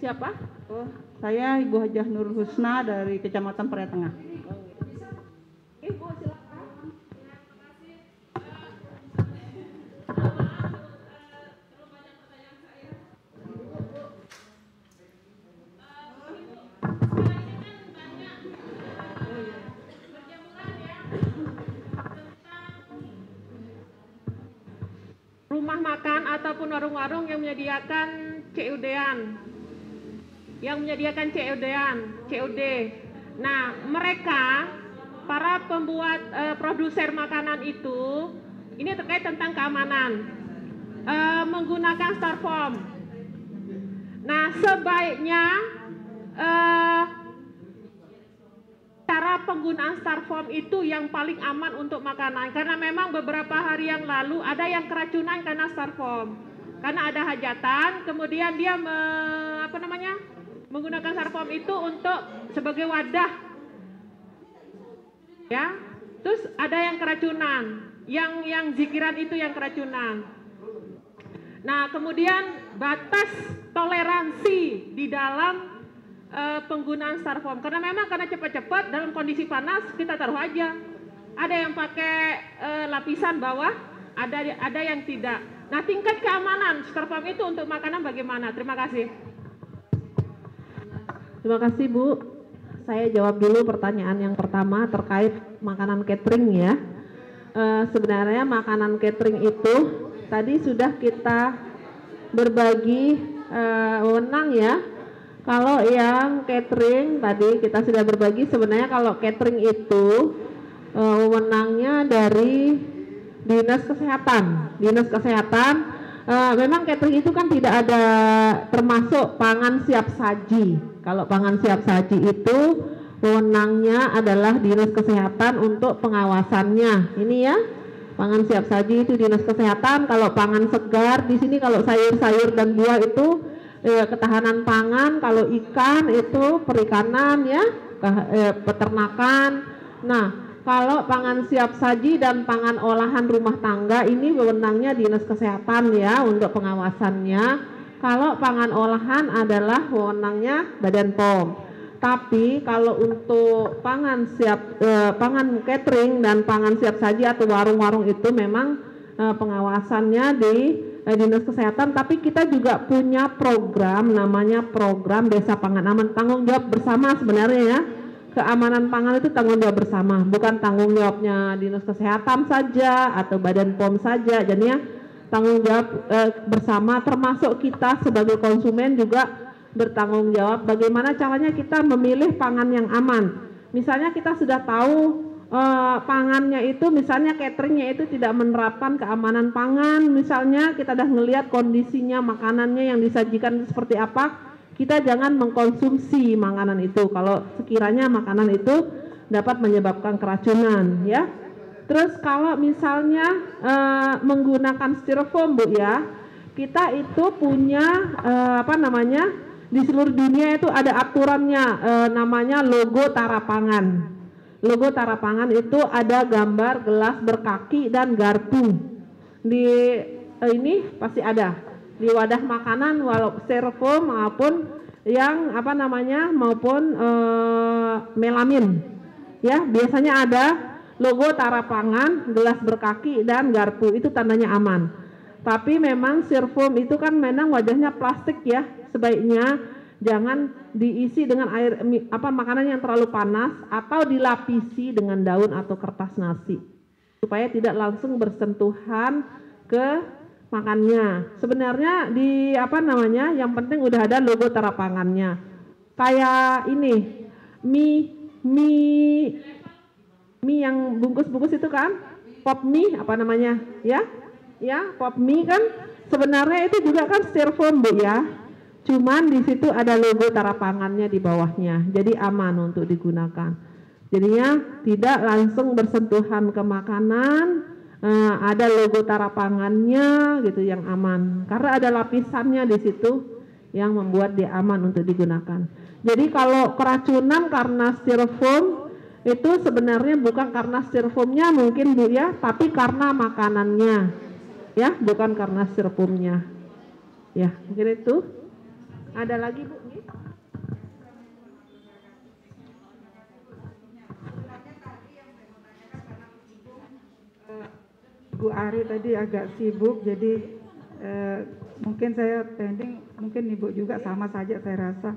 Siapa? Oh, saya Ibu Hajah Nur Husna dari Kecamatan Perai Tengah. Ibu silakan. Rumah makan ataupun warung-warung yang menyediakan COD-an. Yang menyediakan COD-an, COD. Nah, mereka para pembuat eh, produser makanan itu ini terkait tentang keamanan. Eh, menggunakan styrofoam. Nah, sebaiknya eh, cara penggunaan styrofoam itu yang paling aman untuk makanan. Karena memang beberapa hari yang lalu ada yang keracunan karena styrofoam. Karena ada hajatan kemudian dia me, apa namanya menggunakan styrofoam itu untuk sebagai wadah. Ya terus ada yang keracunan. Yang yang zikiran itu yang keracunan. Nah kemudian batas toleransi di dalam uh, penggunaan styrofoam karena memang karena cepat-cepat dalam kondisi panas kita taruh aja ada yang pakai uh, lapisan bawah ada ada yang tidak nah tingkat keamanan styrofoam itu untuk makanan bagaimana terima kasih Terima kasih Bu. Saya jawab dulu pertanyaan yang pertama terkait makanan catering ya. E, sebenarnya makanan catering itu tadi sudah kita berbagi e, wewenang ya. Kalau yang catering tadi kita sudah berbagi sebenarnya kalau catering itu e, wewenangnya dari dinas kesehatan. Dinas kesehatan e, memang catering itu kan tidak ada termasuk pangan siap saji kalau pangan siap saji itu wewenangnya adalah dinas kesehatan untuk pengawasannya. Ini ya, pangan siap saji itu dinas kesehatan. Kalau pangan segar di sini kalau sayur-sayur dan buah itu eh, ketahanan pangan. Kalau ikan itu perikanan ya, eh, peternakan. Nah, kalau pangan siap saji dan pangan olahan rumah tangga ini wewenangnya dinas kesehatan ya untuk pengawasannya. Kalau pangan olahan adalah wewenangnya Badan POM. Tapi kalau untuk pangan siap eh, pangan catering dan pangan siap saji atau warung-warung itu memang eh, pengawasannya di Dinas Kesehatan, tapi kita juga punya program namanya program Desa Pangan Aman tanggung jawab bersama sebenarnya ya. Keamanan pangan itu tanggung jawab bersama, bukan tanggung jawabnya Dinas Kesehatan saja atau Badan POM saja. Jadinya tanggung jawab eh, bersama termasuk kita sebagai konsumen juga bertanggung jawab bagaimana caranya kita memilih pangan yang aman. Misalnya kita sudah tahu eh, pangannya itu misalnya cateringnya itu tidak menerapkan keamanan pangan, misalnya kita sudah melihat kondisinya makanannya yang disajikan seperti apa, kita jangan mengkonsumsi makanan itu kalau sekiranya makanan itu dapat menyebabkan keracunan ya. Terus kalau misalnya uh, menggunakan styrofoam Bu ya, kita itu punya uh, apa namanya di seluruh dunia itu ada aturannya uh, namanya logo tarapangan. Logo tarapangan itu ada gambar gelas berkaki dan garpu. Di uh, ini pasti ada di wadah makanan walau styrofoam maupun yang apa namanya maupun uh, melamin. Ya, biasanya ada logo tarapangan, gelas berkaki dan garpu itu tandanya aman. Tapi memang styrofoam itu kan memang wajahnya plastik ya. Sebaiknya jangan diisi dengan air apa makanan yang terlalu panas atau dilapisi dengan daun atau kertas nasi supaya tidak langsung bersentuhan ke makannya. Sebenarnya di apa namanya? Yang penting udah ada logo terapangannya. Kayak ini mie mie mie yang bungkus-bungkus itu kan pop mie apa namanya ya ya pop mie kan sebenarnya itu juga kan styrofoam bu ya cuman di situ ada logo tarapangannya di bawahnya. Jadi aman untuk digunakan. Jadinya tidak langsung bersentuhan ke makanan eh, ada logo tarapangannya gitu yang aman. Karena ada lapisannya di situ yang membuat dia aman untuk digunakan. Jadi kalau keracunan karena styrofoam itu sebenarnya bukan karena styrofoamnya mungkin bu ya tapi karena makanannya. Ya bukan karena styrofoamnya. Ya mungkin itu ada lagi bu Bu Ari tadi agak sibuk, jadi eh, mungkin saya pending, mungkin Ibu juga sama saja saya rasa.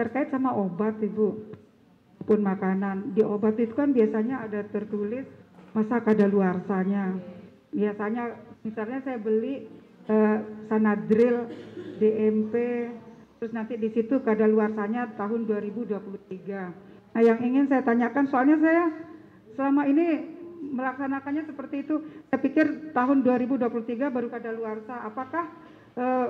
Terkait sama obat Ibu, pun makanan. Di obat itu kan biasanya ada tertulis masa kadaluarsanya. Biasanya misalnya saya beli eh, Sanadril, DMP, terus nanti di situ kadaluarsanya tahun 2023. Nah yang ingin saya tanyakan, soalnya saya selama ini melaksanakannya seperti itu. Saya pikir tahun 2023 baru kadaluarsa. Apakah eh,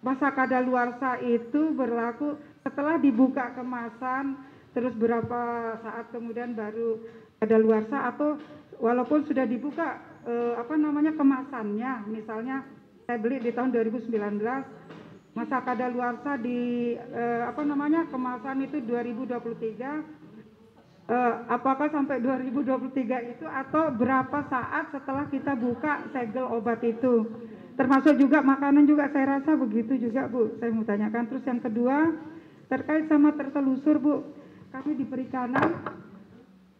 masa kadaluarsa itu berlaku setelah dibuka kemasan, terus berapa saat kemudian baru kadaluarsa atau walaupun sudah dibuka eh, apa namanya kemasannya, misalnya saya beli di tahun 2019 masa kadaluarsa di eh, apa namanya kemasan itu 2023 Eh, apakah sampai 2023 itu atau berapa saat setelah kita buka segel obat itu? Termasuk juga makanan juga saya rasa begitu juga Bu. Saya mau tanyakan. Terus yang kedua terkait sama tertelusur Bu. Kami di perikanan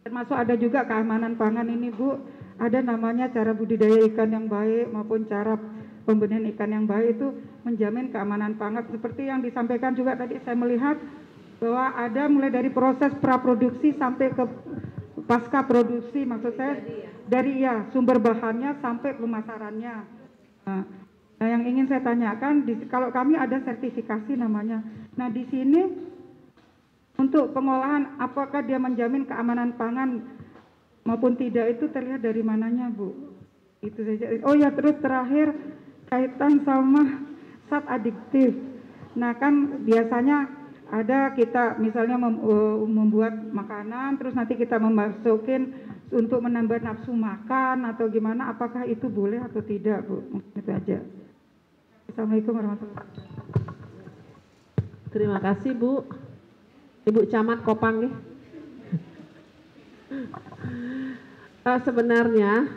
termasuk ada juga keamanan pangan ini Bu. Ada namanya cara budidaya ikan yang baik maupun cara pembenihan ikan yang baik itu menjamin keamanan pangan seperti yang disampaikan juga tadi saya melihat bahwa ada mulai dari proses praproduksi sampai ke pasca produksi maksud saya dari ya sumber bahannya sampai pemasarannya. Nah, nah yang ingin saya tanyakan di, kalau kami ada sertifikasi namanya. Nah di sini untuk pengolahan apakah dia menjamin keamanan pangan maupun tidak itu terlihat dari mananya Bu? Itu saja. Oh ya terus terakhir kaitan sama zat adiktif. Nah kan biasanya ada kita misalnya mem, uh, membuat makanan terus nanti kita memasukin untuk menambah nafsu makan atau gimana apakah itu boleh atau tidak Bu? Mungkin itu aja. Assalamualaikum warahmatullahi wabarakatuh. Terima kasih bu. Ibu camat kopang nih Eh, sebenarnya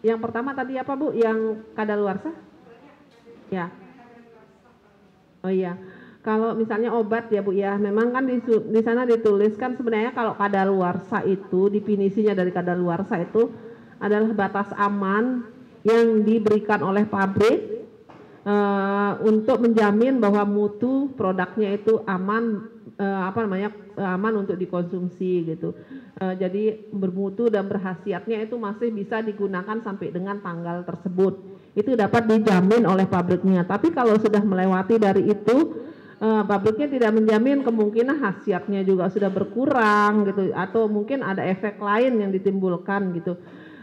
yang pertama tadi apa bu? Yang kadaluarsa ya oh iya. Kalau misalnya obat ya Bu ya, memang kan di, di sana dituliskan sebenarnya kalau kadaluarsa itu definisinya dari kadaluarsa itu adalah batas aman yang diberikan oleh pabrik uh, untuk menjamin bahwa mutu produknya itu aman uh, apa namanya aman untuk dikonsumsi gitu. Uh, jadi bermutu dan berhasiatnya itu masih bisa digunakan sampai dengan tanggal tersebut. Itu dapat dijamin oleh pabriknya. Tapi kalau sudah melewati dari itu uh, pabriknya tidak menjamin kemungkinan khasiatnya juga sudah berkurang gitu atau mungkin ada efek lain yang ditimbulkan gitu.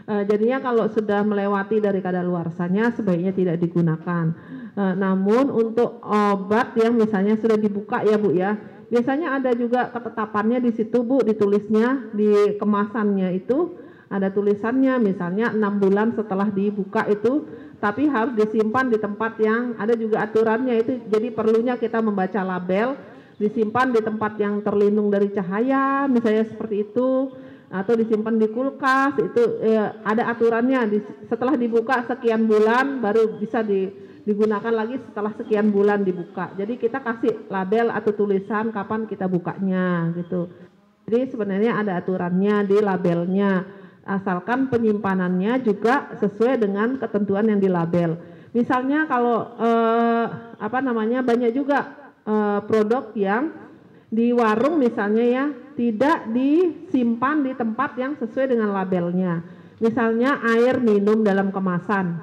Uh, jadinya kalau sudah melewati dari kadaluarsanya sebaiknya tidak digunakan. Uh, namun untuk obat yang misalnya sudah dibuka ya Bu ya, biasanya ada juga ketetapannya di situ Bu ditulisnya di kemasannya itu. Ada tulisannya misalnya enam bulan setelah dibuka itu tapi harus disimpan di tempat yang ada juga aturannya itu jadi perlunya kita membaca label disimpan di tempat yang terlindung dari cahaya misalnya seperti itu atau disimpan di kulkas itu eh, ada aturannya di, setelah dibuka sekian bulan baru bisa di, digunakan lagi setelah sekian bulan dibuka jadi kita kasih label atau tulisan kapan kita bukanya gitu jadi sebenarnya ada aturannya di labelnya asalkan penyimpanannya juga sesuai dengan ketentuan yang di label. Misalnya kalau eh, apa namanya banyak juga eh, produk yang di warung misalnya ya tidak disimpan di tempat yang sesuai dengan labelnya. Misalnya air minum dalam kemasan,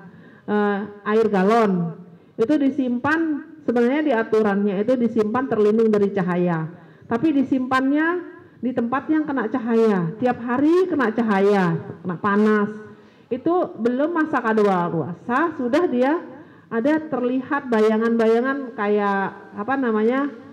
eh, air galon itu disimpan sebenarnya di aturannya itu disimpan terlindung dari cahaya. Tapi disimpannya di tempat yang kena cahaya, tiap hari kena cahaya, kena panas. Itu belum masa kadaluarsa sudah dia ada terlihat bayangan-bayangan kayak apa namanya?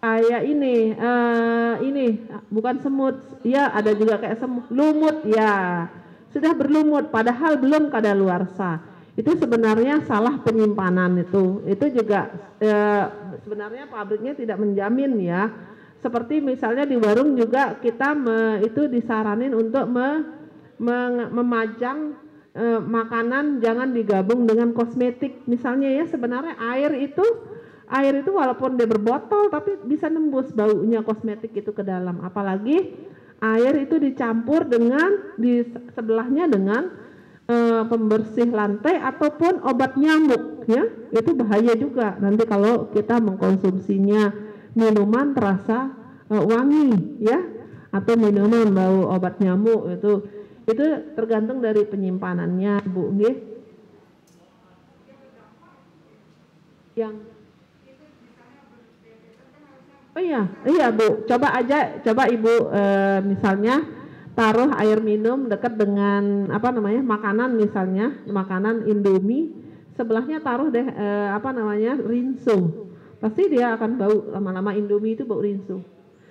kayak ini uh, ini bukan semut ya ada juga kayak semut lumut ya sudah berlumut padahal belum kadaluarsa itu sebenarnya salah penyimpanan itu. Itu juga uh, sebenarnya pabriknya tidak menjamin ya. Seperti misalnya di warung juga kita me, itu disaranin untuk me, me, memajang e, makanan jangan digabung dengan kosmetik. Misalnya ya sebenarnya air itu air itu walaupun dia berbotol tapi bisa nembus baunya kosmetik itu ke dalam. Apalagi air itu dicampur dengan di sebelahnya dengan e, pembersih lantai ataupun obat nyamuk ya. Itu bahaya juga. Nanti kalau kita mengkonsumsinya minuman terasa uh, wangi ya. Atau minuman bau obat nyamuk itu itu tergantung dari penyimpanannya Bu nggih. Yang Oh iya, iya Bu. Coba aja, coba Ibu e, misalnya taruh air minum dekat dengan apa namanya makanan misalnya makanan Indomie. Sebelahnya taruh deh e, apa namanya rinso pasti dia akan bau lama-lama Indomie itu bau rinso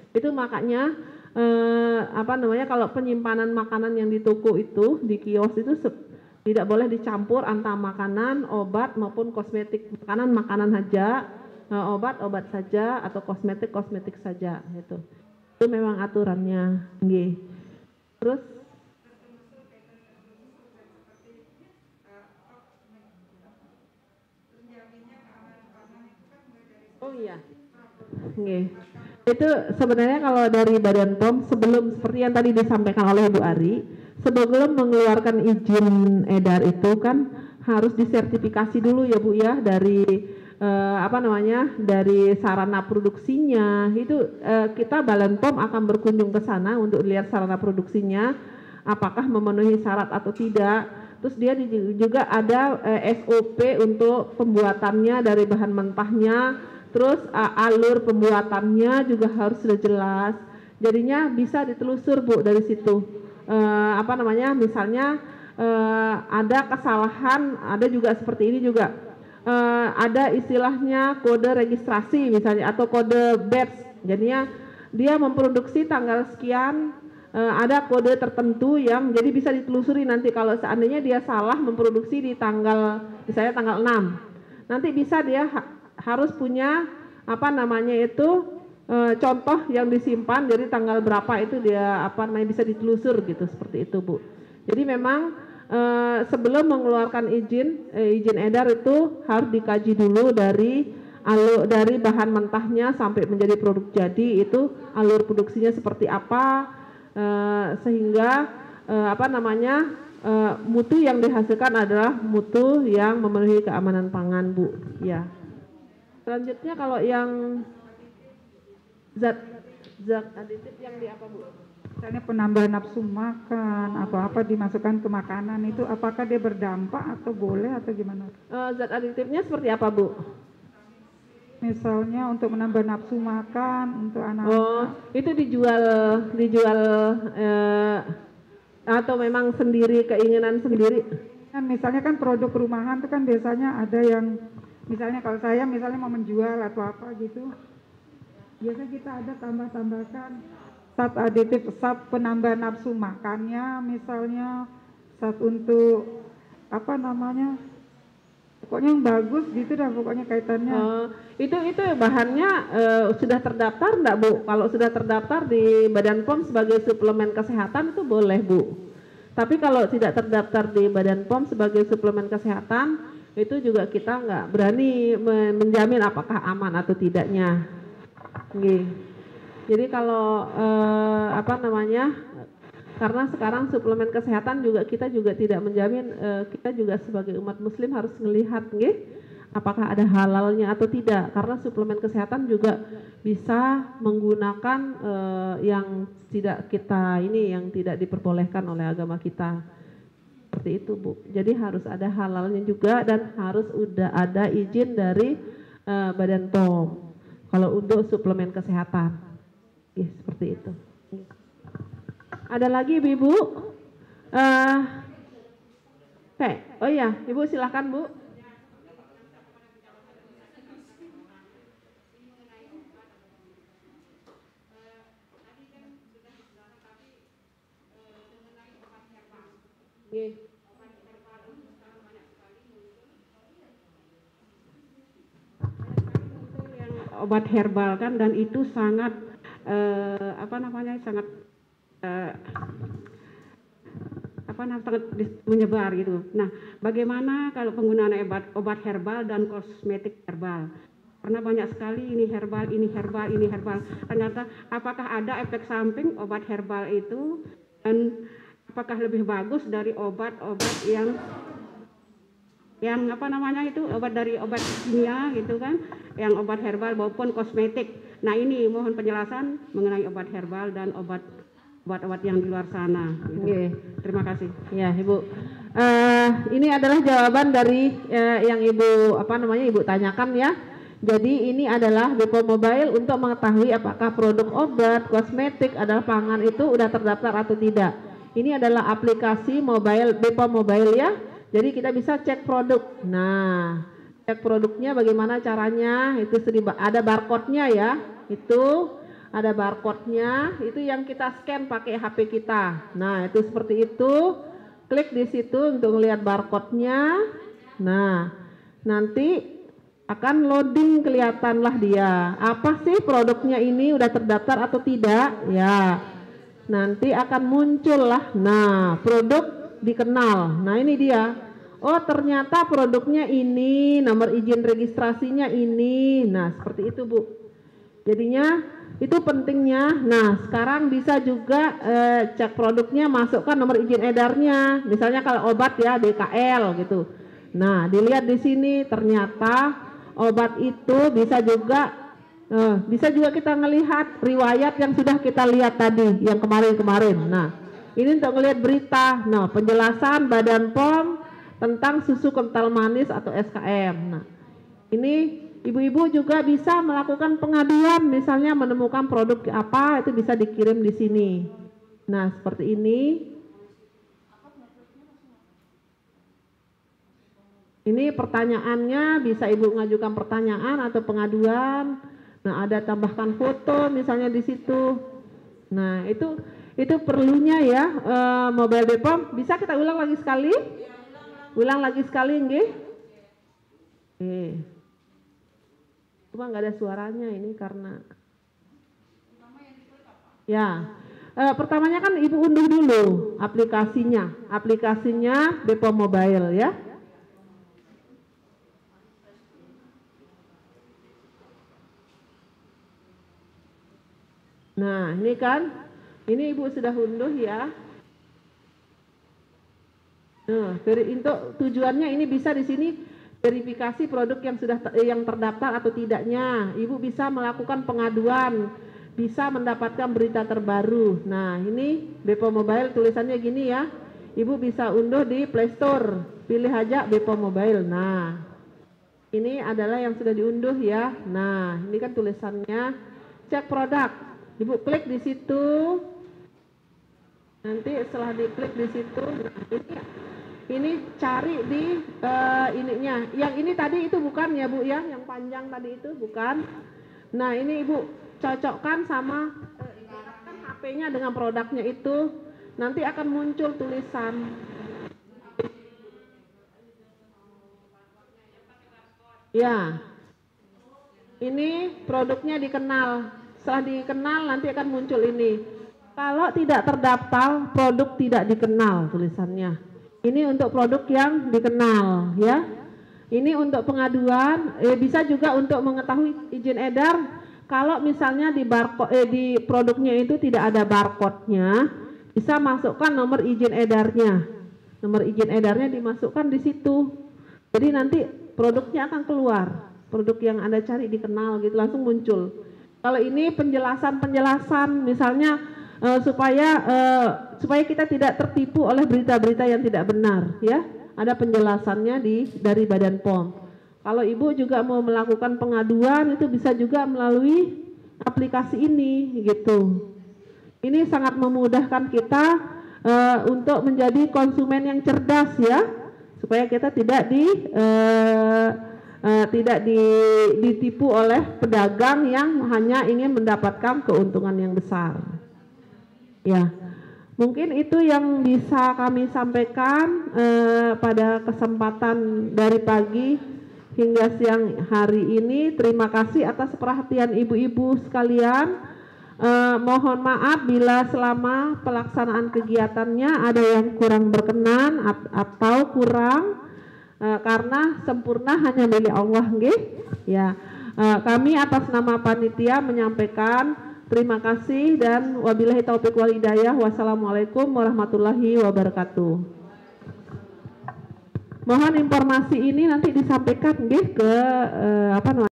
itu makanya eh, apa namanya kalau penyimpanan makanan yang di toko itu di kios itu tidak boleh dicampur antara makanan obat maupun kosmetik. Makanan makanan saja eh, obat obat saja atau kosmetik kosmetik saja itu itu memang aturannya Nggih. Terus Oh iya. Nggih. Itu sebenarnya kalau dari Badan POM sebelum seperti yang tadi disampaikan oleh Bu Ari, sebelum mengeluarkan izin edar itu kan harus disertifikasi dulu ya Bu ya dari eh, apa namanya dari sarana produksinya itu eh, kita Badan POM akan berkunjung ke sana untuk lihat sarana produksinya apakah memenuhi syarat atau tidak terus dia juga ada eh, SOP untuk pembuatannya dari bahan mentahnya Terus uh, alur pembuatannya juga harus sudah jelas. Jadinya bisa ditelusur Bu dari situ. Uh, apa namanya? Misalnya uh, ada kesalahan, ada juga seperti ini juga. Uh, ada istilahnya kode registrasi misalnya atau kode batch. Jadinya dia memproduksi tanggal sekian uh, ada kode tertentu yang jadi bisa ditelusuri nanti kalau seandainya dia salah memproduksi di tanggal misalnya tanggal 6. Nanti bisa dia harus punya apa namanya itu e, contoh yang disimpan dari tanggal berapa itu dia apa namanya bisa ditelusur gitu seperti itu Bu. Jadi memang e, sebelum mengeluarkan izin e, izin edar itu harus dikaji dulu dari alur dari bahan mentahnya sampai menjadi produk jadi itu alur produksinya seperti apa e, sehingga e, apa namanya e, mutu yang dihasilkan adalah mutu yang memenuhi keamanan pangan Bu ya Selanjutnya kalau yang zat zat aditif yang di apa Bu? Misalnya penambah nafsu makan atau apa dimasukkan ke makanan itu apakah dia berdampak atau boleh atau gimana? Uh, zat aditifnya seperti apa Bu? Misalnya untuk menambah nafsu makan untuk anak. Oh, itu dijual dijual uh, atau memang sendiri keinginan sendiri? Kan misalnya kan produk rumahan itu kan biasanya ada yang misalnya kalau saya misalnya mau menjual atau apa gitu biasa kita ada tambah-tambahkan zat aditif zat penambah nafsu makannya misalnya zat untuk apa namanya pokoknya yang bagus gitu dah pokoknya kaitannya uh, itu itu bahannya uh, sudah terdaftar enggak Bu kalau sudah terdaftar di Badan POM sebagai suplemen kesehatan itu boleh Bu tapi kalau tidak terdaftar di Badan POM sebagai suplemen kesehatan itu juga kita nggak berani menjamin apakah aman atau tidaknya. Gih. Jadi kalau eh, apa namanya karena sekarang suplemen kesehatan juga kita juga tidak menjamin eh, kita juga sebagai umat muslim harus melihat nggih apakah ada halalnya atau tidak. Karena suplemen kesehatan juga bisa menggunakan eh, yang tidak kita ini yang tidak diperbolehkan oleh agama kita. Seperti itu Bu. Jadi harus ada halalnya juga dan harus udah ada izin dari eh, Badan POM. Kalau untuk suplemen kesehatan ya seperti itu. Ada lagi ibu-ibu? Eh eh, oh iya ibu silahkan bu. Yang obat herbal kan dan itu sangat eh, apa namanya sangat eh, apa namanya sangat menyebar gitu. Nah, bagaimana kalau penggunaan obat obat herbal dan kosmetik herbal? Karena banyak sekali ini herbal, ini herbal, ini herbal. Ternyata apakah ada efek samping obat herbal itu dan apakah lebih bagus dari obat-obat yang yang apa namanya itu obat dari obat kimia gitu kan yang obat herbal maupun kosmetik nah ini mohon penjelasan mengenai obat herbal dan obat obat-obat yang di luar sana gitu. Nggih. terima kasih Ya, Ibu. Eh, ini adalah jawaban dari eh, yang Ibu apa namanya Ibu tanyakan ya. Jadi ini adalah Bepom Mobile untuk mengetahui apakah produk obat, kosmetik adalah pangan itu udah terdaftar atau tidak. Ini adalah aplikasi mobile Bepom Mobile ya. Jadi kita bisa cek produk. Nah, cek produknya bagaimana caranya? Itu ada barcode-nya ya. Itu ada barcode-nya, itu yang kita scan pakai HP kita. Nah, itu seperti itu. Klik di situ untuk melihat barcode-nya. Nah, nanti akan loading kelihatanlah dia. Apa sih produknya ini udah terdaftar atau tidak? Ya. Nanti akan muncul lah. Nah, produk dikenal. Nah, ini dia. Oh, ternyata produknya ini, nomor izin registrasinya ini. Nah, seperti itu, Bu. Jadinya itu pentingnya. Nah, sekarang bisa juga eh, cek produknya, masukkan nomor izin edarnya. Misalnya kalau obat ya BKL gitu. Nah, dilihat di sini ternyata obat itu bisa juga eh, bisa juga kita melihat riwayat yang sudah kita lihat tadi yang kemarin-kemarin. Nah, ini untuk melihat berita. Nah, penjelasan Badan POM tentang susu kental manis atau SKM. Nah, ini ibu-ibu juga bisa melakukan pengaduan, misalnya menemukan produk apa itu bisa dikirim di sini. Nah, seperti ini. Ini pertanyaannya bisa ibu ngajukan pertanyaan atau pengaduan. Nah, ada tambahkan foto misalnya di situ. Nah, itu itu perlunya ya eh, mobile Bepom. Bisa kita ulang lagi sekali? Ulang lagi sekali nggih? Oke. Cuma nggak ada suaranya ini karena Ya. Eh, pertamanya kan Ibu unduh dulu aplikasinya. Aplikasinya Bepom Mobile ya. Nah, ini kan ini Ibu sudah unduh ya. Nah, untuk tujuannya ini bisa di sini verifikasi produk yang sudah yang terdaftar atau tidaknya. Ibu bisa melakukan pengaduan, bisa mendapatkan berita terbaru. Nah, ini Bepom Mobile tulisannya gini ya. Ibu bisa unduh di Play Store. Pilih aja Bepom Mobile. Nah, ini adalah yang sudah diunduh ya. Nah, ini kan tulisannya cek produk. Ibu klik di situ. Nanti setelah diklik di situ, nah ini ini cari di eh, ininya. Yang ini tadi itu bukan ya Bu ya, yang panjang tadi itu bukan. Nah, ini Ibu cocokkan sama eh, ibaratkan HP-nya dengan produknya itu. Nanti akan muncul tulisan Ya. Ini produknya dikenal. Setelah dikenal nanti akan muncul ini. Kalau tidak terdaftar, produk tidak dikenal tulisannya. Ini untuk produk yang dikenal, ya. Ini untuk pengaduan, eh, bisa juga untuk mengetahui izin edar. Kalau misalnya di barcode eh, di produknya itu tidak ada barcode-nya, bisa masukkan nomor izin edarnya. Nomor izin edarnya dimasukkan di situ. Jadi nanti produknya akan keluar. Produk yang Anda cari dikenal gitu langsung muncul. Kalau ini penjelasan-penjelasan misalnya uh, supaya uh, supaya kita tidak tertipu oleh berita-berita yang tidak benar ya. Ada penjelasannya di dari Badan POM. Kalau Ibu juga mau melakukan pengaduan itu bisa juga melalui aplikasi ini gitu. Ini sangat memudahkan kita uh, untuk menjadi konsumen yang cerdas ya, supaya kita tidak di uh, uh, tidak di, ditipu oleh pedagang yang hanya ingin mendapatkan keuntungan yang besar. Ya, mungkin itu yang bisa kami sampaikan uh, pada kesempatan dari pagi hingga siang hari ini. Terima kasih atas perhatian ibu-ibu sekalian. Uh, mohon maaf bila selama pelaksanaan kegiatannya ada yang kurang berkenan atau kurang uh, karena sempurna hanya milik Allah nggih. Ya. Uh, kami atas nama panitia menyampaikan terima kasih dan wabillahi taufik wal hidayah. Wassalamualaikum warahmatullahi wabarakatuh. Mohon informasi ini nanti disampaikan nggih ke uh, apa namanya